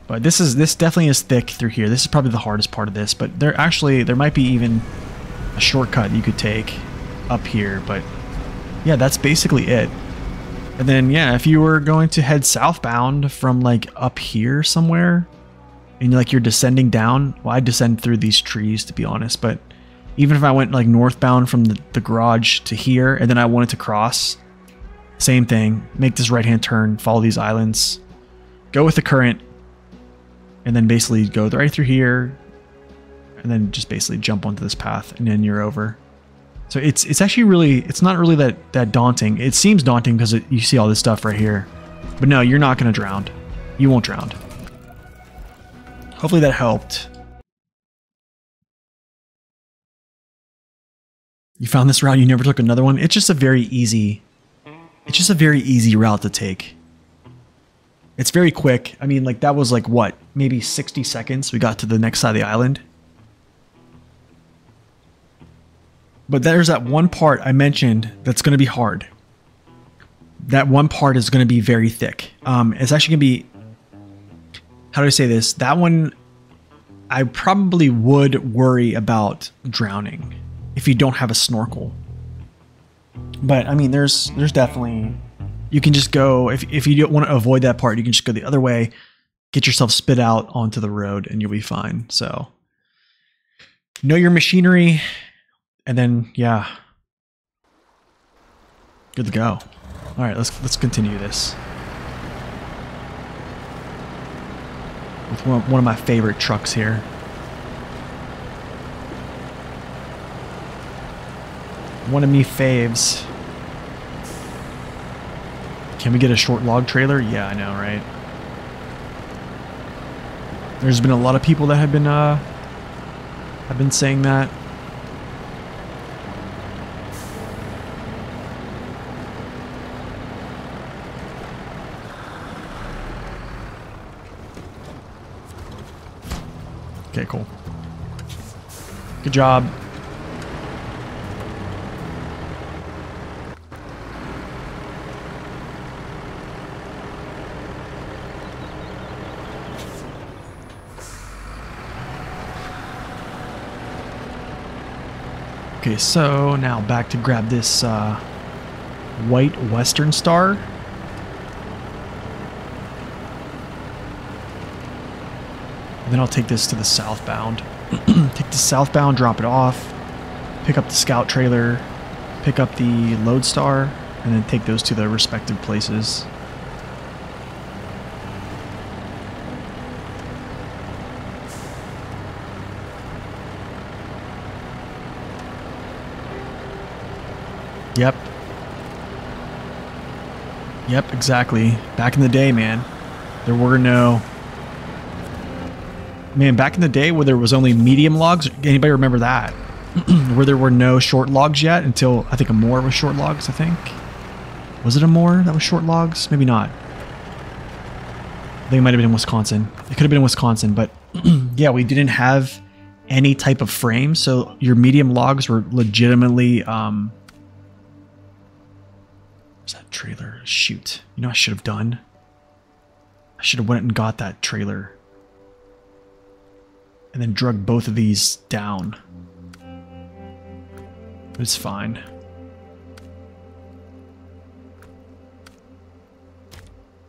But this is this definitely is thick through here. This is probably the hardest part of this, but there actually there might be even a shortcut you could take up here, but yeah, that's basically it. And then yeah, if you were going to head southbound from like up here somewhere and like you're descending down, well I descend through these trees to be honest, but even if I went like northbound from the, the garage to here and then I wanted to cross, same thing, make this right hand turn, follow these islands, go with the current, and then basically go right through here and then just basically jump onto this path and then you're over. So it's it's actually really it's not really that that daunting. It seems daunting because you see all this stuff right here. But no, you're not going to drown. You won't drown. Hopefully that helped. You found this route, you never took another one. It's just a very easy it's just a very easy route to take. It's very quick. I mean, like that was like what, maybe 60 seconds we got to the next side of the island. But there's that one part I mentioned that's going to be hard. That one part is going to be very thick. Um, it's actually going to be, how do I say this? That one, I probably would worry about drowning if you don't have a snorkel. But I mean, there's there's definitely you can just go if if you don't want to avoid that part, you can just go the other way, get yourself spit out onto the road, and you'll be fine. So know your machinery, and then yeah, good to go. All right, let's let's continue this. with one, one of my favorite trucks here. One of me faves. Can we get a short log trailer? Yeah, I know, right? There's been a lot of people that have been uh have been saying that. Okay, cool. Good job. Okay, so now back to grab this uh, white Western Star. And then I'll take this to the southbound. take the southbound, drop it off, pick up the scout trailer, pick up the Loadstar, and then take those to the respective places. Yep. Yep, exactly. Back in the day, man, there were no Man, back in the day where there was only medium logs, anybody remember that? where there were no short logs yet until I think Amur was short logs, I think. Was it Amur that was short logs? Maybe not. I think it might have been in Wisconsin. It could have been in Wisconsin, but yeah, we didn't have any type of frame, so your medium logs were legitimately um Where's that trailer? Shoot. You know I should have done? I should have went and got that trailer and then drug both of these down. It's fine.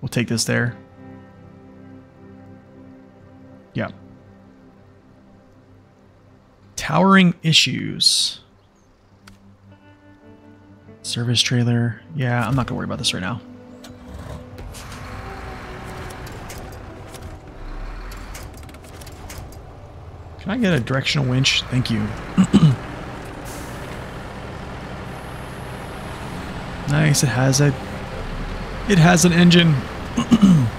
We'll take this there. Yeah. Towering issues. Service trailer. Yeah, I'm not to worry about this right now. Can I get a directional winch? Thank you. nice, it has a... It has an engine.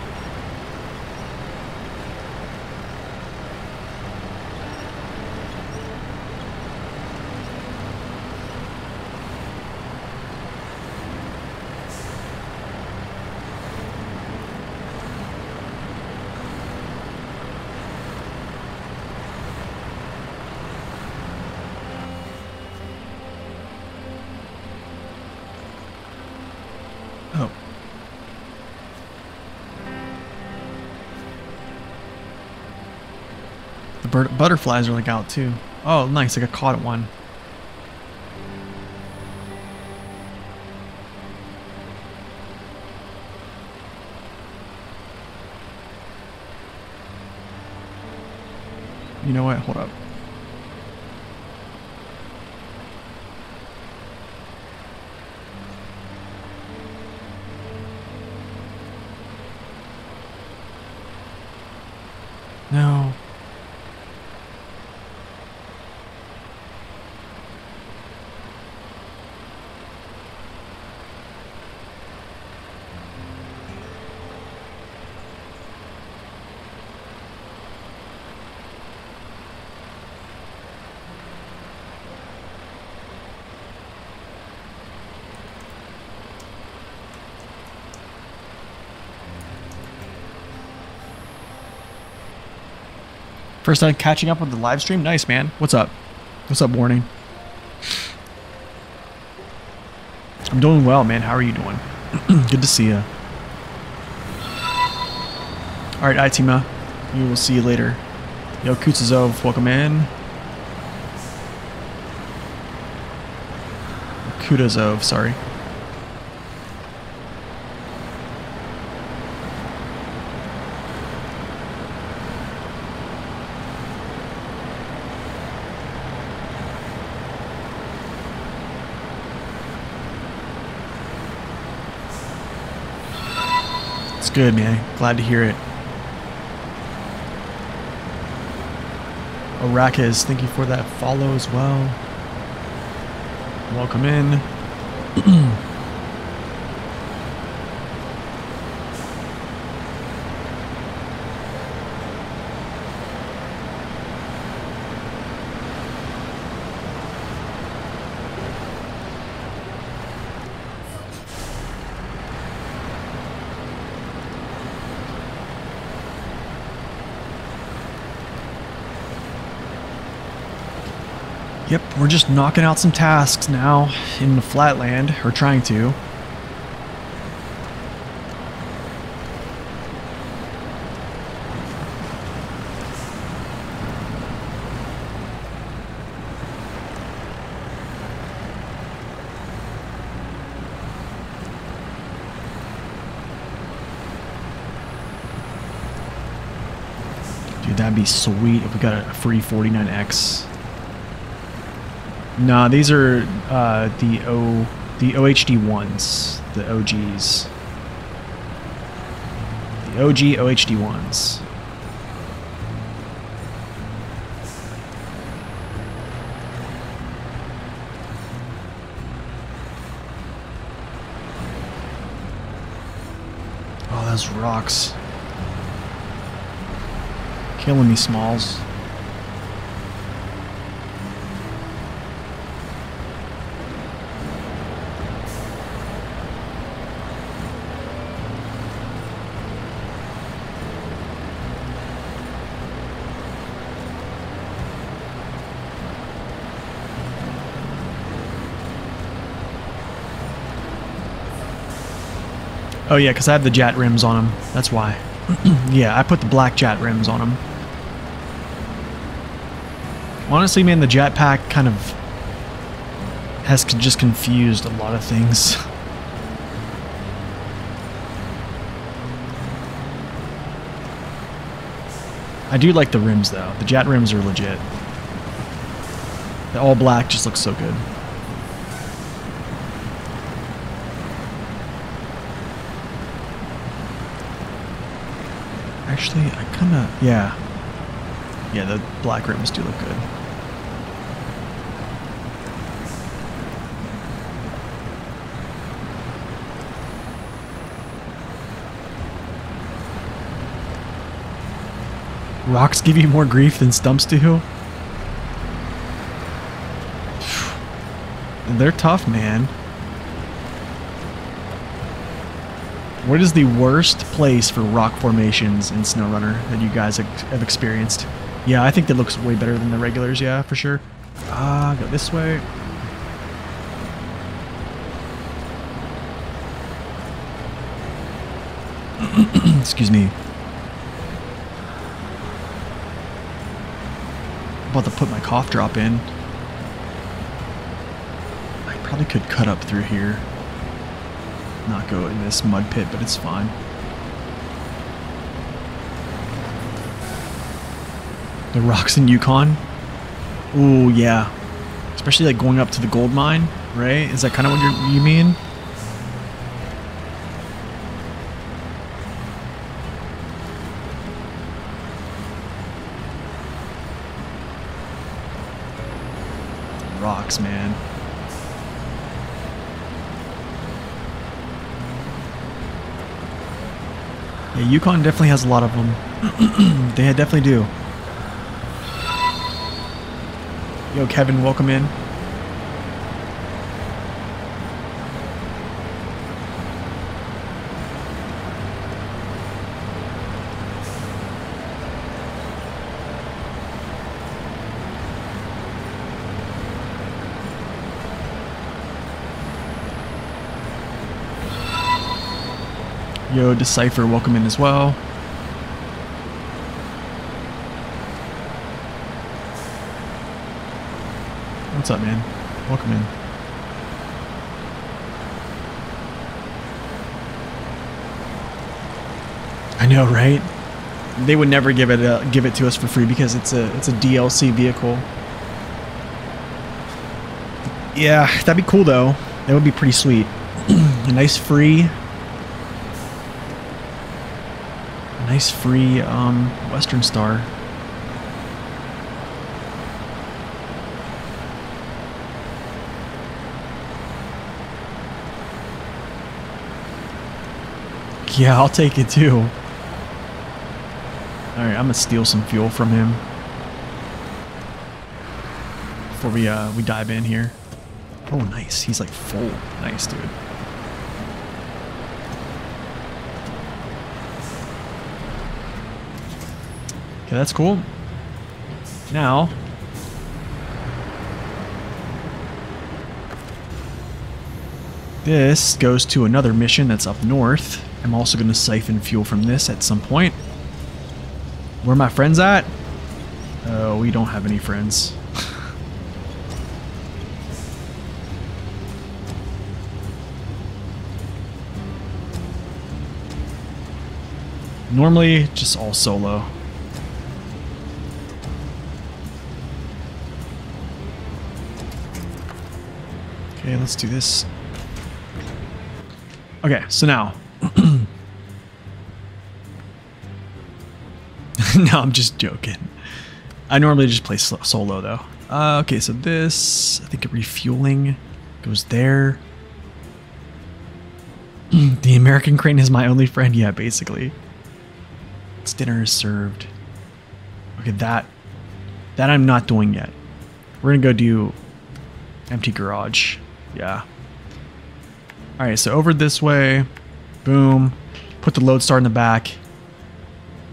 butterflies are like out too. Oh, nice. I got caught at one. You know what? Hold up. No. First time catching up with the live stream. Nice, man. What's up? What's up, Warning? I'm doing well, man. How are you doing? Good to see you. All right, Itima. We will see you later. Yo, Kutsuzov, welcome in. Kutazov, sorry. Good, man. Glad to hear it. Arrakis, thank you for that follow as well. Welcome in. just knocking out some tasks now in the flatland, or trying to. Dude, that'd be sweet if we got a free 49X. Nah, these are uh, the O the OHD ones, the OGs. The OG OHD ones. Oh, those rocks. Killing me, Smalls. Oh yeah, because I have the jet rims on them. That's why. yeah, I put the black jet rims on them. Honestly, man, the jetpack kind of has just confused a lot of things. I do like the rims though. The jet rims are legit. The all black just looks so good. Actually, I kind of yeah, yeah. The black rims do look good. Rocks give you more grief than stumps do. They're tough, man. What is the worst place for rock formations in SnowRunner that you guys have experienced? Yeah, I think that looks way better than the regulars, yeah, for sure. Ah, go this way. Excuse me. about to put my cough drop in. I probably could cut up through here. Not go in this mud pit, but it's fine. The rocks in Yukon? Ooh, yeah. Especially like going up to the gold mine, right? Is that kind of what you you mean? Rocks, man. Yeah, Yukon definitely has a lot of them. they definitely do. Yo, Kevin, welcome in. Yo, Decipher, welcome in as well. What's up, man? Welcome in. I know, right? They would never give it uh, give it to us for free because it's a it's a DLC vehicle. Yeah, that'd be cool though. That would be pretty sweet. a nice free nice free um, Western Star. Yeah, I'll take it too. Alright, I'm gonna steal some fuel from him. Before we, uh, we dive in here. Oh, nice. He's like full. Nice, dude. Okay, that's cool. Now This goes to another mission that's up north. I'm also going to siphon fuel from this at some point. Where my friends at? Oh, we don't have any friends. Normally, just all solo. Okay, let's do this. Okay, so now. no, I'm just joking. I normally just play solo though. Uh, okay, so this, I think refueling goes there. the American crane is my only friend. Yeah, basically. It's dinner is served. Okay, that, that I'm not doing yet. We're gonna go do empty garage. Yeah. All right, so over this way, boom, put the Loadstar in the back.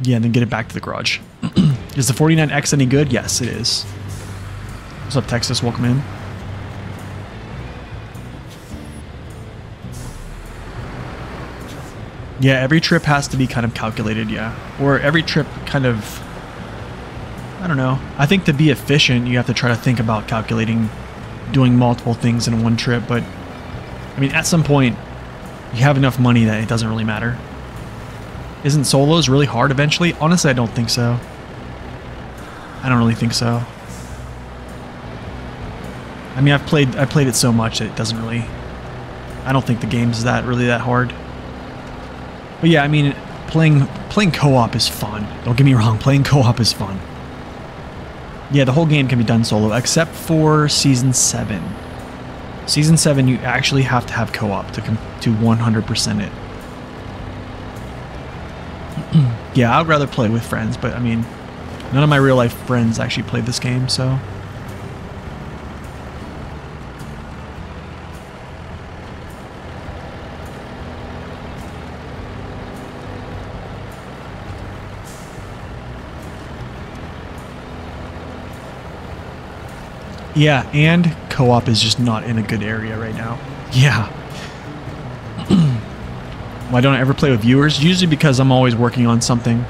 Yeah, and then get it back to the garage. is the 49X any good? Yes, it is. What's up, Texas? Welcome in. Yeah, every trip has to be kind of calculated, yeah. Or every trip kind of... I don't know. I think to be efficient, you have to try to think about calculating doing multiple things in one trip, but I mean, at some point, you have enough money that it doesn't really matter. Isn't solos really hard eventually? Honestly, I don't think so. I don't really think so. I mean, I've played I played it so much that it doesn't really. I don't think the game's that really that hard. But yeah, I mean, playing playing co-op is fun. Don't get me wrong, playing co-op is fun. Yeah, the whole game can be done solo, except for season seven. Season 7, you actually have to have co-op to, to 100% it. yeah, I'd rather play with friends, but I mean, none of my real life friends actually played this game, so... Yeah, and co-op is just not in a good area right now. Yeah. Why don't I ever play with viewers? Usually because I'm always working on something.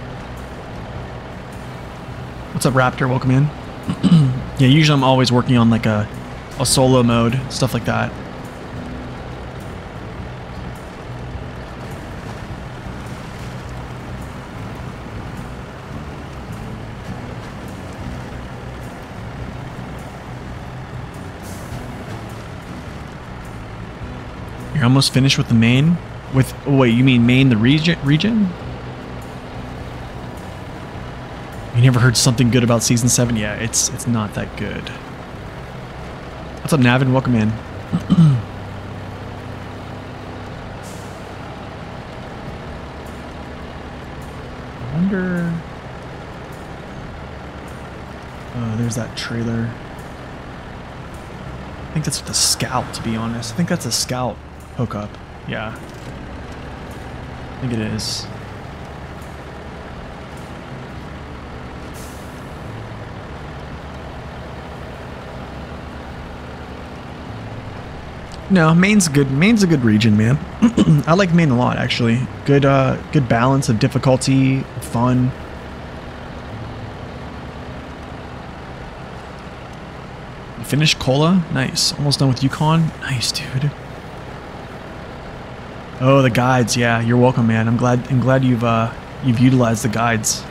What's up, Raptor? Welcome in. yeah, usually I'm always working on like a, a solo mode, stuff like that. Almost finished with the main? With oh wait, you mean main the region? Region? You never heard something good about season seven? Yeah, it's it's not that good. What's up, Navin? Welcome in. I wonder. Oh, there's that trailer. I think that's the scout, to be honest. I think that's a scout hookup. Yeah. I think it is. No, Maine's good. Maine's a good region, man. I like Maine a lot, actually. Good, uh, good balance of difficulty, fun. Finished Kola, Nice. Almost done with Yukon? Nice, dude. Oh, the guides. Yeah, you're welcome, man. I'm glad. I'm glad you've uh, you've utilized the guides.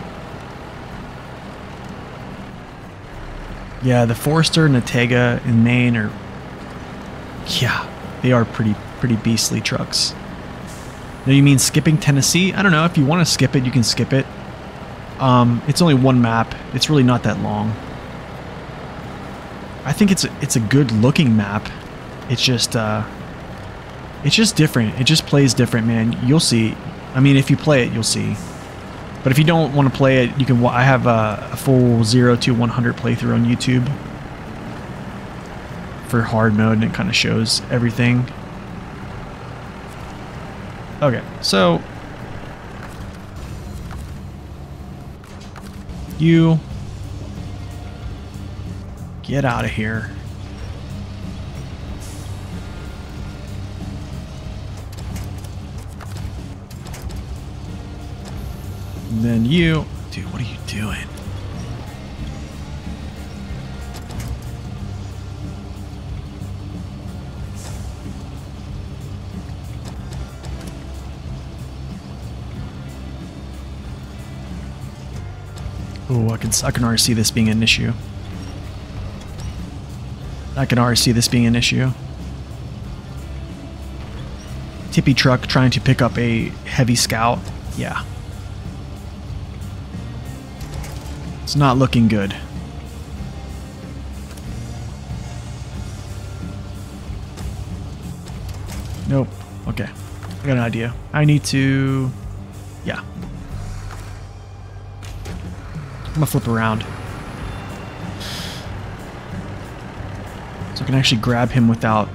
Yeah, the Forester and the Tega in Maine are. Yeah, they are pretty pretty beastly trucks. Now you mean skipping Tennessee? I don't know. If you want to skip it, you can skip it. Um, it's only one map. It's really not that long. I think it's a, it's a good looking map. It's just uh, it's just different. It just plays different, man. You'll see. I mean, if you play it, you'll see. But if you don't want to play it, you can. I have a, a full zero to 100 playthrough on YouTube for hard mode, and it kind of shows everything. Okay, so you get out of here. And then you, dude, what are you doing? Oh, I can I can already see this being an issue. I can already see this being an issue. Tippy truck trying to pick up a heavy scout. Yeah. It's not looking good. Nope. Okay. I got an idea. I need to... Yeah. I'm gonna flip around. So I can actually grab him without...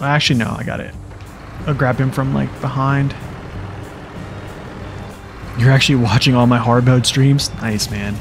Well, actually, no, I got it. I'll grab him from, like, behind. You're actually watching all my hard mode streams? Nice, man.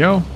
Go.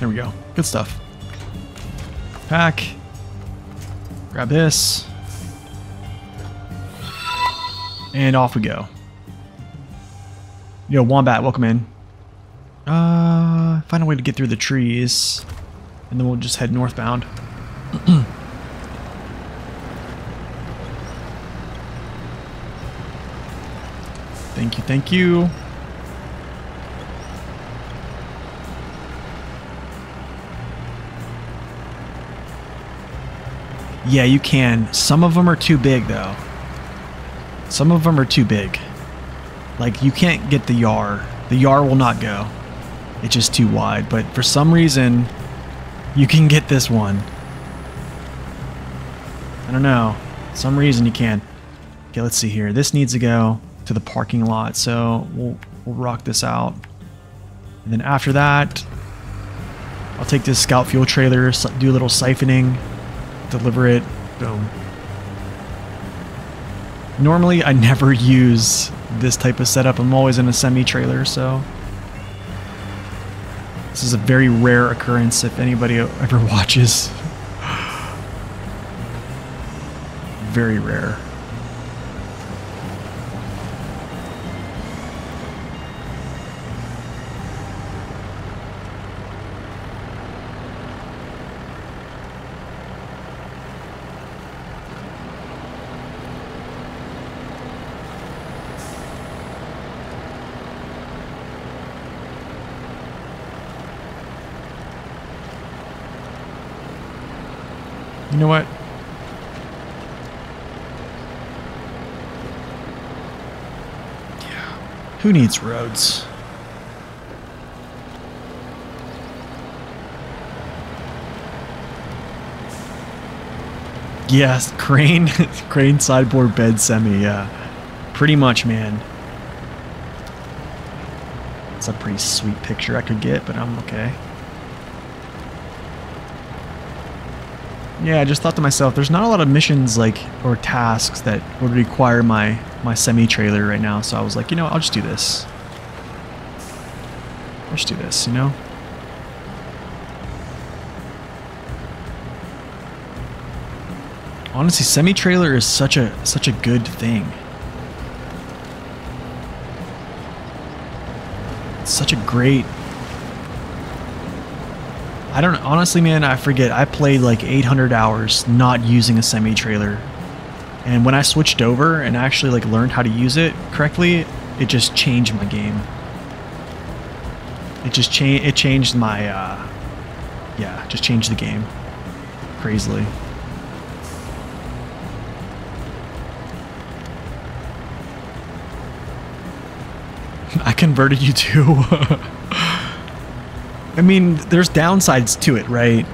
There we go. Good stuff. Pack. Grab this. And off we go. Yo, Wombat, welcome in. Uh, find a way to get through the trees. And then we'll just head northbound. thank you, thank you. Yeah, you can. Some of them are too big, though. Some of them are too big. Like, you can't get the Yar. The Yar will not go. It's just too wide. But for some reason, you can get this one. I don't know. Some reason you can. Okay, let's see here. This needs to go to the parking lot, so we'll, we'll rock this out. And then after that, I'll take this scout fuel trailer, do a little siphoning, deliver it, boom. Normally, I never use this type of setup. I'm always in a semi-trailer, so... This is a very rare occurrence if anybody ever watches. very rare. You know what? Yeah. Who needs roads? Yes, crane, crane sideboard bed semi. Yeah, pretty much, man. It's a pretty sweet picture I could get, but I'm okay. Yeah, I just thought to myself, there's not a lot of missions like or tasks that would require my my semi trailer right now. So I was like, you know, I'll just do this. I'll just do this, you know. Honestly, semi trailer is such a such a good thing. It's such a great I don't honestly, man. I forget. I played like 800 hours not using a semi trailer, and when I switched over and actually like learned how to use it correctly, it just changed my game. It just changed. It changed my, uh, yeah, just changed the game, crazily. I converted you too. I mean, there's downsides to it, right?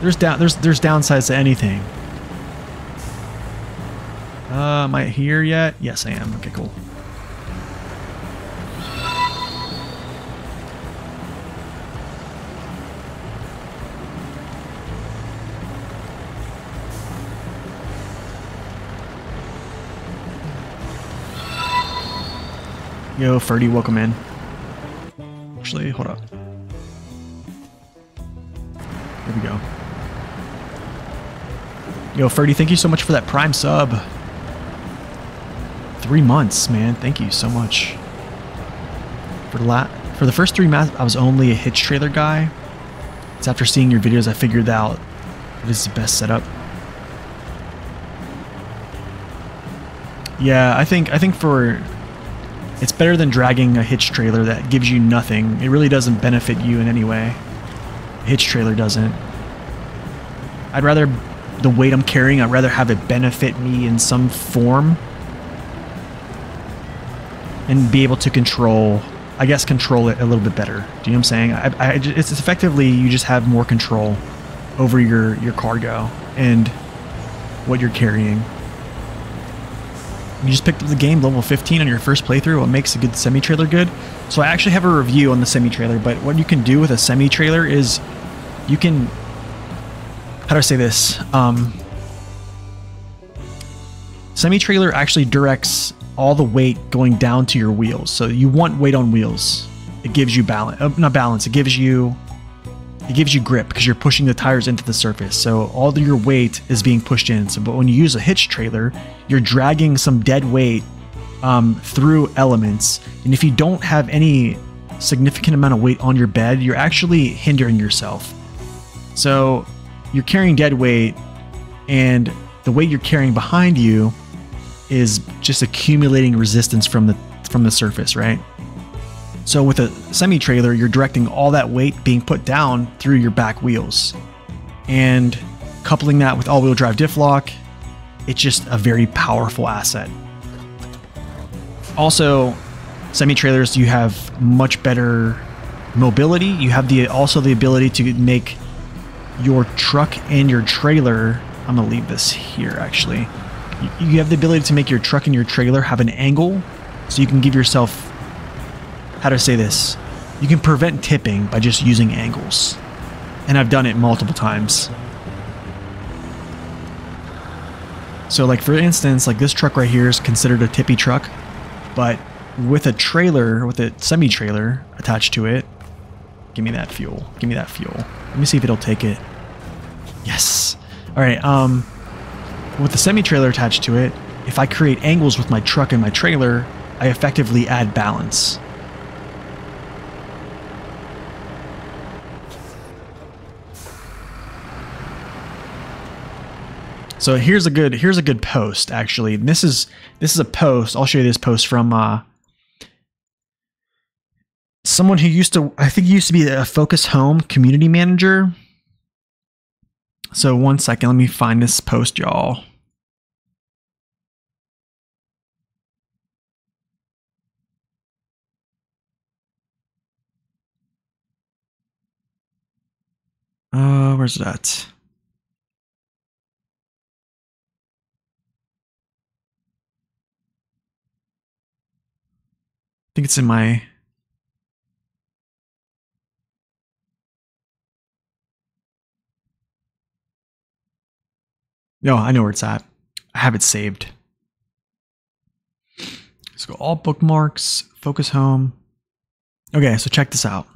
There's down there's there's downsides to anything. Uh, am I here yet? Yes, I am. Okay, cool. Yo, Ferdy, welcome in. Actually, hold up. Here we go. Yo, Ferdy, thank you so much for that Prime sub. Three months, man. Thank you so much. For the la for the first three months, I was only a hitch trailer guy. It's after seeing your videos I figured out it is the best setup. Yeah, I think I think for it's better than dragging a hitch trailer that gives you nothing. It really doesn't benefit you in any way. A hitch trailer doesn't. I'd rather the weight I'm carrying, I'd rather have it benefit me in some form and be able to control, I guess, control it a little bit better. Do you know what I'm saying? I, I, it's effectively you just have more control over your, your cargo and what you're carrying. You just picked up the game level 15 on your first playthrough. What makes a good semi-trailer good? So I actually have a review on the semi-trailer, but what you can do with a semi-trailer is you can how do I say this? Um, semi-trailer actually directs all the weight going down to your wheels. So you want weight on wheels. It gives you balance, uh, not balance. It gives you it gives you grip because you're pushing the tires into the surface. So all your weight is being pushed in. So, but when you use a hitch trailer, you're dragging some dead weight um, through elements. And if you don't have any significant amount of weight on your bed, you're actually hindering yourself. So you're carrying dead weight, and the weight you're carrying behind you is just accumulating resistance from the from the surface, right? So with a semi trailer, you're directing all that weight being put down through your back wheels. And coupling that with all wheel drive diff lock, it's just a very powerful asset. Also, semi trailers, you have much better mobility. You have the also the ability to make your truck and your trailer. I'm gonna leave this here actually. You have the ability to make your truck and your trailer have an angle so you can give yourself how to say this. You can prevent tipping by just using angles. And I've done it multiple times. So like for instance, like this truck right here is considered a tippy truck, but with a trailer, with a semi-trailer attached to it, give me that fuel. Give me that fuel. Let me see if it'll take it. Yes. All right. Um, with the semi-trailer attached to it, if I create angles with my truck and my trailer, I effectively add balance. So here's a good here's a good post actually. This is this is a post. I'll show you this post from uh, someone who used to I think used to be a Focus Home community manager. So one second, let me find this post, y'all. Uh, where's it think it's in my No, I know where it's at. I have it saved. Let's go all bookmarks, focus home. Okay, so check this out.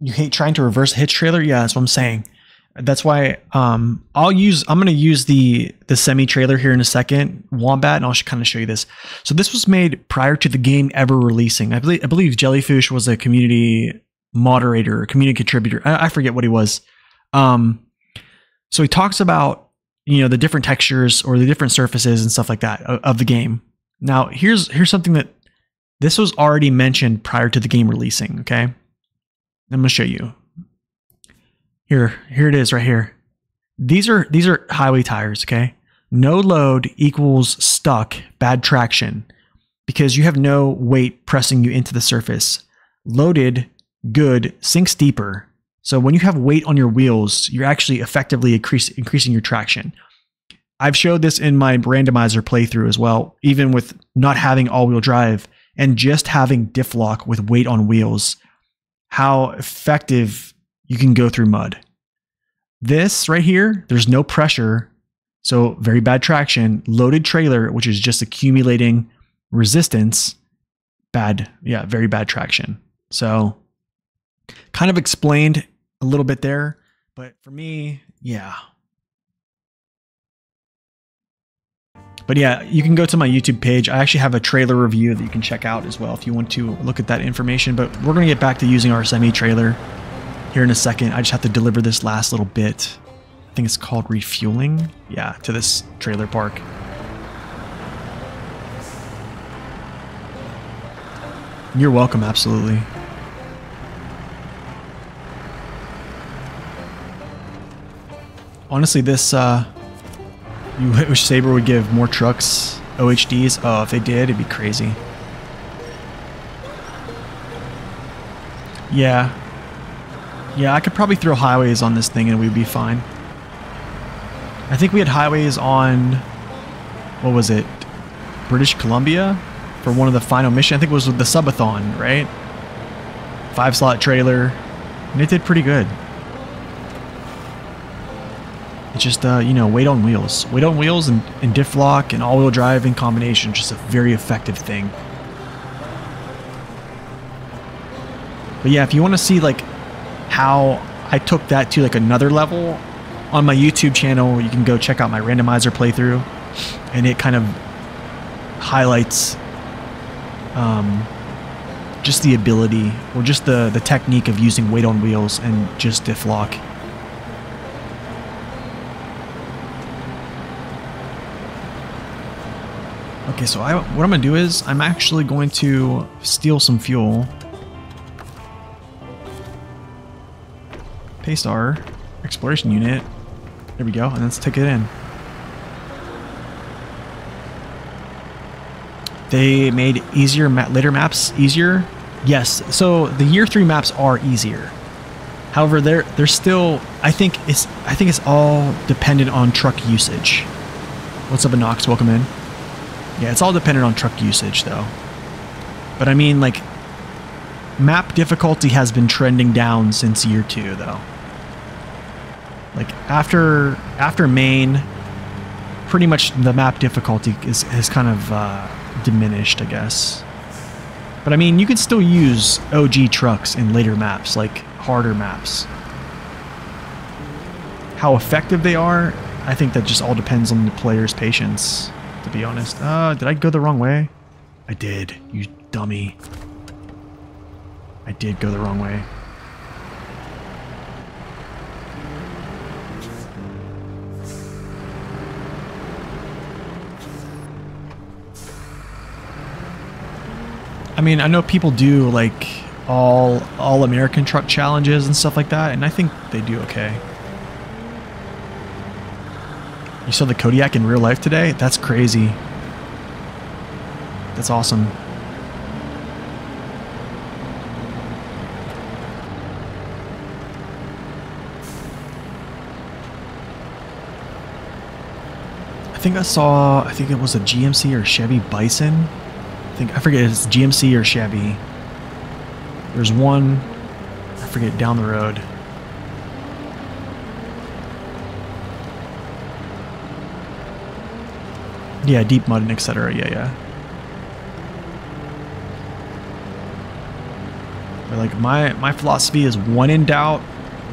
You hate trying to reverse a hitch trailer? Yeah, that's what I'm saying. That's why um, I'll use. I'm going to use the the semi trailer here in a second, Wombat, and I'll kind of show you this. So this was made prior to the game ever releasing. I believe I believe Jellyfish was a community moderator, community contributor. I, I forget what he was. Um, so he talks about you know the different textures or the different surfaces and stuff like that of, of the game. Now here's here's something that this was already mentioned prior to the game releasing. Okay, I'm going to show you. Here, here it is right here. These are these are highway tires, okay? No load equals stuck, bad traction because you have no weight pressing you into the surface. Loaded, good, sinks deeper. So when you have weight on your wheels, you're actually effectively increase, increasing your traction. I've showed this in my randomizer playthrough as well, even with not having all-wheel drive and just having diff lock with weight on wheels, how effective you can go through mud. This right here, there's no pressure, so very bad traction. Loaded trailer, which is just accumulating resistance, bad, yeah, very bad traction. So kind of explained a little bit there, but for me, yeah. But yeah, you can go to my YouTube page. I actually have a trailer review that you can check out as well if you want to look at that information. But we're going to get back to using our semi trailer here in a second. I just have to deliver this last little bit. I think it's called refueling. Yeah, to this trailer park. You're welcome, absolutely. Honestly, this, uh, you wish Saber would give more trucks OHDs. Oh, if they did, it'd be crazy. Yeah, yeah, I could probably throw highways on this thing and we'd be fine. I think we had highways on, what was it, British Columbia for one of the final missions. I think it was with the subathon, right? Five slot trailer, and it did pretty good. It's just, uh, you know, weight on wheels. Weight on wheels and, and diff lock and all-wheel drive in combination, just a very effective thing. But yeah, if you want to see like how I took that to like another level on my YouTube channel. You can go check out my randomizer playthrough, and it kind of highlights um, just the ability or just the the technique of using weight on wheels and just diff lock. Okay, so I, what I'm gonna do is I'm actually going to steal some fuel Paystar exploration unit. There we go, and let's take it in. They made easier ma later maps easier. Yes, so the year three maps are easier. However, they're they're still. I think it's I think it's all dependent on truck usage. What's up, Anox? Welcome in. Yeah, it's all dependent on truck usage, though. But I mean, like, map difficulty has been trending down since year two, though. After after Maine, pretty much the map difficulty is has kind of uh, diminished, I guess. But I mean, you can still use OG trucks in later maps, like harder maps. How effective they are, I think that just all depends on the player's patience, to be honest. Uh, did I go the wrong way? I did, you dummy. I did go the wrong way. Mean, I know people do like all all American truck challenges and stuff like that, and I think they do okay. You saw the Kodiak in real life today? That's crazy. That's awesome. I think I saw, I think it was a GMC or Chevy Bison I think I forget it's GMC or Chevy. There's one, I forget down the road. Yeah, deep mud and etc. Yeah, yeah. But like my my philosophy is when in doubt,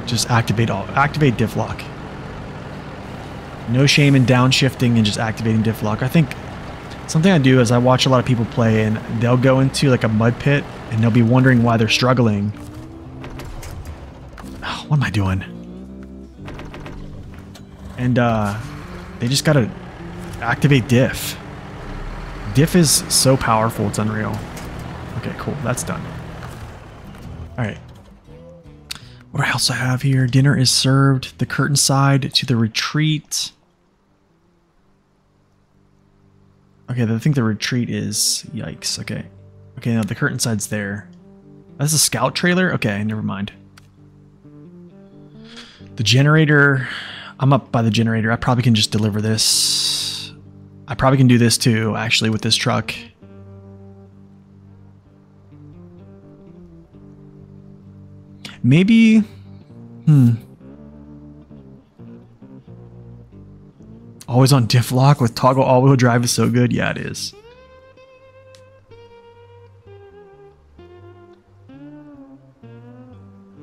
just activate all activate diff lock. No shame in downshifting and just activating diff lock. I think something I do is I watch a lot of people play and they'll go into like a mud pit and they'll be wondering why they're struggling. Oh, what am I doing? And uh they just gotta activate diff. Diff is so powerful, it's unreal. Okay, cool. That's done. Alright. What else I have here? Dinner is served. The curtain side to the retreat. Okay, I think the retreat is... Yikes. Okay. Okay, now the curtain side's there. That's a scout trailer? Okay, never mind. The generator... I'm up by the generator. I probably can just deliver this. I probably can do this too, actually, with this truck. Maybe... Hmm. Always on diff lock with toggle all-wheel drive is so good. Yeah, it is.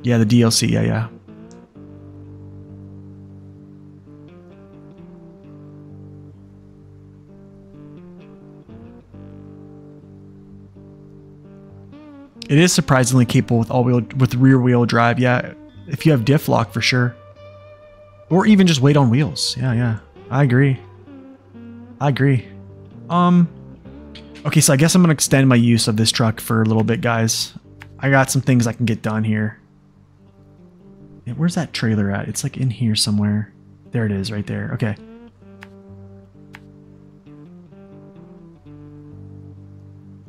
Yeah, the DLC. Yeah, yeah. It is surprisingly capable with all-wheel with rear-wheel drive. Yeah, if you have diff lock for sure, or even just weight on wheels. Yeah, yeah, I agree. I agree. Um, okay, so I guess I'm gonna extend my use of this truck for a little bit, guys. I got some things I can get done here. Where's that trailer at? It's like in here somewhere. There it is, right there. Okay.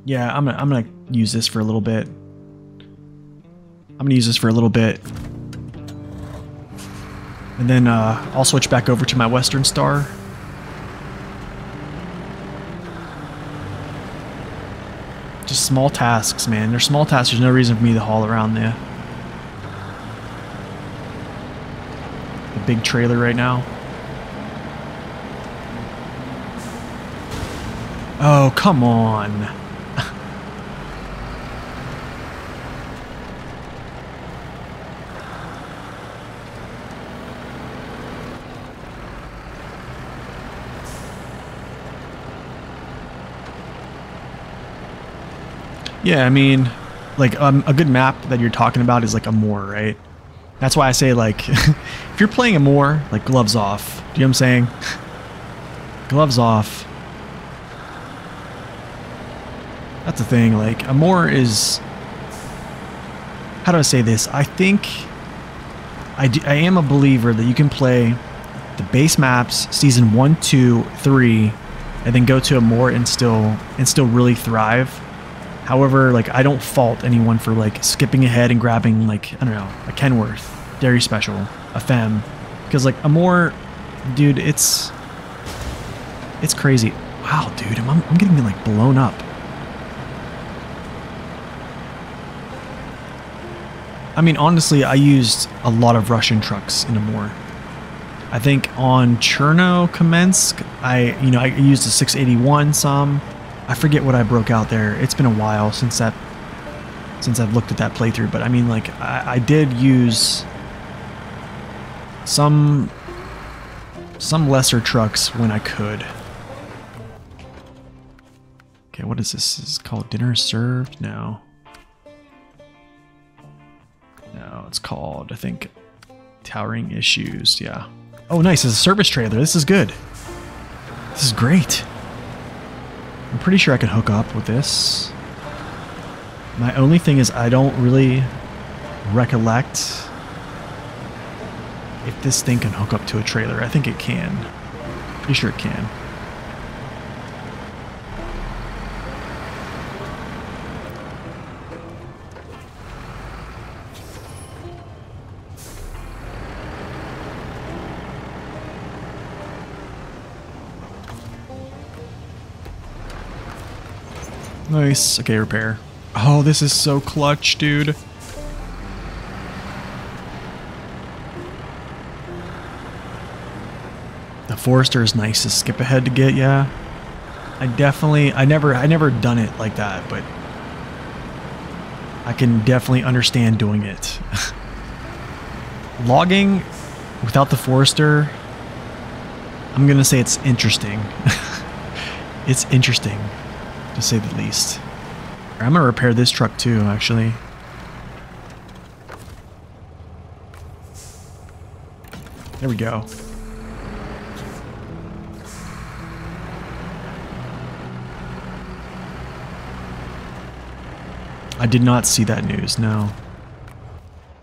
Yeah, I'm gonna, I'm gonna use this for a little bit. I'm gonna use this for a little bit. And then uh, I'll switch back over to my Western Star. Just small tasks, man. They're small tasks. There's no reason for me to haul around there. The big trailer right now. Oh, come on. Yeah, I mean, like um, a good map that you're talking about is like Amur, right? That's why I say like, if you're playing Amur, like gloves off. Do you know what I'm saying? gloves off. That's the thing. Like Amur is. How do I say this? I think I, do, I am a believer that you can play the base maps, season one, two, three, and then go to Amur and still and still really thrive However, like I don't fault anyone for like skipping ahead and grabbing like I don't know a Kenworth, Derry Special, a Fem, because like Amur, dude, it's it's crazy. Wow, dude, I'm I'm getting like blown up. I mean, honestly, I used a lot of Russian trucks in Amur. I think on Chernokamensk, I you know I used a 681 some. I forget what I broke out there. It's been a while since that since I've looked at that playthrough, but I mean like I, I did use some some lesser trucks when I could. Okay, what is this? Is called dinner served? No. No, it's called I think towering issues. Yeah. Oh, nice. It's a service trailer. This is good. This is great. I'm pretty sure I can hook up with this. My only thing is I don't really recollect if this thing can hook up to a trailer. I think it can. Pretty sure it can. Nice. Okay, repair. Oh, this is so clutch, dude. The Forester is nice to skip ahead to get, yeah. I definitely, I never, I never done it like that, but I can definitely understand doing it. Logging without the Forester, I'm gonna say it's interesting. it's interesting, to say the least. I'm gonna repair this truck too, actually. There we go. I did not see that news, no.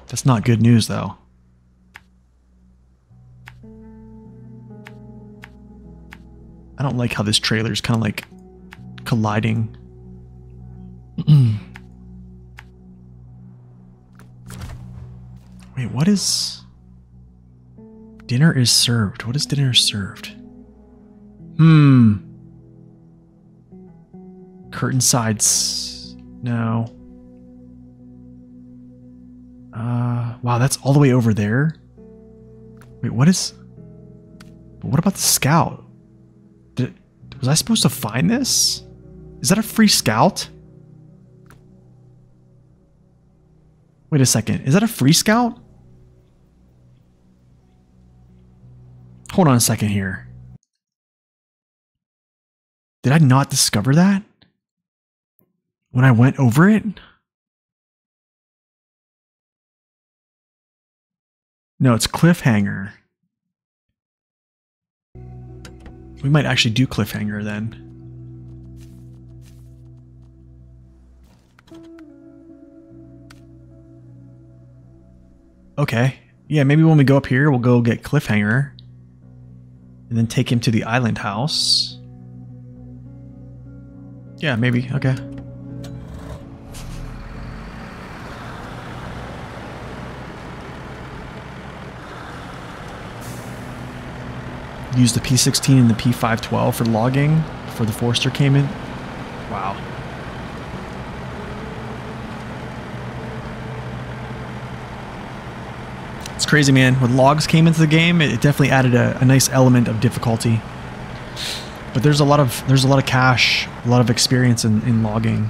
That's not good news, though. I don't like how this trailer is kind of like colliding. Wait, what is... Dinner is served. What is dinner served? Hmm. Curtain sides. No. Uh, wow, that's all the way over there? Wait, what is... But what about the scout? Did, was I supposed to find this? Is that a free scout? Wait a second. Is that a free scout? Hold on a second here. Did I not discover that? When I went over it? No, it's cliffhanger. We might actually do cliffhanger then. Okay. Yeah, maybe when we go up here, we'll go get cliffhanger. And then take him to the island house. Yeah, maybe. Okay. Use the P16 and the P512 for logging before the Forester came in. Wow. It's crazy, man. When logs came into the game, it definitely added a, a nice element of difficulty. But there's a lot of there's a lot of cash, a lot of experience in, in logging.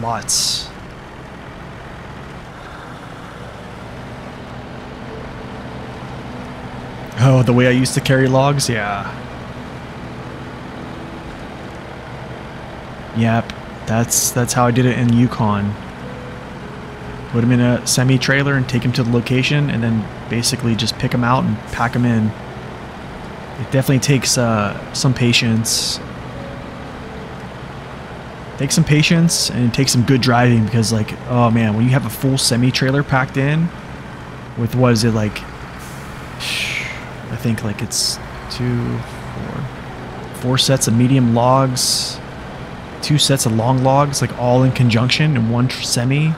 Lots. Oh, the way I used to carry logs? Yeah. Yep. That's that's how I did it in Yukon. Put them in a semi-trailer and take them to the location and then basically just pick them out and pack them in. It definitely takes uh, some patience. Take some patience and it takes some good driving because like, oh man, when you have a full semi-trailer packed in with what is it like I think like it's two, four, four sets of medium logs, two sets of long logs, like all in conjunction in one semi.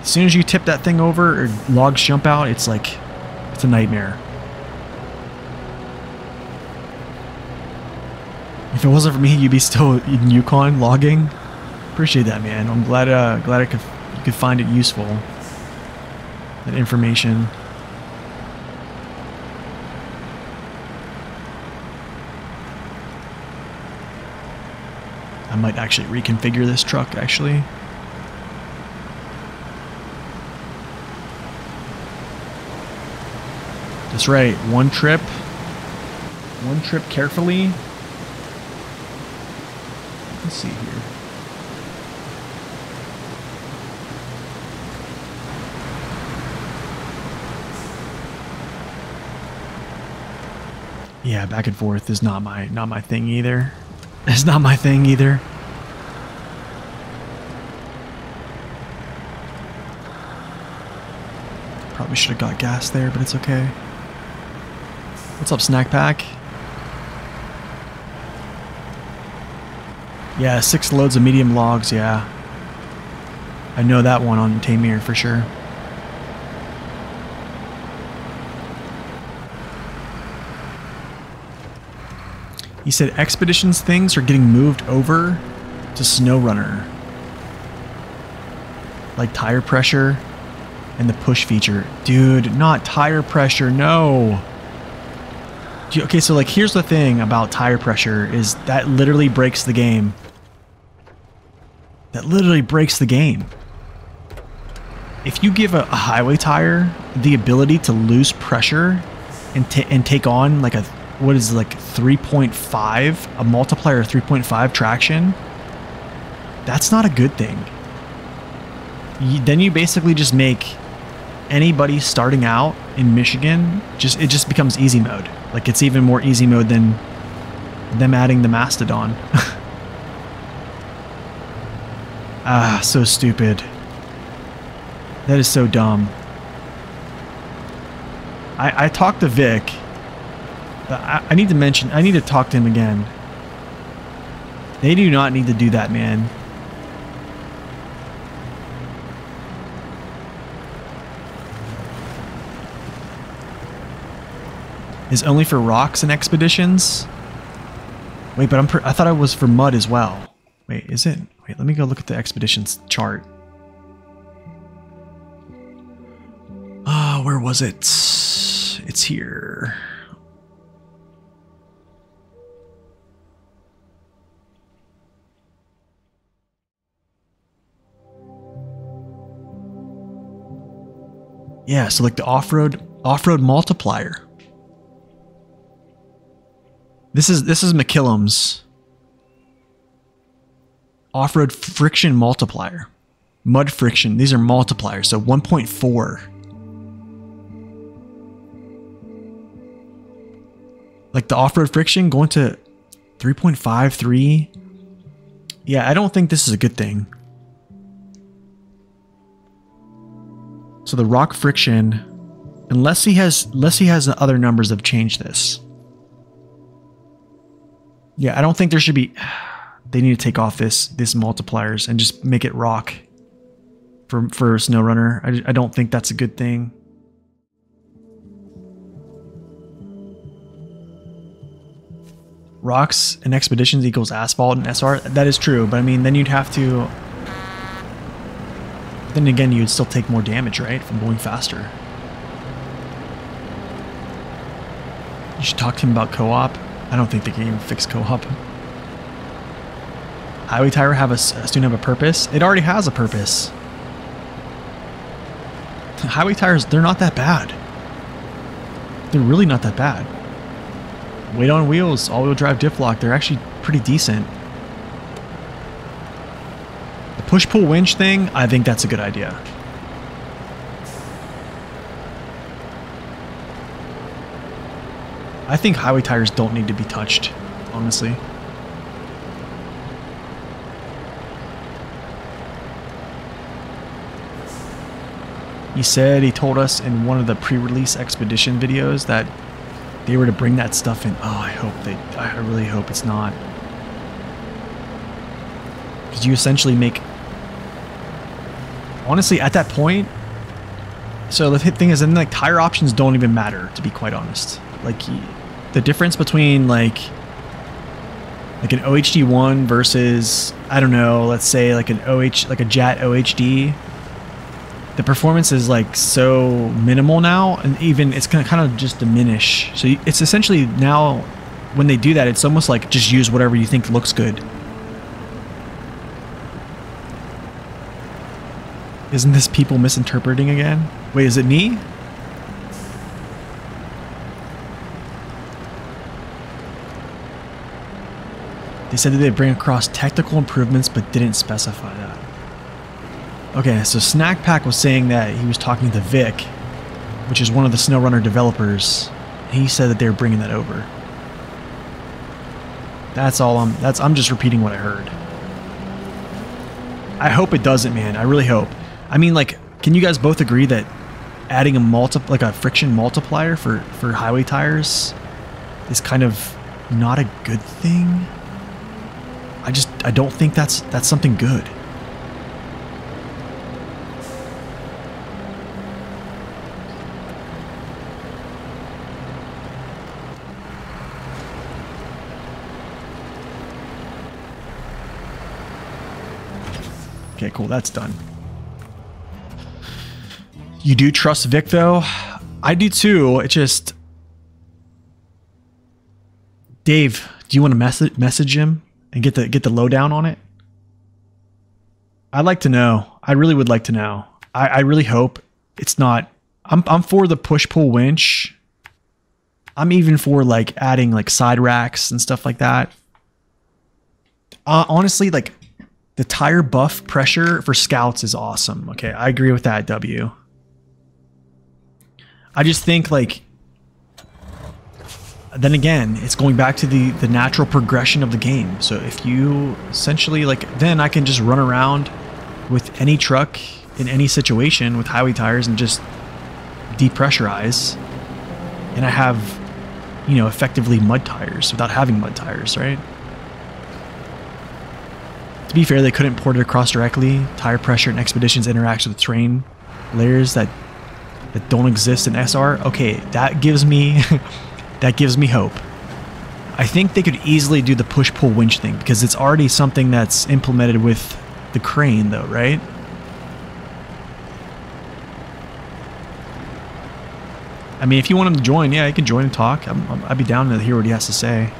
As soon as you tip that thing over or logs jump out, it's like, it's a nightmare. If it wasn't for me, you'd be still in Yukon logging. Appreciate that, man. I'm glad, uh, glad I could, you could find it useful. That information. I might actually reconfigure this truck, actually. That's right, one trip. One trip carefully. Let's see here. Yeah, back and forth is not my not my thing either. It's not my thing either. Probably should have got gas there, but it's okay. What's up, Snack Pack? Yeah, six loads of medium logs, yeah. I know that one on Taymyr for sure. He said expeditions things are getting moved over to SnowRunner. Like tire pressure and the push feature. Dude, not tire pressure, no. Okay, so like here's the thing about tire pressure is that literally breaks the game. That literally breaks the game. If you give a, a highway tire the ability to lose pressure and, and take on like a what is like 3.5 a multiplier 3.5 traction that's not a good thing you, then you basically just make anybody starting out in Michigan just it just becomes easy mode like it's even more easy mode than them adding the mastodon ah so stupid that is so dumb I, I talked to Vic I, I need to mention, I need to talk to him again. They do not need to do that, man. Is only for rocks and expeditions? Wait, but I'm I thought it was for mud as well. Wait, is it? Wait, let me go look at the expeditions chart. Ah, uh, where was it? It's here. Yeah, so like the off-road off-road multiplier. This is this is McKillum's off-road friction multiplier. Mud friction. These are multipliers, so 1.4. Like the off-road friction going to 3.53. Yeah, I don't think this is a good thing. So the rock friction, unless he has, unless he has the other numbers have changed this. Yeah, I don't think there should be. They need to take off this this multipliers and just make it rock. For for SnowRunner, I I don't think that's a good thing. Rocks and expeditions equals asphalt and SR. That is true, but I mean, then you'd have to then again, you'd still take more damage, right, from going faster. You should talk to him about co-op. I don't think they can even fix co-op. Highway Tire have a, a student have a purpose? It already has a purpose. Highway tires, they're not that bad. They're really not that bad. Weight on wheels, all-wheel drive diff lock, they're actually pretty decent The push-pull winch thing, I think that's a good idea. I think highway tires don't need to be touched, honestly. He said, he told us in one of the pre-release expedition videos that they were to bring that stuff in. Oh, I hope they, I really hope it's not. Because you essentially make honestly, at that point, so the thing is, then like tire options don't even matter, to be quite honest. Like the difference between like like an OHD one versus I don't know, let's say like an OH like a JAT OHD. The performance is like so minimal now, and even it's gonna kind of just diminish. So it's essentially now when they do that, it's almost like just use whatever you think looks good. Isn't this people misinterpreting again? Wait, is it me? They said that they bring across technical improvements but didn't specify that. Okay, so Snack Pack was saying that he was talking to Vic, which is one of the SnowRunner developers. He said that they were bringing that over. That's all I'm that's I'm just repeating what I heard. I hope it doesn't, man. I really hope. I mean, like, can you guys both agree that adding a multi like a friction multiplier for for highway tires is kind of not a good thing? I just I don't think that's that's something good. Okay, cool. That's done. You do trust Vic though? I do too. It just Dave, do you want to message message him and get the get the lowdown on it? I'd like to know. I really would like to know. I, I really hope it's not. I'm I'm for the push pull winch. I'm even for like adding like side racks and stuff like that. Uh, honestly, like the tire buff pressure for scouts is awesome. Okay, I agree with that. W. I just think like then again, it's going back to the the natural progression of the game. So if you essentially like then I can just run around with any truck in any situation with highway tires and just depressurize and I have you know effectively mud tires without having mud tires, right? To be fair, they couldn't port it across directly. Tire pressure and expeditions interacts with terrain layers that that don't exist in SR. Okay, that gives me that gives me hope. I think they could easily do the push pull winch thing because it's already something that's implemented with the crane though, right? I mean, if you want him to join, yeah, he can join and talk. i would be down to hear what he has to say.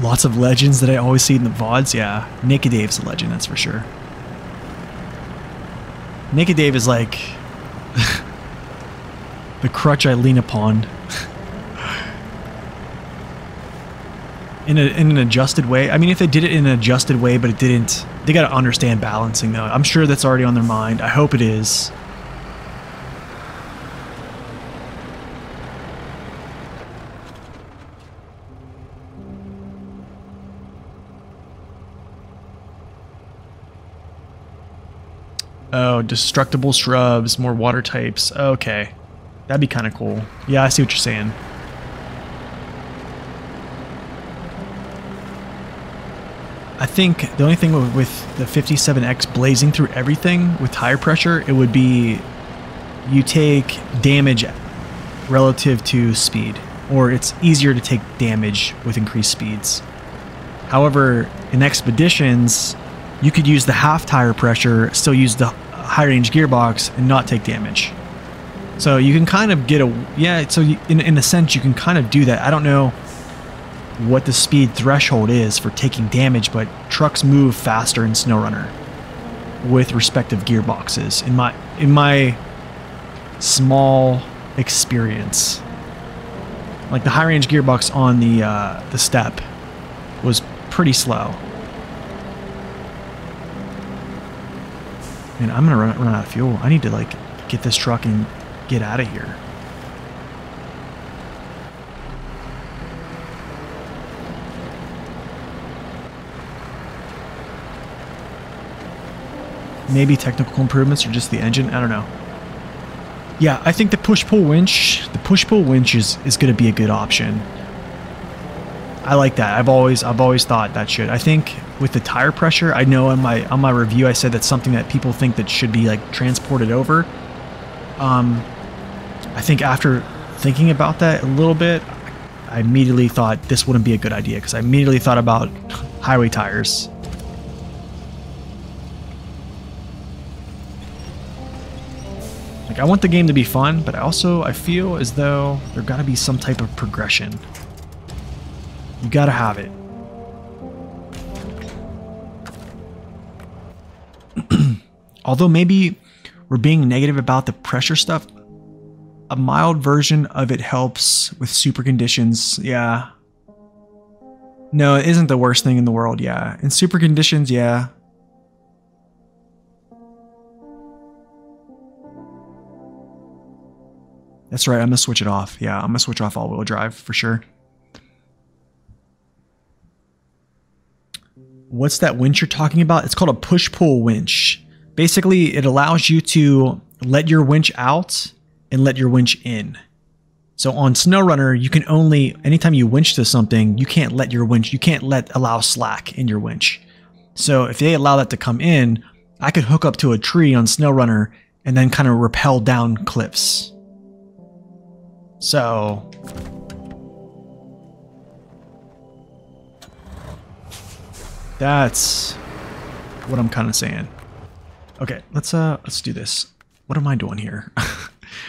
Lots of legends that I always see in the VODs. Yeah, Naked Dave's a legend, that's for sure. Naked Dave is like the crutch I lean upon. in, a, in an adjusted way. I mean, if they did it in an adjusted way, but it didn't, they got to understand balancing, though. I'm sure that's already on their mind. I hope it is. Oh, destructible shrubs, more water types. Okay. That'd be kind of cool. Yeah, I see what you're saying. I think the only thing with the 57X blazing through everything with tire pressure, it would be you take damage relative to speed, or it's easier to take damage with increased speeds. However, in expeditions, you could use the half tire pressure, still use the high range gearbox, and not take damage. So you can kind of get a yeah. So in in a sense, you can kind of do that. I don't know what the speed threshold is for taking damage, but trucks move faster in SnowRunner with respective gearboxes. In my in my small experience, like the high range gearbox on the uh, the step was pretty slow. Man, I'm gonna run, run out of fuel. I need to like get this truck and get out of here. Maybe technical improvements or just the engine. I don't know. Yeah, I think the push-pull winch, the push-pull winch is, is going to be a good option. I like that. I've always I've always thought that should. I think with the tire pressure, I know on my on my review I said that's something that people think that should be like transported over. Um, I think after thinking about that a little bit, I immediately thought this wouldn't be a good idea because I immediately thought about highway tires. Like I want the game to be fun, but I also I feel as though there got to be some type of progression. You gotta have it. Although maybe we're being negative about the pressure stuff, a mild version of it helps with super conditions. Yeah. No, it isn't the worst thing in the world. Yeah. In super conditions, yeah. That's right. I'm going to switch it off. Yeah, I'm going to switch off all wheel drive for sure. What's that winch you're talking about? It's called a push pull winch. Basically, it allows you to let your winch out and let your winch in. So on SnowRunner, you can only anytime you winch to something, you can't let your winch, you can't let allow slack in your winch. So if they allow that to come in, I could hook up to a tree on SnowRunner and then kind of rappel down cliffs. So That's what I'm kind of saying. Okay, let's uh let's do this. what am I doing here?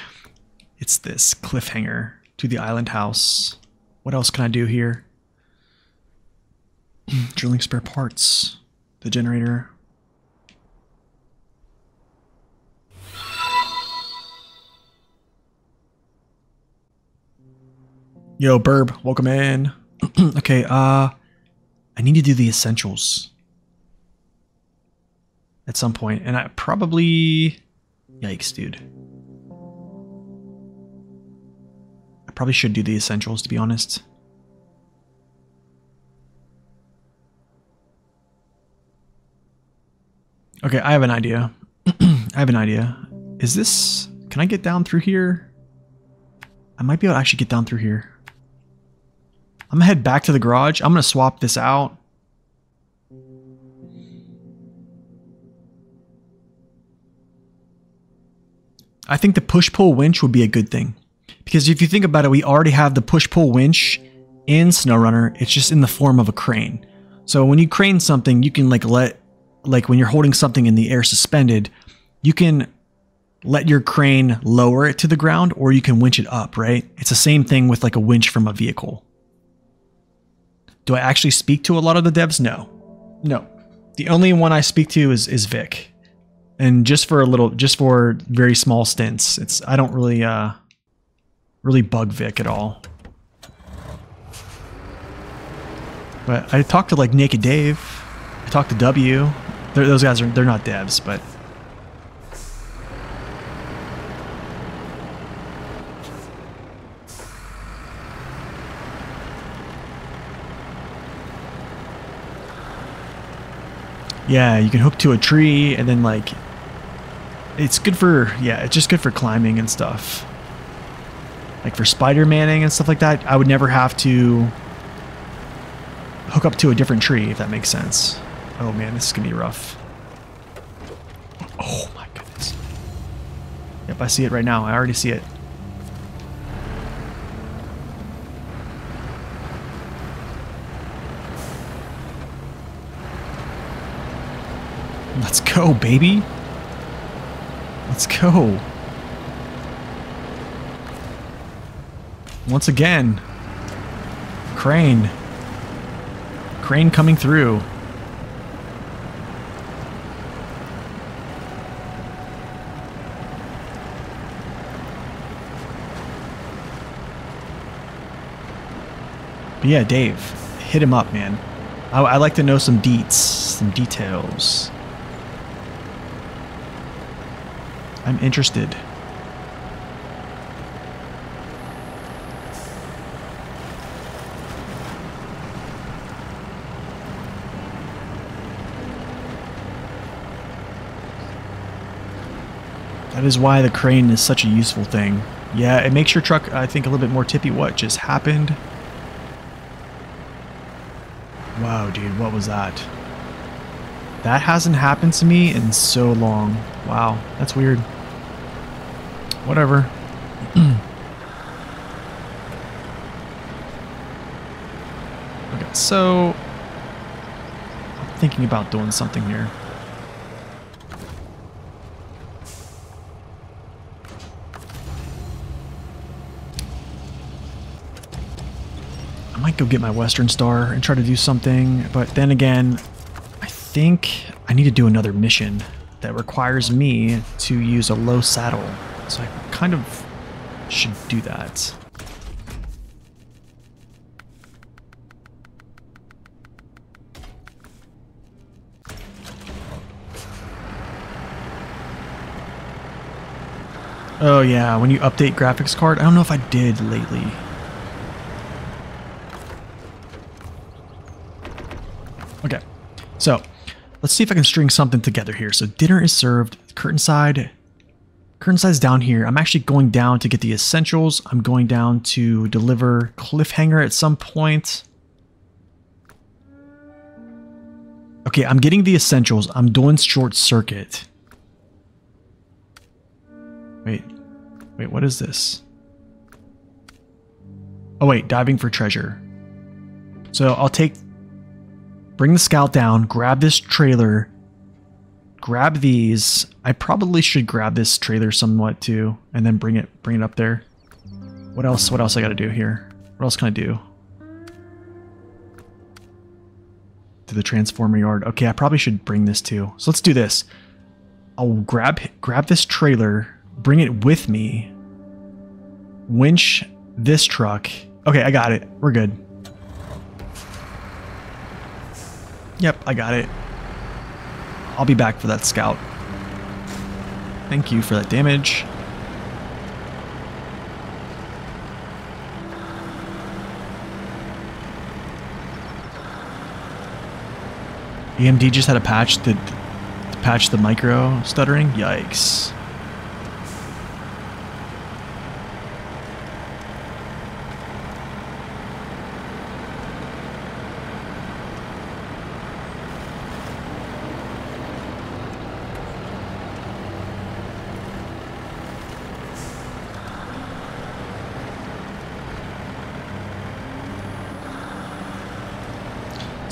it's this cliffhanger to the island house. What else can I do here? Drilling spare parts. The generator. Yo, Burb, welcome in. okay, uh I need to do the essentials at some point, and I probably yikes, dude. I probably should do the essentials to be honest. Okay, I have an idea. I have an idea. Is this can I get down through here? I might be able to actually get down through here. I'm gonna head back to the garage. I'm gonna swap this out. I think the push-pull winch would be a good thing. Because if you think about it, we already have the push-pull winch in SnowRunner. It's just in the form of a crane. So when you crane something, you can like let, like when you're holding something in the air suspended, you can let your crane lower it to the ground or you can winch it up, right? It's the same thing with like a winch from a vehicle. Do I actually speak to a lot of the devs? No. No. The only one I speak to is, is Vic and just for a little, just for very small stints. It's I don't really uh really bug Vic at all. But I talked to like Naked Dave. I talked to W. They're, those guys are they're not devs, but Yeah, you can hook to a tree and then like it's good for yeah, it's just good for climbing and stuff. Like for spider manning and stuff like that, I would never have to hook up to a different tree if that makes sense. Oh man, this is gonna be rough. Oh my goodness. Yep, I see it right now. I already see it. Let's go, baby. Let's go. Once again. Crane. Crane coming through. But yeah, Dave, hit him up, man. I, I like to know some deets, some details. I'm interested. That is why the crane is such a useful thing. Yeah, it makes your truck, I think, a little bit more tippy. What just happened? Wow, dude, what was that? That hasn't happened to me in so long. Wow, that's weird. Whatever. okay, so... I'm thinking about doing something here. I might go get my Western Star and try to do something, but then again, think I need to do another mission that requires me to use a low saddle. So I kind of should do that. Oh yeah, when you update graphics card, I don't know if I did lately. Okay, so let's see if I can string something together here. So dinner is served, curtain side, curtain side's down here. I'm actually going down to get the essentials. I'm going down to deliver cliffhanger at some point. Okay, I'm getting the essentials. I'm doing short circuit. Wait, wait, what is this? Oh wait, diving for treasure. So I'll take Bring the scout down, grab this trailer, grab these. I probably should grab this trailer somewhat too, and then bring it bring it up there. What else? What else I got to do here? What else can I do? To the transformer yard. Okay, I probably should bring this too. So let's do this. I'll grab grab this trailer, bring it with me, winch this truck. Okay, I got it. We're good. Yep, I got it. I'll be back for that scout. Thank you for that damage. AMD just had a patch to, patch the micro stuttering. Yikes.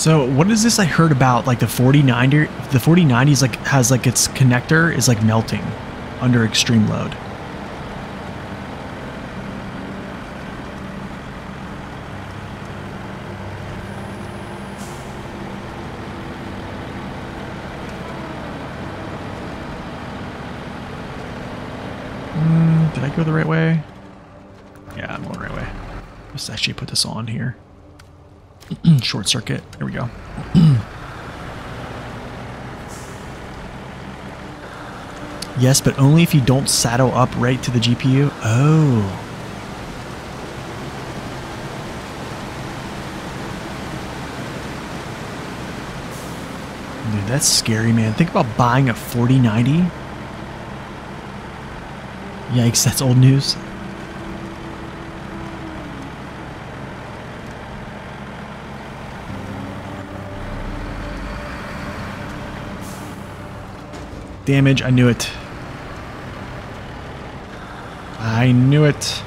So what is this I heard about? Like the 4090, the 4090s like has like its connector is like melting under extreme load. Mm, did I go the right way? Yeah, I'm going the right way. Let's actually put this on here. Short circuit. There we go. yes, but only if you don't saddle up right to the GPU. Oh. Dude, that's scary, man. Think about buying a 4090. Yikes, that's old news. Damage, I knew it. I knew it.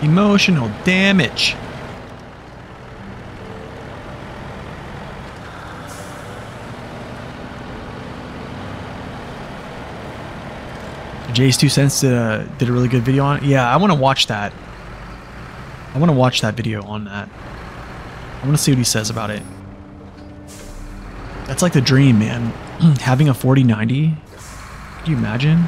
Emotional damage. JayzTwoCents did a, did a really good video on it. Yeah, I want to watch that. I want to watch that video on that. I want to see what he says about it. That's like the dream, man. Having a 4090. Could you imagine?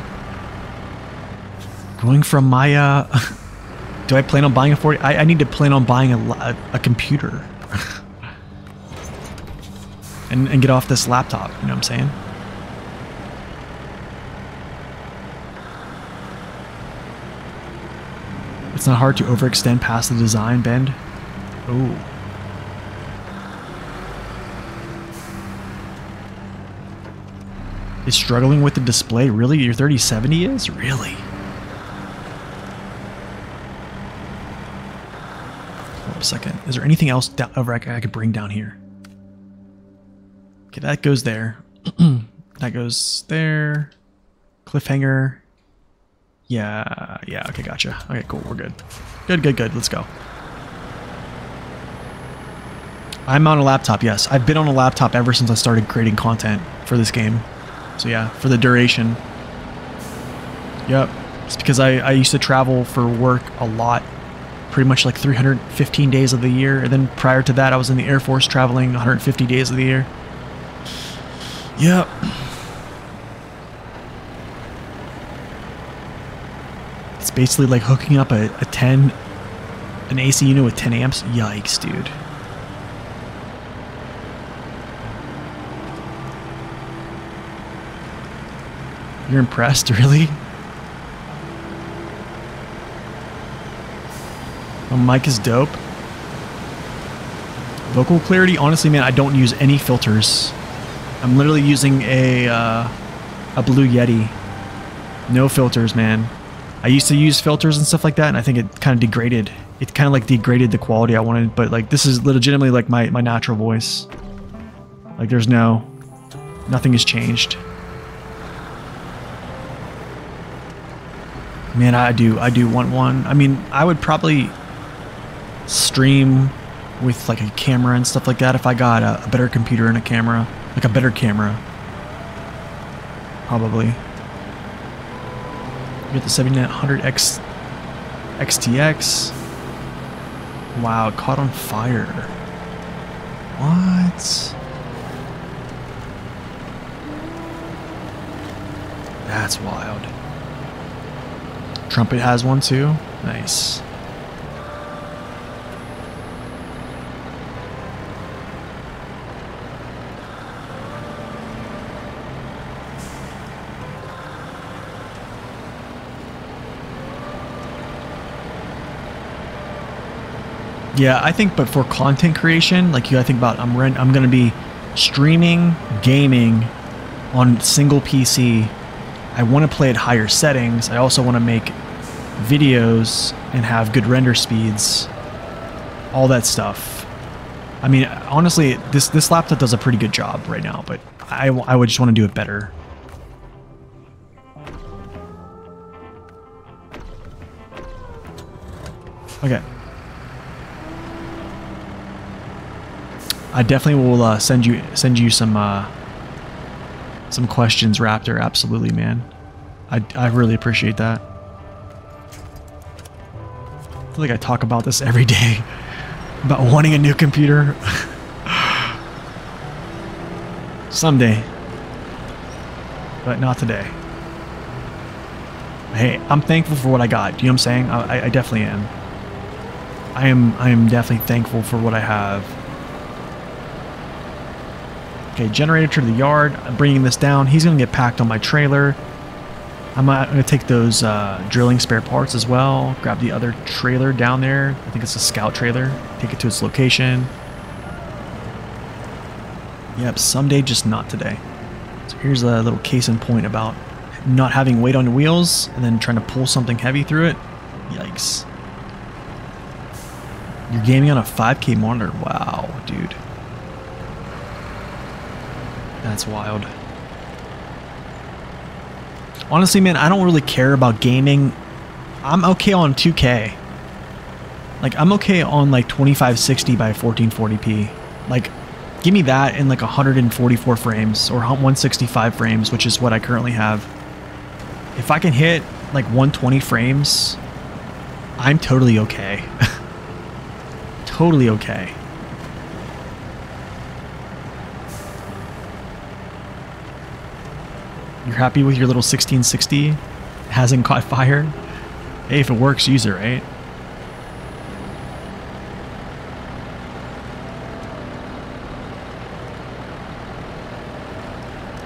Going from my, uh, do I plan on buying a 40? I, I need to plan on buying a, a, a computer. and, and get off this laptop, you know what I'm saying? It's not hard to overextend past the design bend. Oh. Is struggling with the display really? Your 3070 is? Really? Hold a second. Is there anything else over I could bring down here? Okay, that goes there. that goes there. Cliffhanger. Yeah, yeah, okay, gotcha. Okay, cool, we're good. Good, good, good, let's go. I'm on a laptop, yes. I've been on a laptop ever since I started creating content for this game. So yeah, for the duration. Yep. It's because I, I used to travel for work a lot. Pretty much like 315 days of the year. And then prior to that, I was in the Air Force traveling 150 days of the year. Yep. Basically like hooking up a, a 10, an AC unit with 10 amps. Yikes, dude. You're impressed, really? My mic is dope. Vocal clarity, honestly, man, I don't use any filters. I'm literally using a uh, a Blue Yeti. No filters, man. I used to use filters and stuff like that, and I think it kind of degraded. It kind of like degraded the quality I wanted, but like this is legitimately like my, my natural voice. Like there's no, nothing has changed. Man, I do. I do want one. I mean, I would probably stream with like a camera and stuff like that if I got a, a better computer and a camera, like a better camera. Probably. You get the 7900X XTX. Wow, caught on fire. What? That's wild. Trumpet has one too. Nice. Yeah, I think, but for content creation, like you gotta think about, I'm rent, I'm gonna be streaming gaming on single PC. I want to play at higher settings. I also want to make videos and have good render speeds. All that stuff. I mean, honestly, this this laptop does a pretty good job right now, but I, I would just want to do it better. Okay. I definitely will uh, send you send you some uh, some questions, Raptor. Absolutely, man. I, I really appreciate that. I feel like I talk about this every day about wanting a new computer. Someday, but not today. Hey, I'm thankful for what I got. Do you know what I'm saying? I, I definitely am. I am I am definitely thankful for what I have. Okay, generator to the yard. I'm bringing this down. He's going to get packed on my trailer. I'm going to take those uh, drilling spare parts as well. Grab the other trailer down there. I think it's a scout trailer. Take it to its location. Yep, someday, just not today. So here's a little case in point about not having weight on the wheels and then trying to pull something heavy through it. Yikes. You're gaming on a 5K monitor. Wow, dude. That's wild. Honestly, man, I don't really care about gaming. I'm okay on 2K. Like, I'm okay on like 2560 by 1440p. Like, give me that in like 144 frames or 165 frames, which is what I currently have. If I can hit like 120 frames, I'm totally okay. totally okay. You're happy with your little 1660? Hasn't caught fire? Hey, if it works, use it, right?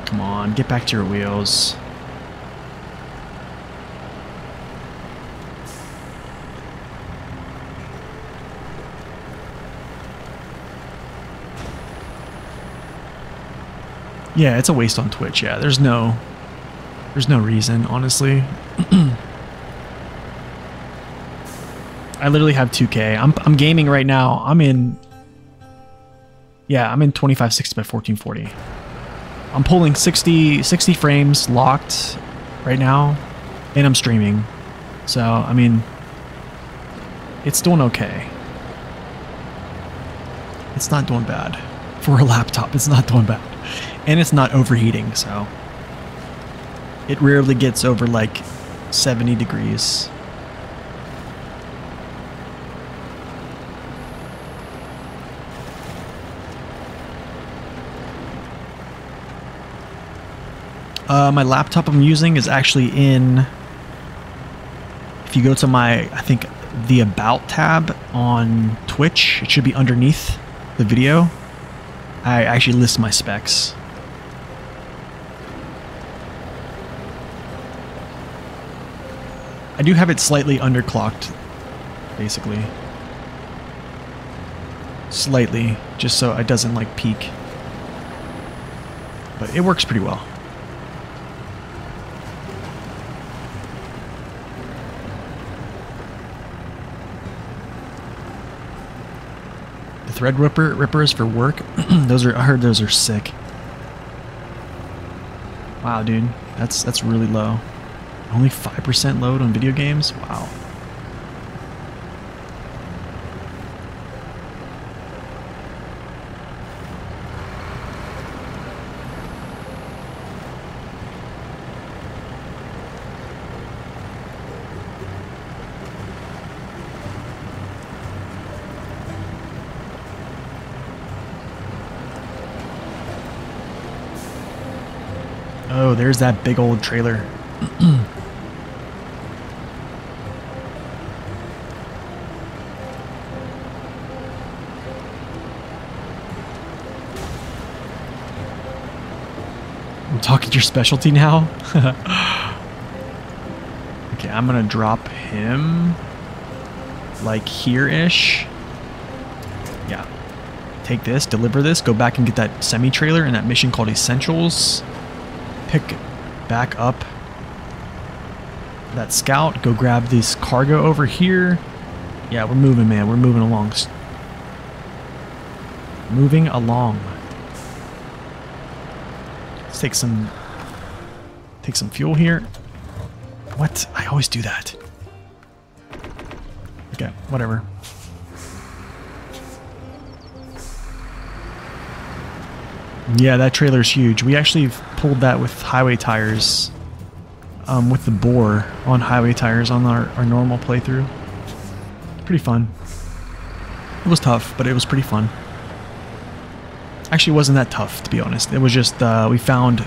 Come on, get back to your wheels. Yeah, it's a waste on Twitch. Yeah, there's no there's no reason, honestly. I literally have 2K. I'm I'm gaming right now. I'm in Yeah, I'm in 2560 by 1440. I'm pulling 60 60 frames locked right now and I'm streaming. So, I mean it's doing okay. It's not doing bad. For a laptop, it's not doing bad. And it's not overheating, so it rarely gets over like 70 degrees. Uh, my laptop I'm using is actually in. If you go to my, I think, the About tab on Twitch, it should be underneath the video. I actually list my specs. I do have it slightly underclocked, basically. Slightly, just so it doesn't like peak. But it works pretty well. The Threadripper, ripper rippers for work. those are I heard those are sick. Wow, dude. That's that's really low. Only 5% load on video games? Wow. Oh, there's that big old trailer. talking your specialty now. okay, I'm gonna drop him like here-ish. Yeah. Take this, deliver this, go back and get that semi-trailer and that mission called Essentials pick back up that scout, go grab this cargo over here. Yeah, we're moving, man. We're moving along. Moving along. Take some take some fuel here. What? I always do that. Okay, whatever. Yeah, that trailer's huge. We actually pulled that with highway tires, um, with the bore on highway tires on our, our normal playthrough. Pretty fun. It was tough, but it was pretty fun. Actually, wasn't that tough, to be honest. It was just, uh, we found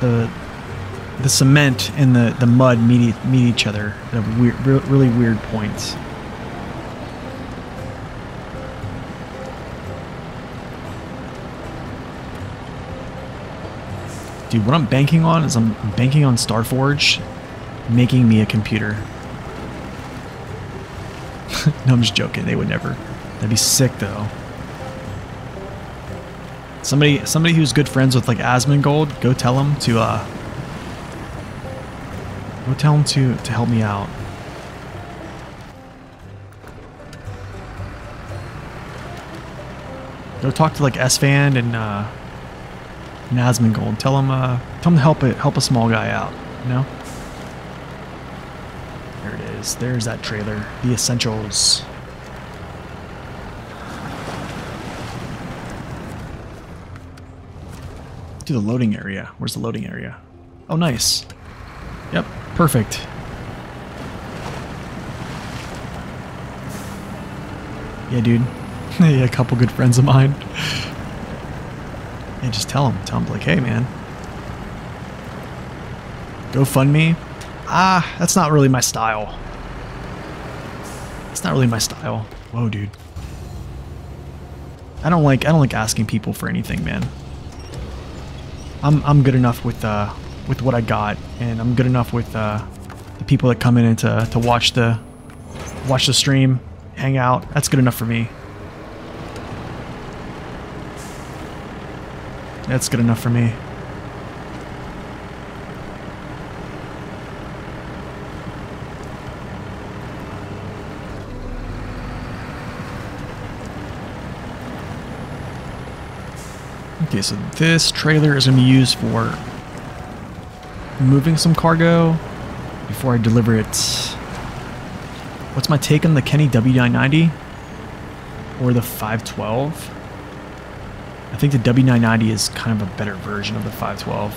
the the cement and the, the mud meet, meet each other at weird, really weird points. Dude, what I'm banking on is I'm banking on Starforge making me a computer. no, I'm just joking. They would never. That'd be sick, though. Somebody, somebody who's good friends with like Asmongold, go tell him to, uh, go tell him to to help me out. Go talk to like Esfand and uh, Nazmangold. Tell him, uh, tell him to help it, help a small guy out. You know. There it is. There's that trailer. The essentials. To the loading area. Where's the loading area? Oh, nice. Yep, perfect. Yeah, dude. yeah, a couple good friends of mine. Yeah, just tell them. Tell them, like, hey, man. Go fund me. Ah, that's not really my style. It's not really my style. Whoa, dude. I don't like I don't like asking people for anything, man. I'm I'm good enough with uh with what I got, and I'm good enough with uh the people that come in and to to watch the watch the stream, hang out. That's good enough for me. That's good enough for me. Okay, so this trailer is going to be used for moving some cargo before I deliver it. What's my take on the Kenny W990? Or the 512? I think the W990 is kind of a better version of the 512.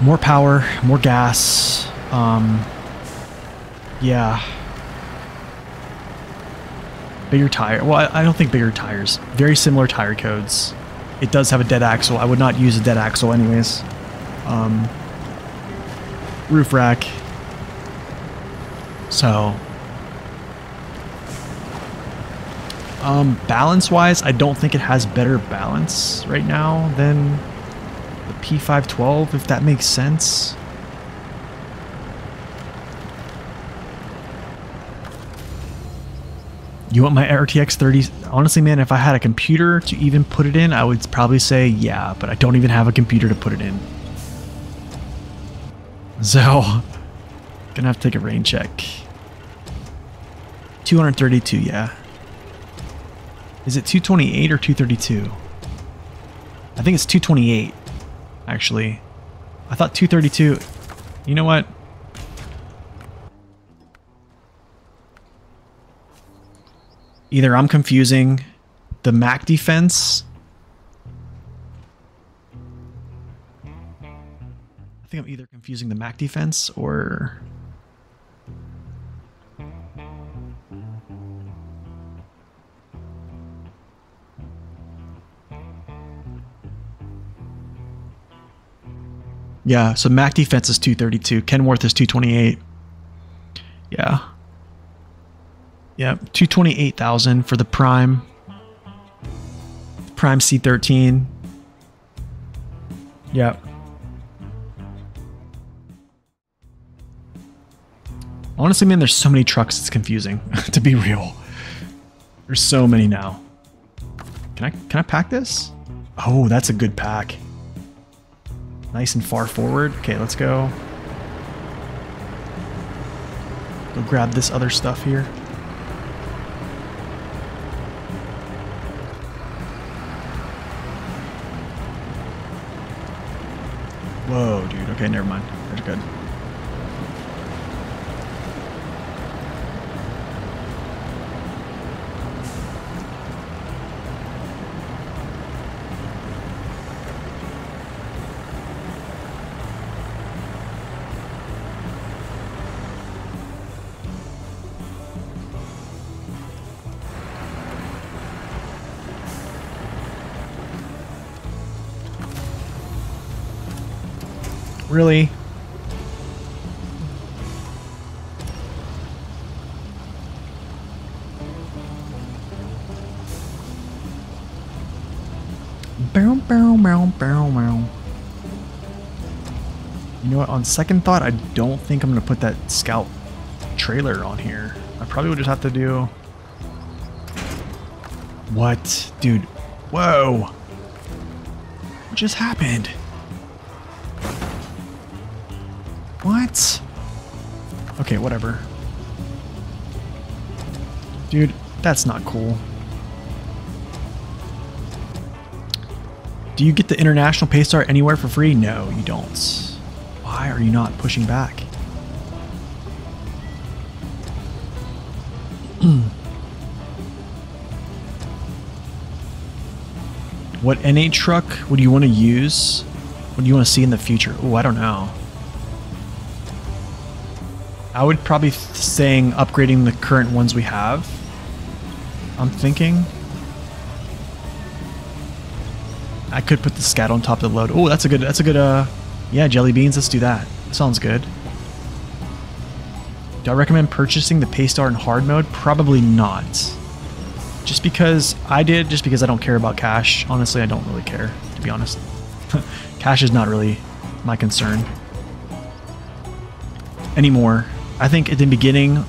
More power, more gas. Um, yeah. Bigger tire. Well, I, I don't think bigger tires. Very similar tire codes. It does have a dead axle. I would not use a dead axle anyways. Um, roof rack. So, Um, balance-wise, I don't think it has better balance right now than the P512, if that makes sense. You want my RTX 30? Honestly, man, if I had a computer to even put it in, I would probably say yeah, but I don't even have a computer to put it in. So, gonna have to take a rain check. 232, yeah. Is it 228 or 232? I think it's 228, actually. I thought 232. You know what? Either I'm confusing the Mack Defense. I think I'm either confusing the Mack Defense or Yeah, so Mack Defense is 232. Kenworth is 228. Yeah. Yeah, 228,000 for the Prime. Prime C13. Yep. Honestly, man, there's so many trucks, it's confusing, to be real. There's so many now. Can I can I pack this? Oh, that's a good pack. Nice and far forward. Okay, let's go. Go grab this other stuff here. Whoa, dude. Okay, never mind. That's good. Really? Bow, bow, bow, bow, bow. You know what? On second thought, I don't think I'm going to put that scout trailer on here. I probably would just have to do... What? Dude. Whoa. What just happened? Okay, whatever. Dude, that's not cool. Do you get the international Paystar anywhere for free? No, you don't. Why are you not pushing back? what N8 truck would you want to use? What do you want to see in the future? Oh, I don't know. I would probably saying upgrading the current ones we have. I'm thinking. I could put the scat on top of the load. Oh, that's a good, that's a good, uh, yeah, jelly beans. Let's do that. Sounds good. Do I recommend purchasing the Paystar in hard mode? Probably not. Just because I did, just because I don't care about cash. Honestly, I don't really care, to be honest. cash is not really my concern anymore. I think at the beginning,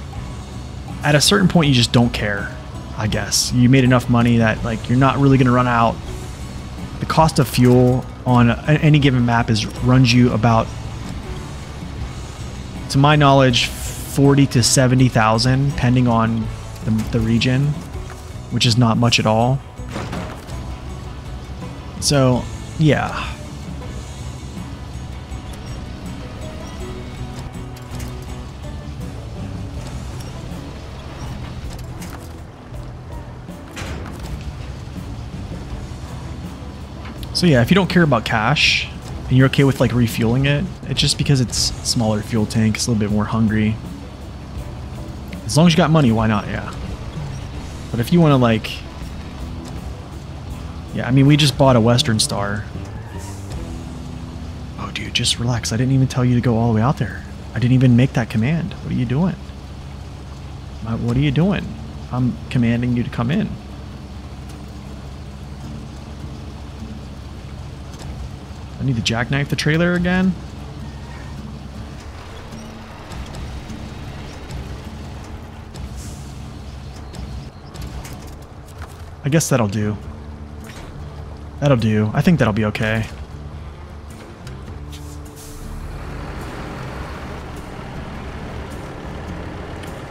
at a certain point, you just don't care. I guess you made enough money that like you're not really going to run out. The cost of fuel on any given map is runs you about, to my knowledge, forty to seventy thousand, depending on the, the region, which is not much at all. So, yeah. So yeah, if you don't care about cash and you're okay with like refueling it, it's just because it's smaller fuel tank, it's a little bit more hungry. As long as you got money, why not? Yeah. But if you want to like, yeah, I mean, we just bought a Western Star. Oh, dude, just relax. I didn't even tell you to go all the way out there. I didn't even make that command. What are you doing? What are you doing? I'm commanding you to come in. I need to jackknife the trailer again. I guess that'll do. That'll do. I think that'll be okay.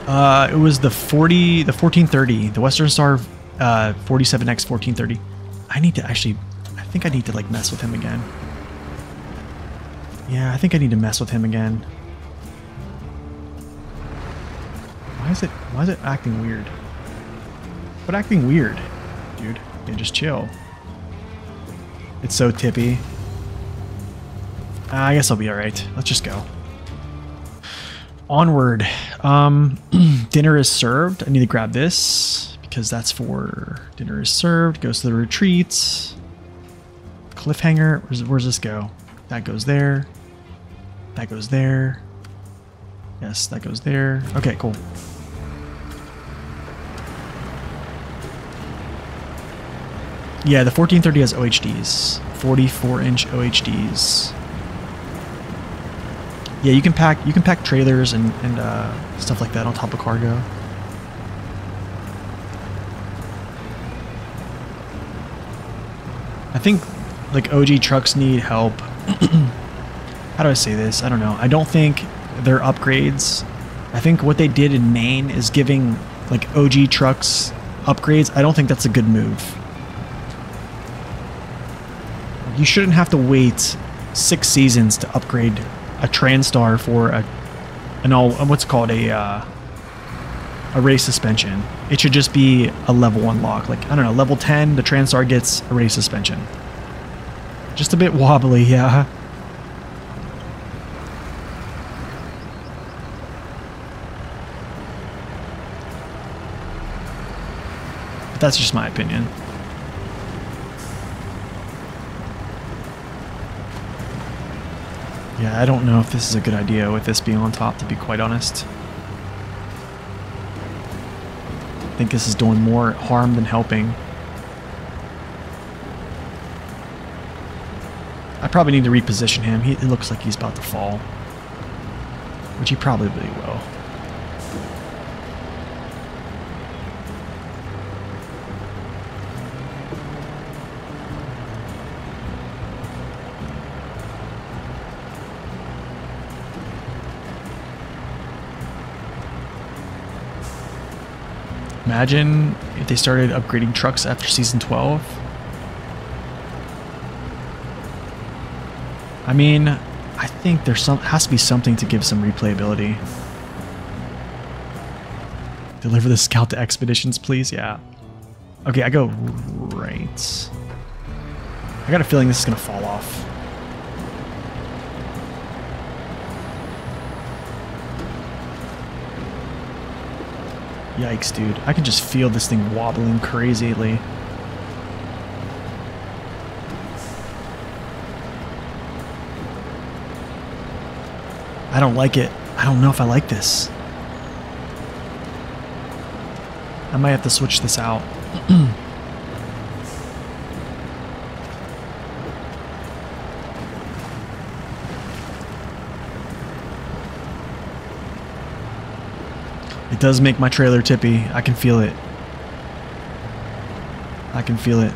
Uh, it was the 40, the 1430, the Western Star uh, 47X 1430. I need to actually, I think I need to like mess with him again. Yeah, I think I need to mess with him again. Why is it why is it acting weird? But acting weird, dude. Yeah, just chill. It's so tippy. Uh, I guess I'll be alright. Let's just go. Onward. Um, dinner is served. I need to grab this because that's for dinner is served. Goes to the retreats. Cliffhanger. Where's, where's this go? That goes there. That goes there. Yes, that goes there. Okay, cool. Yeah, the 1430 has OHDs. 44 inch OHDs. Yeah, you can pack you can pack trailers and, and uh, stuff like that on top of cargo. I think like OG trucks need help. How do I say this? I don't know. I don't think they're upgrades. I think what they did in Maine is giving like OG trucks upgrades. I don't think that's a good move. You shouldn't have to wait six seasons to upgrade a Transtar for a an all what's called a uh, a race suspension. It should just be a level one lock. Like I don't know, level ten, the Transtar gets a race suspension. Just a bit wobbly, yeah. That's just my opinion. Yeah, I don't know if this is a good idea with this being on top, to be quite honest. I think this is doing more harm than helping. I probably need to reposition him. He, it looks like he's about to fall. Which he probably will. Imagine if they started upgrading trucks after season 12. I mean, I think there's some has to be something to give some replayability. Deliver the scout to expeditions, please. Yeah. Okay, I go right. I got a feeling this is gonna fall off. Yikes, dude. I can just feel this thing wobbling crazily. I don't like it. I don't know if I like this. I might have to switch this out. It does make my trailer tippy. I can feel it. I can feel it.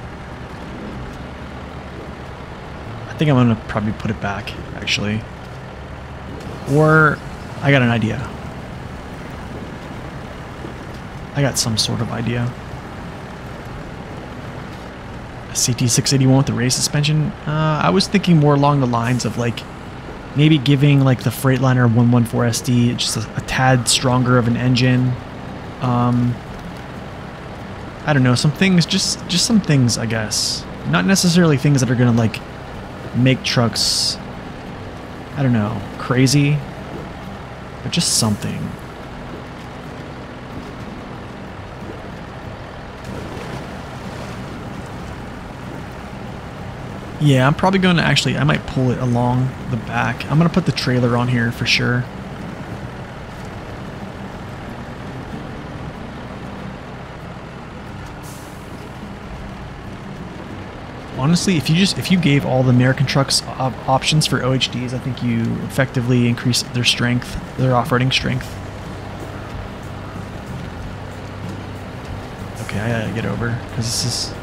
I think I'm gonna probably put it back, actually. Or, I got an idea. I got some sort of idea. A CT681 with the race suspension? Uh, I was thinking more along the lines of like, maybe giving like the Freightliner 114SD just a, a tad stronger of an engine. Um, I don't know, some things, just just some things, I guess. Not necessarily things that are gonna like make trucks, I don't know, crazy, but just something. Yeah, I'm probably going to actually, I might pull it along the back. I'm going to put the trailer on here for sure. Honestly, if you just if you gave all the American trucks op options for OHDs, I think you effectively increase their strength, their off-roading strength. Okay, I gotta get over because this is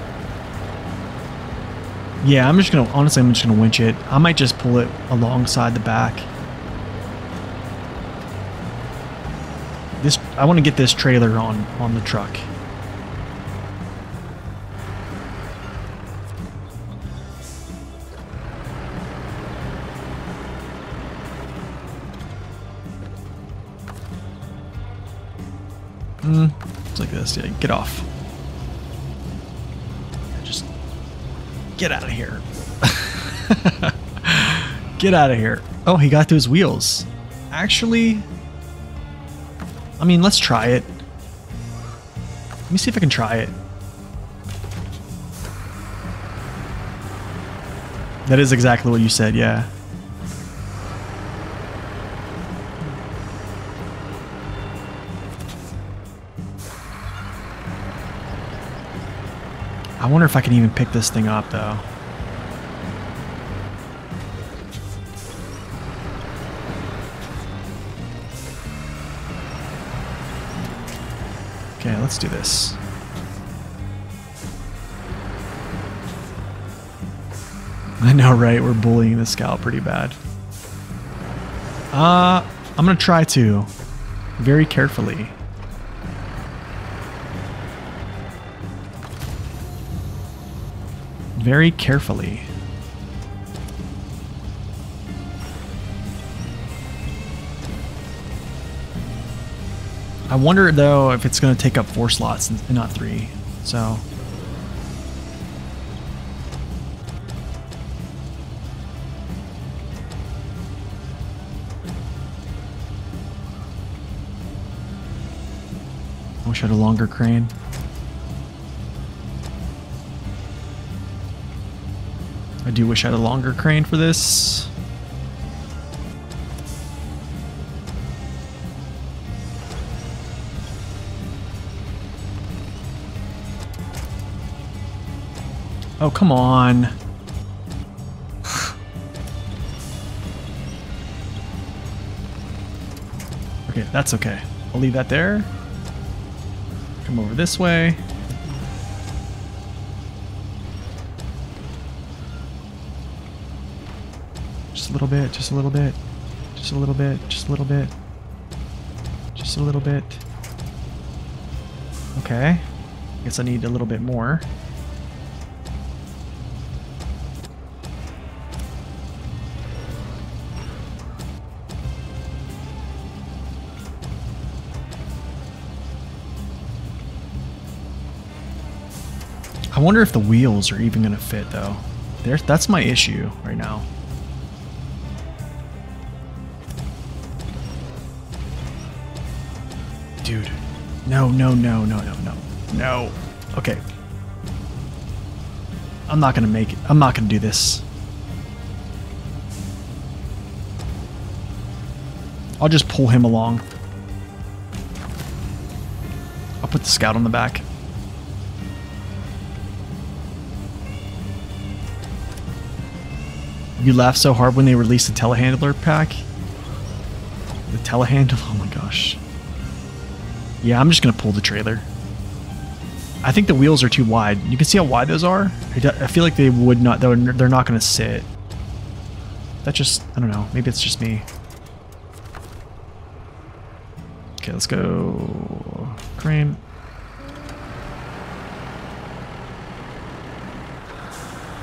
yeah, I'm just gonna honestly I'm just gonna winch it. I might just pull it alongside the back. This I want to get this trailer on on the truck. Mm, it's like this. Yeah, get off. Just get out of here. get out of here. Oh, he got to his wheels. Actually, I mean, let's try it. Let me see if I can try it. That is exactly what you said, yeah. I wonder if I can even pick this thing up, though. Okay, let's do this. I know, right? We're bullying the scout pretty bad. Uh, I'm gonna try to. Very carefully. Very carefully. I wonder though if it's gonna take up four slots and not three. So I Wish I had a longer crane. I do wish I had a longer crane for this. Oh, come on. okay, that's okay. I'll leave that there. Come over this way. Just a little bit, just a little bit. Just a little bit, just a little bit. Just a little bit. Okay. Guess I need a little bit more. I wonder if the wheels are even going to fit though. That's my issue right now. No, no, no, no, no, no. No. Okay. I'm not to make it. I'm not to do this. I'll just pull him along. I'll put the scout on the back. You laughed so hard when they released the telehandler pack? The telehandler? Oh my gosh. Yeah, I'm just going to pull the trailer. I think the wheels are too wide. You can see how wide those are? I feel like they would not, they're not going to sit. That just, I don't know, maybe it's just me. Okay, let's go. Crane.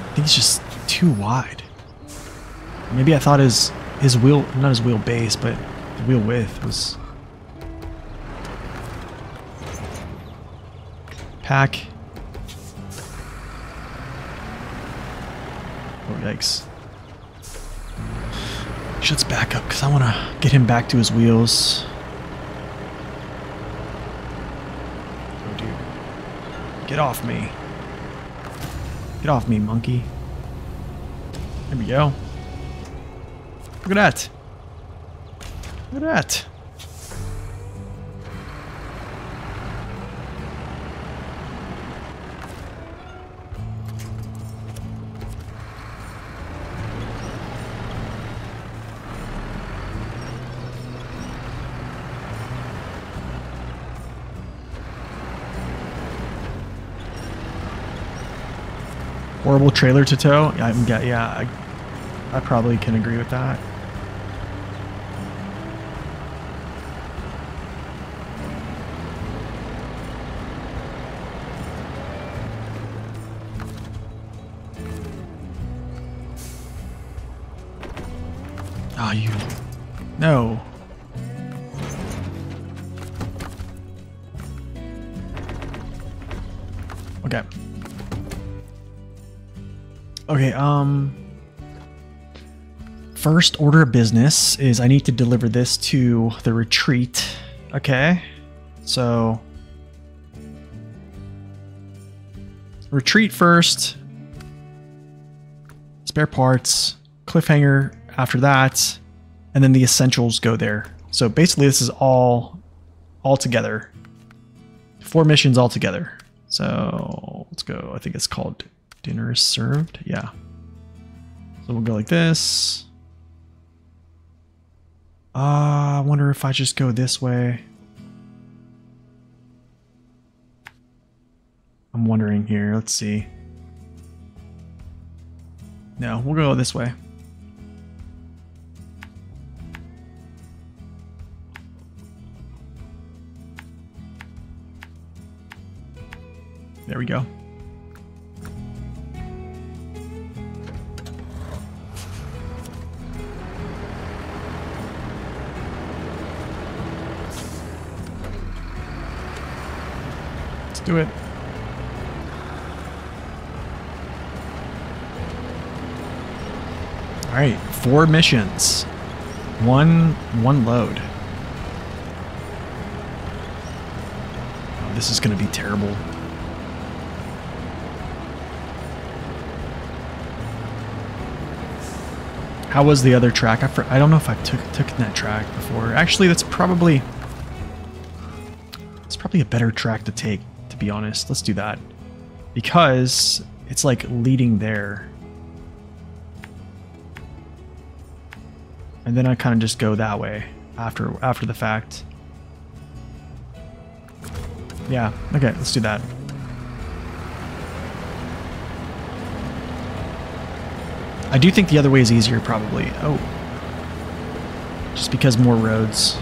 I think it's just too wide. Maybe I thought his his wheel, not his wheel base, but the wheel width was pack. Oh yikes! Let's back up because I want to get him back to his wheels. Oh dude, get off me! Get off me, monkey! There we go. Look at that. Look at that. Horrible trailer to tow. Yeah, I'm, yeah, I, I probably can agree with that. Okay, um first order of business is I need to deliver this to the retreat. Okay. So retreat first. Spare parts, cliffhanger after that, and then the essentials go there. So basically this is all all together. Four missions all together. So let's go. I think it's called dinner is served. Yeah. So we'll go like this. Uh, I wonder if I just go this way. I'm wondering here. Let's see. No, we'll go this way. There we go. Do it. All right, four missions. One one load. Oh, this is going to be terrible. How was the other track? I, I don't know if I took took that track before. Actually, that's probably it's probably a better track to take. Be honest, let's do that because it's like leading there, and then I kind of just go that way after after the fact. Yeah. Okay. Let's do that. I do think the other way is easier, probably. Oh. Just because more roads.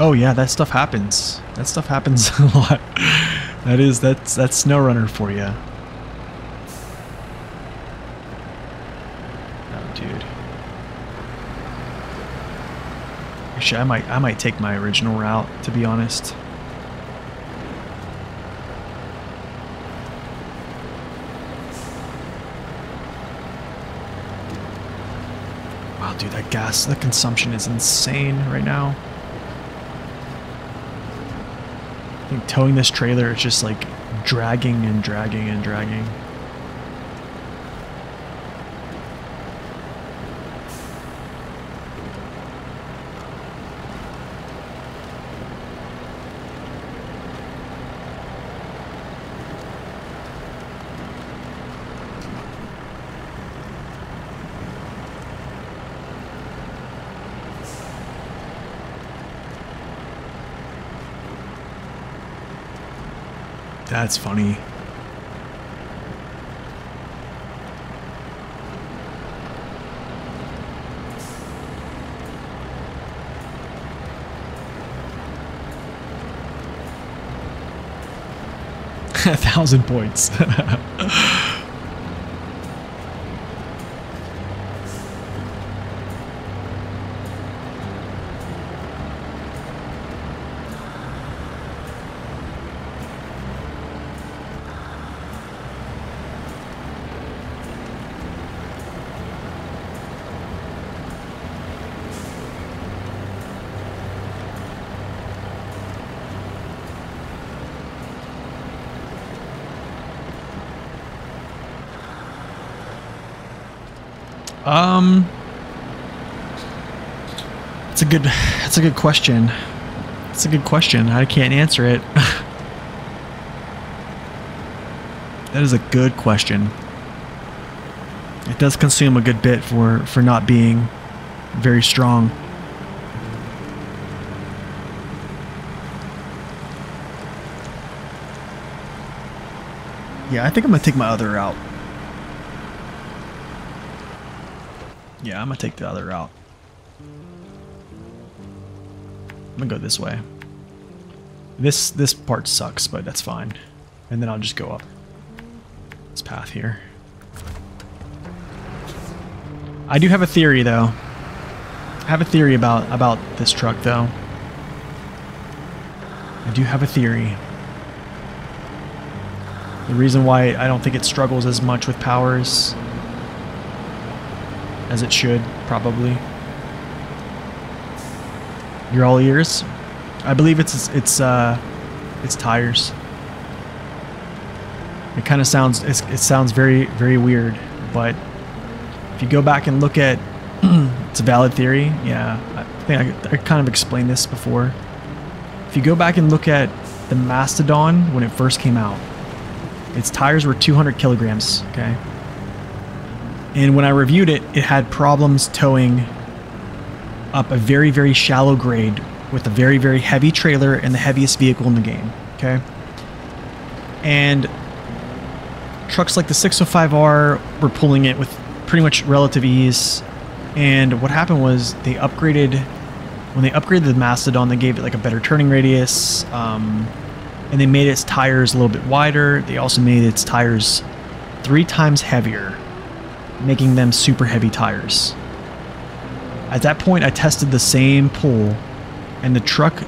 Oh yeah, that stuff happens. That stuff happens a lot. That is that's that's SnowRunner for you. Oh dude. Actually, I might I might take my original route to be honest. Wow, dude, that gas, the consumption is insane right now. I think towing this trailer is just like dragging and dragging and dragging. That's funny. A thousand points. Um, it's a good, it's a good question. It's a good question. I can't answer it. that is a good question. It does consume a good bit for for not being very strong. Yeah, I think I'm gonna take my other route. Yeah, I'm gonna take the other route. I'm gonna go this way. This this part sucks, but that's fine. And then I'll just go up this path here. I do have a theory though. I have a theory about about this truck though. I do have a theory. The reason why I don't think it struggles as much with powers as it should, probably. You're all ears. I believe it's it's uh it's tires. It kind of sounds it sounds very very weird, but if you go back and look at it's a valid theory. Yeah, I think I, I kind of explained this before. If you go back and look at the Mastodon when it first came out, its tires were 200 kilograms. Okay. And when I reviewed it, it had problems towing up a very, very shallow grade with a very, very heavy trailer and the heaviest vehicle in the game. Okay. And trucks like the 605R were pulling it with pretty much relative ease. And what happened was they upgraded, when they upgraded the Mastodon, they gave it like a better turning radius. Um, and they made its tires a little bit wider. They also made its tires three times heavier, making them super heavy tires. At that point, I tested the same pull, and the truck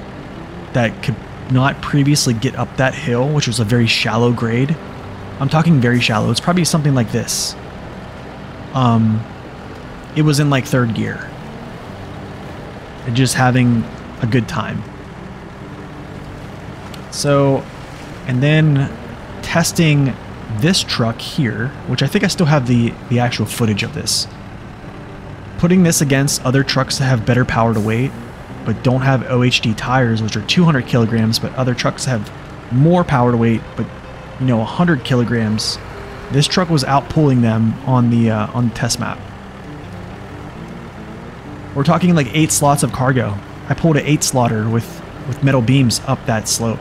that could not previously get up that hill, which was a very shallow grade, I'm talking very shallow, it's probably something like this. Um, it was in like third gear. And just having a good time. So, and then testing this truck here, which I think I still have the, the actual footage of this. Putting this against other trucks that have better power to weight, but don't have OHD tires, which are 200 kilograms, but other trucks have more power to weight, but you know, 100 kilograms. This truck was outpulling them on the uh, on the test map. We're talking like eight slots of cargo. I pulled an eight slotter with with metal beams up that slope.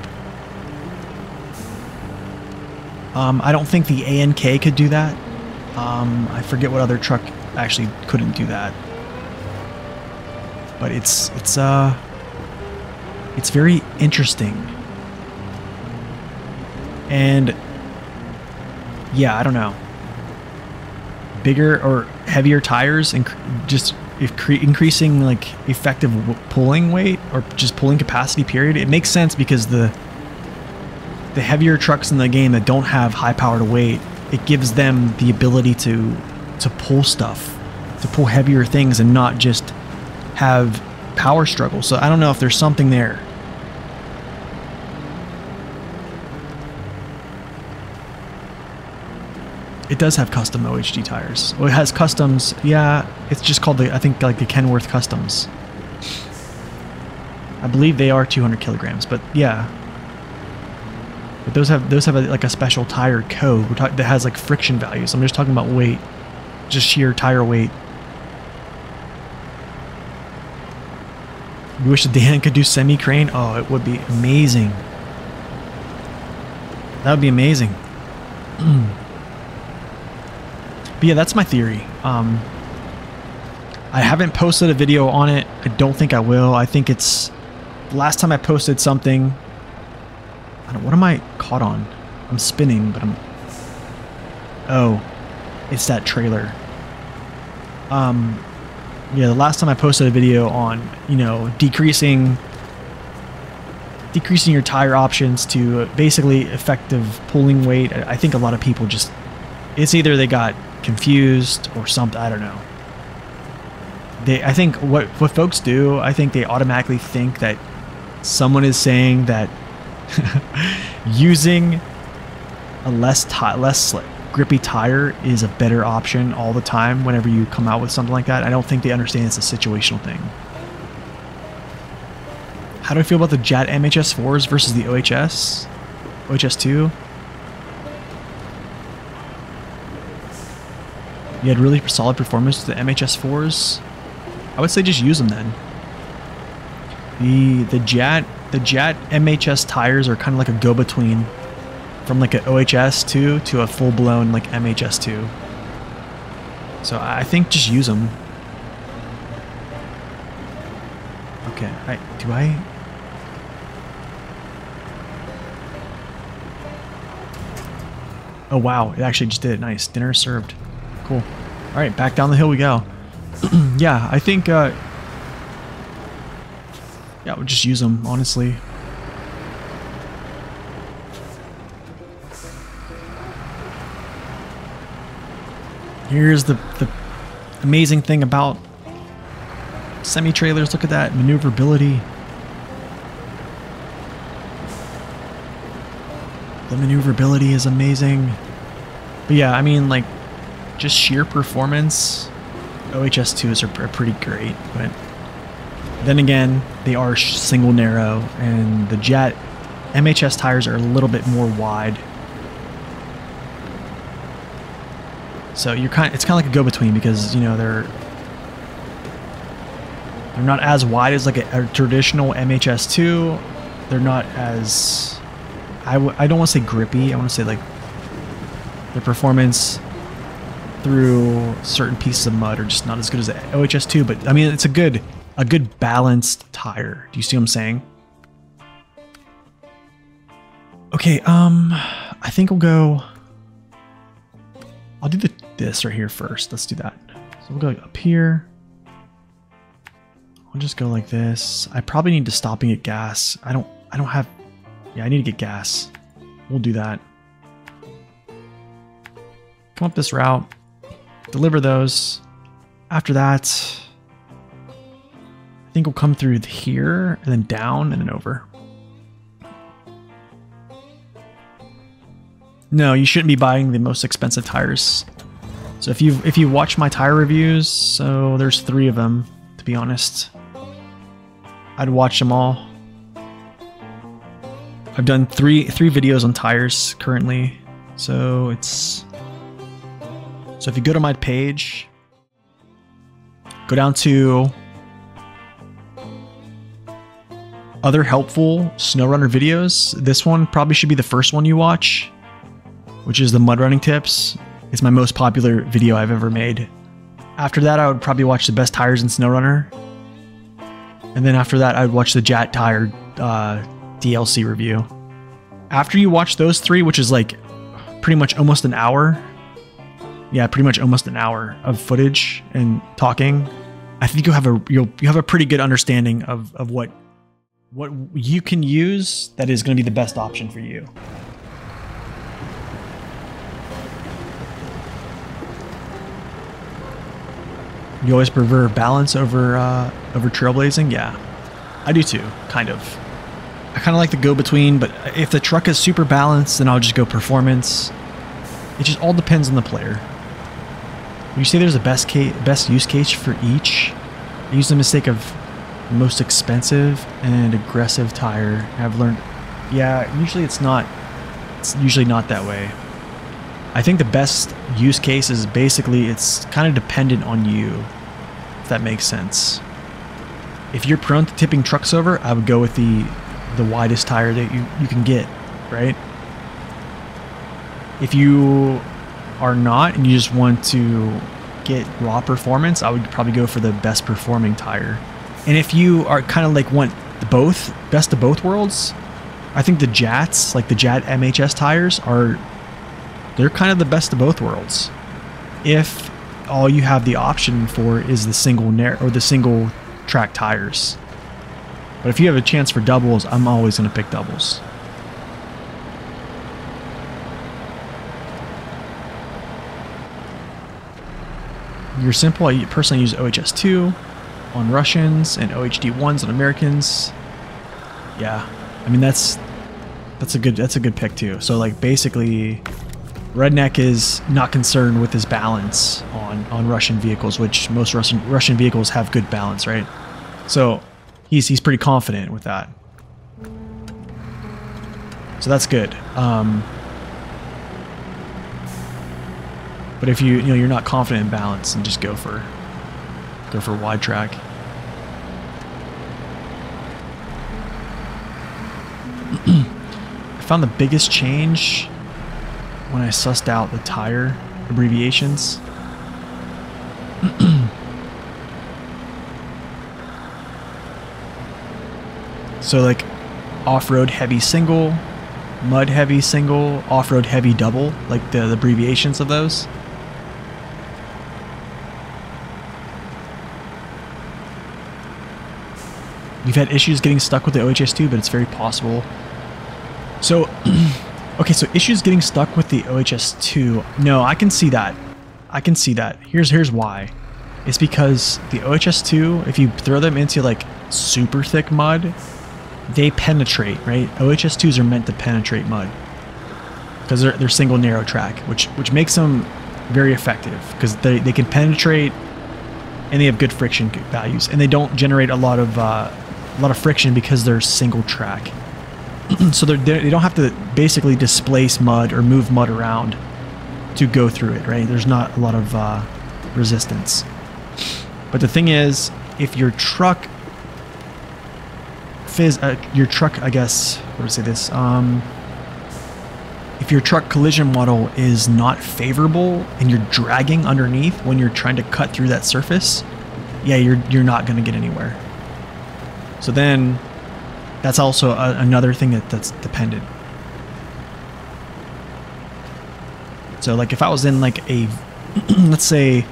Um, I don't think the ANK could do that. Um, I forget what other truck actually couldn't do that. But it's it's uh it's very interesting. And yeah, I don't know. Bigger or heavier tires and just if increasing like effective pulling weight or just pulling capacity period. It makes sense because the the heavier trucks in the game that don't have high power to weight, it gives them the ability to to pull stuff, to pull heavier things and not just have power struggle. So I don't know if there's something there. It does have custom OHD tires. Well, it has customs. Yeah, it's just called the I think like the Kenworth Customs. I believe they are 200 kilograms, but yeah. But those have those have a, like a special tire code that has like friction values. I'm just talking about weight, just sheer tire weight. You wish Dan could do semi crane? Oh, it would be amazing. That would be amazing. But yeah, that's my theory. Um, I haven't posted a video on it. I don't think I will. I think it's the last time I posted something. I don't, what am I caught on? I'm spinning, but I'm. Oh, it's that trailer. Um, yeah, the last time I posted a video on you know decreasing decreasing your tire options to basically effective pulling weight. I think a lot of people just it's either they got confused or something. I don't know. They, I think what what folks do, I think they automatically think that someone is saying that using a less ti- less grippy tire is a better option all the time whenever you come out with something like that. I don't think they understand it's a situational thing. How do I feel about the JAT MHS4s versus the OHS? OHS2? you had really solid performance with the MHS4s, I would say just use them then. The the JAT the JAT MHS tires are kind of like a go between from like an OHS2 to a full blown like MHS2. So I think just use them. Okay, I, do I? Oh wow, it actually just did it. Nice. Dinner served. Cool. Alright, back down the hill we go. yeah, I think, uh... Yeah, we'll just use them, honestly. Here's the, the amazing thing about semi-trailers. Look at that maneuverability. The maneuverability is amazing. But yeah, I mean, like, just sheer performance, OHS2s are, are pretty great. But then again, they are single narrow, and the Jet MHS tires are a little bit more wide. So you're kind. Of, it's kind of like a go-between because you know they're they're not as wide as like a, a traditional MHS2. They're not as I w- I don't want to say grippy. I want to say like their performance through certain pieces of mud are just not as good as the OHS2. But I mean, it's a good a good balanced tire. Do you see what I'm saying? Okay, um, I think we'll go. I'll do the this right here first. Let's do that. So we'll go up here. I'll just go like this. I probably need to stop and get gas. I don't I don't have yeah, I need to get gas. We'll do that. Come up this route. Deliver those. After that, I think we'll come through here and then down and then over. No, you shouldn't be buying the most expensive tires. So if you if you watch my tire reviews, so there's three of them, to be honest. I'd watch them all. I've done three three videos on tires currently, so it's so if you go to my page, go down to other helpful SnowRunner videos. This one probably should be the first one you watch, which is the mud running tips. It's my most popular video I've ever made. After that, I would probably watch the best tires in SnowRunner. And then after that, I would watch the Jet Tire uh, DLC review. After you watch those three, which is like pretty much almost an hour, yeah, pretty much almost an hour of footage and talking, I think you'll have a you'll you have a pretty good understanding of of what what you can use that is going to be the best option for you. You always prefer balance over uh, over trailblazing? Yeah, I do too, kind of. I kind of like the go-between, but if the truck is super balanced, then I'll just go performance. It just all depends on the player. When you say there's a best case, best use case for each, I use the mistake of most expensive and aggressive tire. I've learned, yeah, usually it's not. It's usually not that way. I think the best use case is basically it's kind of dependent on you, if that makes sense. If you're prone to tipping trucks over, I would go with the the widest tire that you, you can get, right? If you are not and you just want to get raw performance, I would probably go for the best performing tire. And if you are kind of like want both, best of both worlds, I think the Jats, like the Jat MHS tires, are they're kind of the best of both worlds. If all you have the option for is the single narrow or the single track tires. But if you have a chance for doubles, I'm always going to pick doubles. You're simple. I personally use OHS2 on Russians and OHD1s on Americans. Yeah. I mean that's that's a good that's a good pick too. So like basically Redneck is not concerned with his balance on, on Russian vehicles, which most Russian Russian vehicles have good balance, right? So he's he's pretty confident with that. So that's good. Um, but if you you know you're not confident in balance, and just go for go for wide track. I found the biggest change when I sussed out the tire abbreviations. So like off-road heavy single, mud heavy single, off-road heavy double, like the, the abbreviations of those. We've had issues getting stuck with the OHS2, but it's very possible. So, okay, so issues getting stuck with the OHS2. No, I can see that. I can see that. Here's here's why. It's because the OHS2, if you throw them into like super thick mud, they penetrate, right? OHS2s are meant to penetrate mud because they're, they're single narrow track, which which makes them very effective because they, they can penetrate and they have good friction values and they don't generate a lot of uh, a lot of friction because they're single track. so they don't have to basically displace mud or move mud around to go through it, right? There's not a lot of uh, resistance. But the thing is, if your truck fizz, uh, your truck, I guess, what do I say this? Um, if your truck collision model is not favorable and you're dragging underneath when you're trying to cut through that surface, yeah, you're you're not going to get anywhere. So then, that's also a, another thing that, that's dependent. So like if I was in like a, let's say,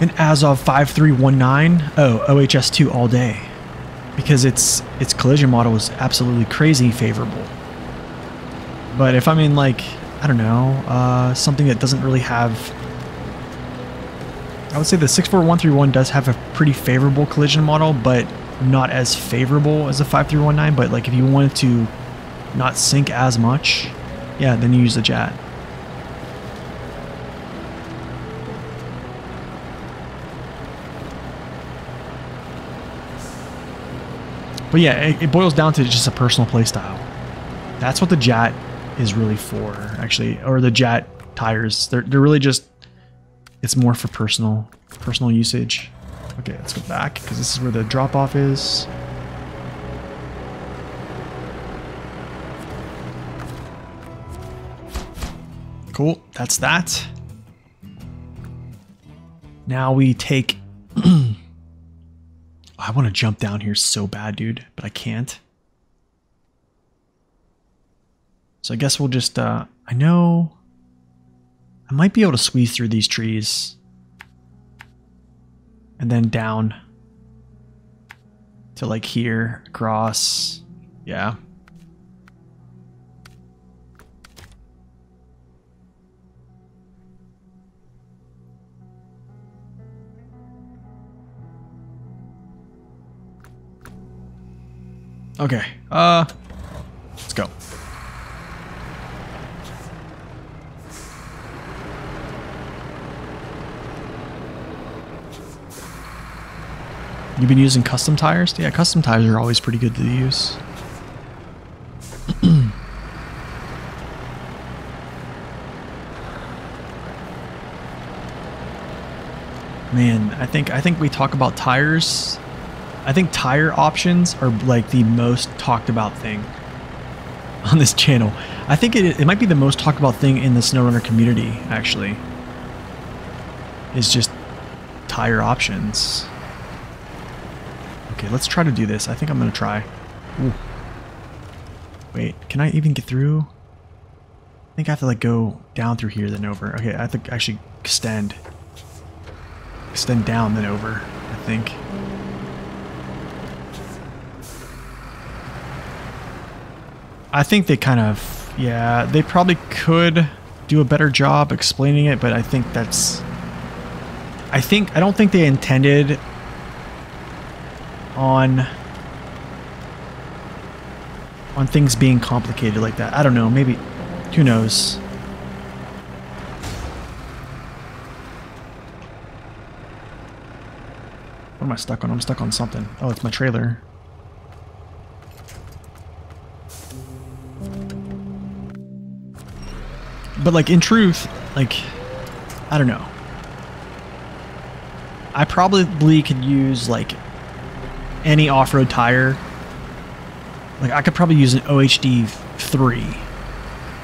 an Azov 5319, oh, OHS2 all day. Because its its collision model is absolutely crazy favorable. But if I'm in like, I don't know, uh, something that doesn't really have... I would say the 64131 does have a pretty favorable collision model, but not as favorable as the 5319. But like if you wanted to not sink as much, yeah, then you use the jet. But yeah, it, it, boils down to just a personal playstyle. That's what the Jet is really for, actually, or the Jet tires. They're they're really just. It's more for personal personal usage. Okay, let's go back because this is where the drop off is. Cool, that's that. Now we take I want to jump down here so bad, dude, but I can't. So I guess we'll just, uh, I know I might be able to squeeze through these trees and then down to like here, across. Yeah. Okay. Uh, let's go. You've been using custom tires? Yeah, custom tires are always pretty good to use. Man, I think I think we talk about tires I think tire options are like the most talked about thing on this channel. I think it, it might be the most talked about thing in the SnowRunner community, actually. Is just tire options. Okay, let's try to do this. I think I'm going to try. Ooh. Wait, can I even get through? I think I have to like go down through here then over. Okay, I have to actually extend. Extend down then over, I think. I think they kind of, yeah, they probably could do a better job explaining it, but I think that's, I think, I don't think they intended on, on things being complicated like that. I don't know, maybe, who knows. What am I stuck on? I'm stuck on something. Oh, it's my trailer. But like in truth, like I don't know. I probably could use like any off-road tire. Like I could probably use an OHD 3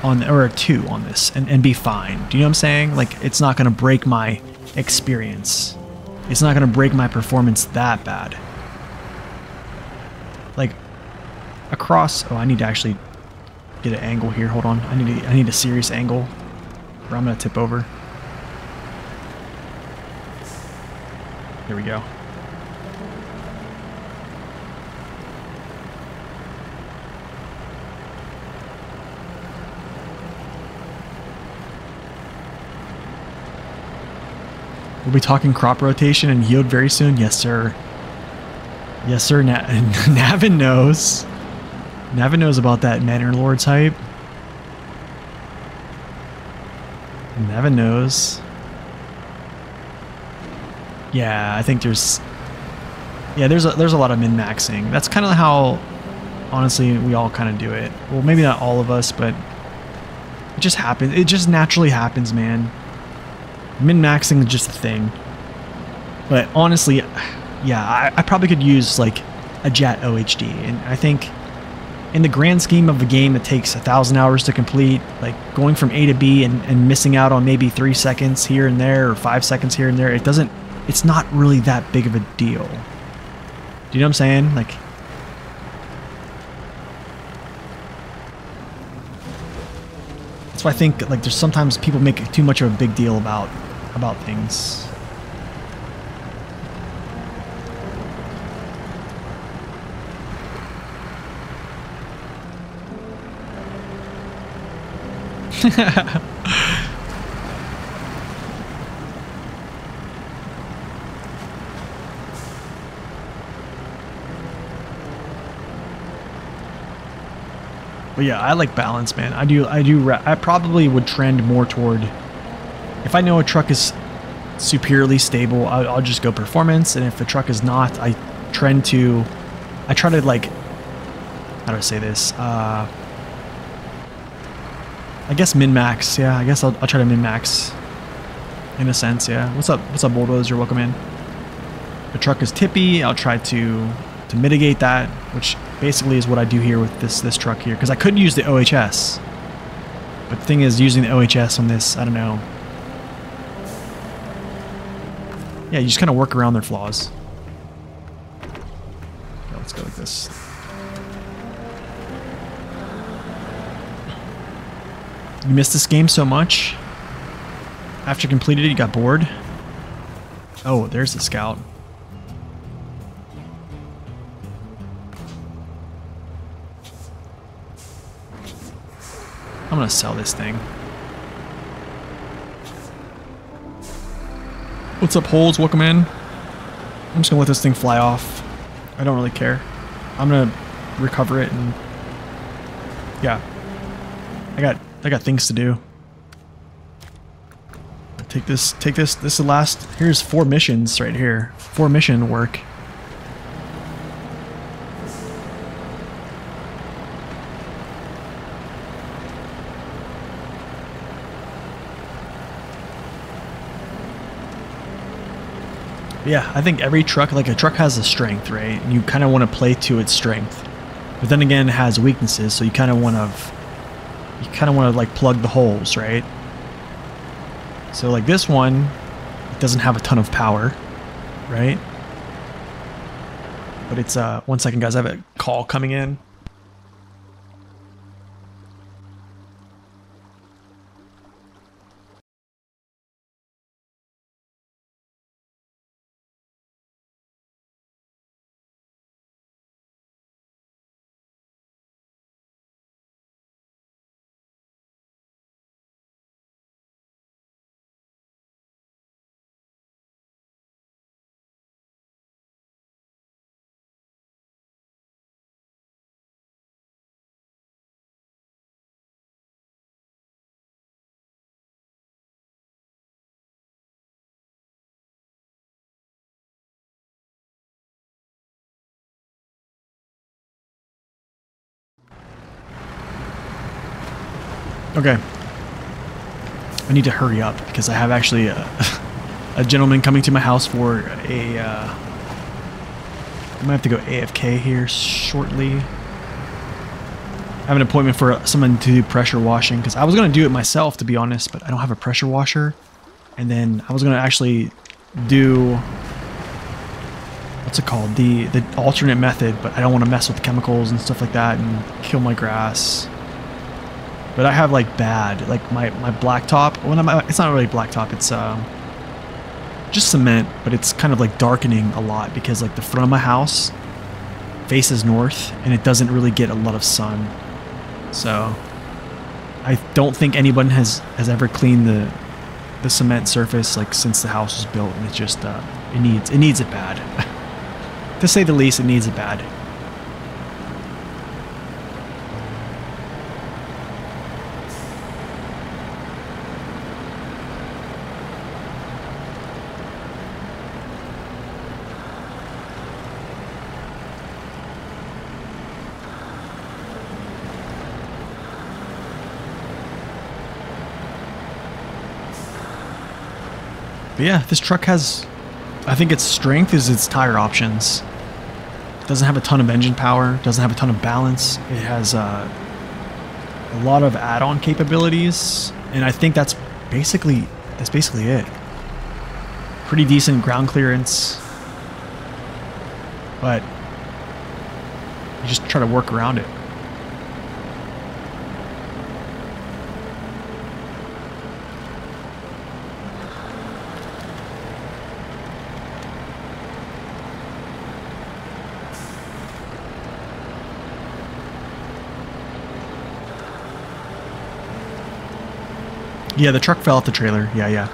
on or a 2 on this and, and be fine. Do you know what I'm saying? Like it's not to break my experience. It's not to break my performance that bad. like across. Oh, I need to actually get an angle here. Hold on. I need I need a serious angle, or I'm gonna tip over. There we go. We'll be talking crop rotation and yield very soon. Yes, sir. Yes, sir. Na Navin knows. Navin knows about that Manor Lords hype. Navin knows. Yeah, I think there's... Yeah, there's a, there's a lot of min-maxing. That's kind of how, honestly, we all kind of do it. Well, maybe not all of us, but it just happens. It just naturally happens, man. Min-maxing is just a thing. But honestly, yeah, I, I, probably could use like a Jet OHD. And I think in the grand scheme of a game that takes a thousand hours to complete, like going from A to B and, and missing out on maybe three seconds here and there or five seconds here and there, it doesn't, it's not really that big of a deal. Do you know what I'm saying? Like, that's why I think like there's sometimes people make too much of a big deal about about things. But yeah, I like balance, man. I do, I do, I probably would trend more toward if I know a truck is superiorly stable, I'll, I'll, just go performance. And if a truck is not, I trend to, I try to like, how do I say this? Uh, I guess min-max. Yeah, I guess I'll, I'll try to min-max in a sense. Yeah. What's up? What's up, Bulldozer? Welcome in. The truck is tippy. I'll try to to mitigate that, which basically is what I do here with this this truck here, because I could use the OHS. But the thing is, using the OHS on this, I don't know, Yeah, you just kind of work around their flaws. Let's go like this. You missed this game so much. After completed it, you got bored. Oh, there's the scout. I'm gonna sell this thing. What's up, holes? Welcome in. I'm just gonna let this thing fly off. I don't really care. I'm gonna recover it and yeah. I got I got things to do. Take this take this this is the last here's four missions right here. Four mission work. Yeah, I think every truck, like a truck has a strength, right? And you kind of want to play to its strength. But then again, it has weaknesses, so you kind of want to, you kind of want to like plug the holes, right? So like this one, it doesn't have a ton of power, right? But it's, uh, one second guys, I have a call coming in. Okay. I need to hurry up because I have actually a, a gentleman coming to my house for a. Uh, I might have to go AFK here shortly. I have an appointment for someone to do pressure washing because I was going to do it myself to be honest, but I don't have a pressure washer. And then I was going to actually do what's it called? The the alternate method, but I don't want to mess with chemicals and stuff like that and kill my grass. But I have like bad, like my my blacktop. When I'm, it's not really blacktop. It's um, just cement, but it's kind of like darkening a lot because like the front of my house faces north and it doesn't really get a lot of sun. So I don't think anyone has has ever cleaned the the cement surface like since the house was built, and it just uh, it needs it needs it bad. to say the least, it needs it bad. But yeah, this truck has, I think its strength is its tire options. It doesn't have a ton of engine power, doesn't have a ton of balance. It has uh, a lot of add-on capabilities, and I think that's basically that's basically it. Pretty decent ground clearance, but you just try to work around it. Yeah, the truck fell off the trailer. Yeah, yeah.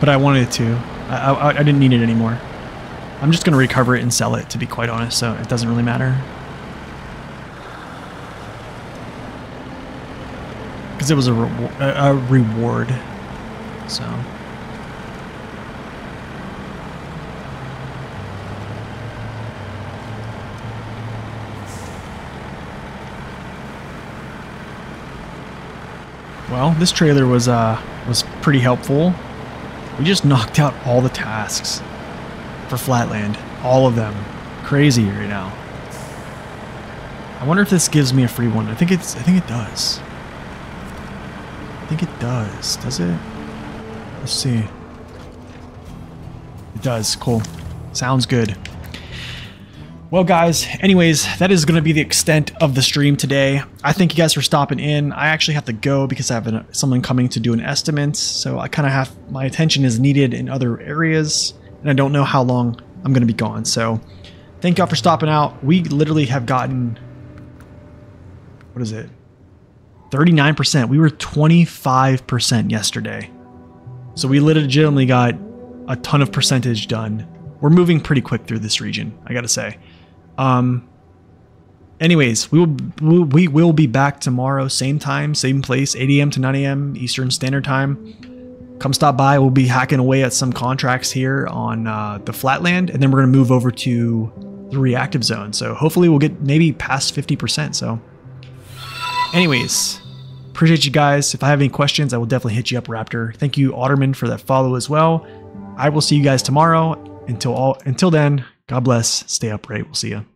But I wanted it to. I, I, I didn't need it anymore. I'm just going to recover it and sell it, to be quite honest, so it doesn't really matter. Because it was a, re a, a reward. So... Well, this trailer was uh was pretty helpful. We just knocked out all the tasks for Flatland, all of them. Crazy right now. I wonder if this gives me a free one. I think it's I think it does. I think it does. Does it? Let's see. It does. Cool. Sounds good. Well, guys, anyways, that is going to be the extent of the stream today. I thank you guys for stopping in. I actually have to go because I have an, someone coming to do an estimate, so I kind of have my attention is needed in other areas, and I don't know how long I'm going to be gone. So, thank y'all for stopping out. We literally have gotten what is it? 39%. We were 25% yesterday. So we legitimately got a ton of percentage done. We're moving pretty quick through this region, I gotta say. Um, anyways, we will we will be back tomorrow, same time, same place, 8 a.m. to 9 a.m. Eastern Standard Time. Come stop by. We'll be hacking away at some contracts here on uh, the Flatland, and then we're gonna move over to the reactive zone. So hopefully we'll get maybe past 50%. So, anyways, appreciate you guys. If I have any questions, I will definitely hit you up, Raptor. Thank you, Otterman, for that follow as well. I will see you guys tomorrow. Until all until then, God bless. Stay upright. We'll see you.